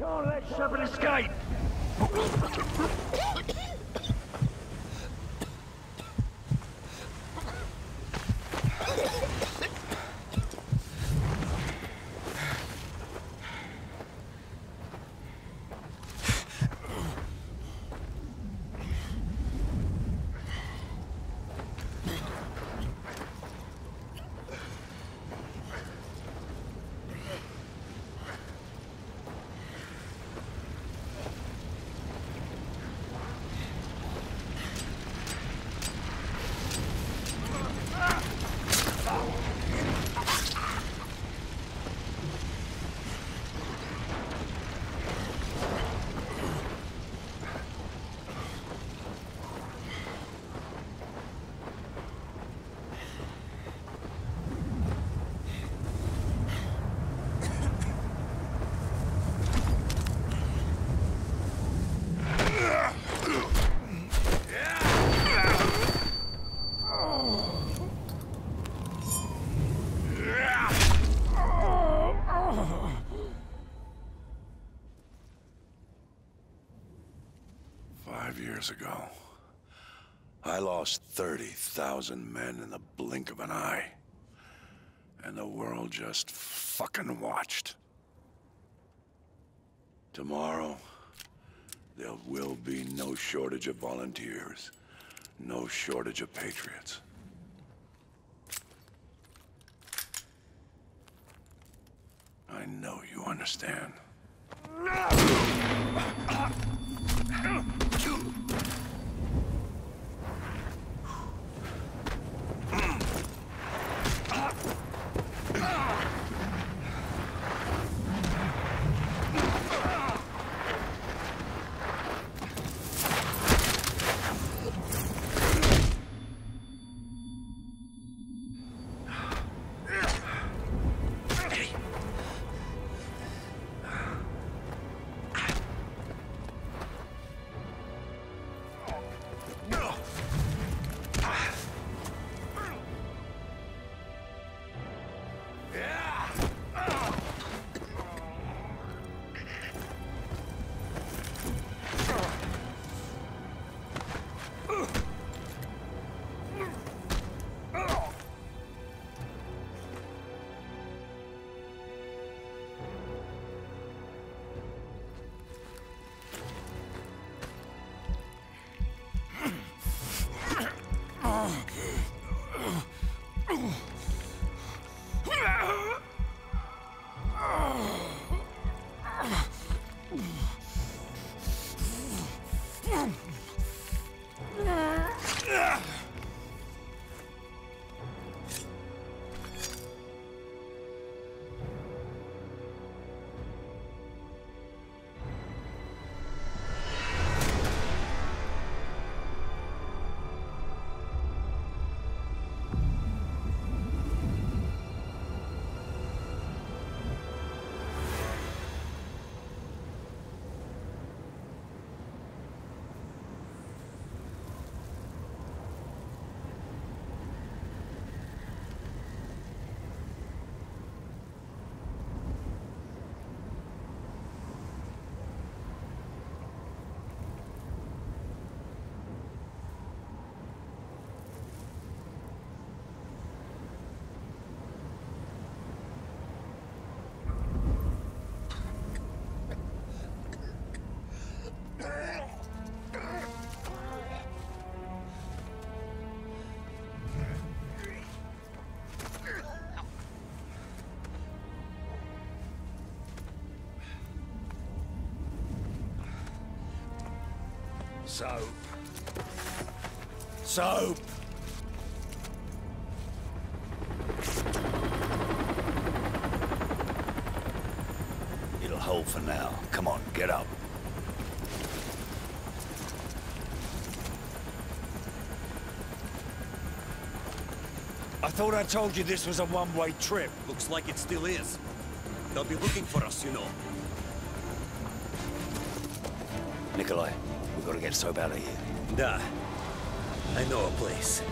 Don't let Shepherd escape! years ago. I lost 30,000 men in the blink of an eye. And the world just fucking watched. Tomorrow, there will be no shortage of volunteers, no shortage of patriots. I know you understand. Soap. Soap! It'll hold for now. Come on, get up. I thought I told you this was a one-way trip. Looks like it still is. They'll be looking for us, you know. Nikolai, to get Soap out of here. Da. I know a place.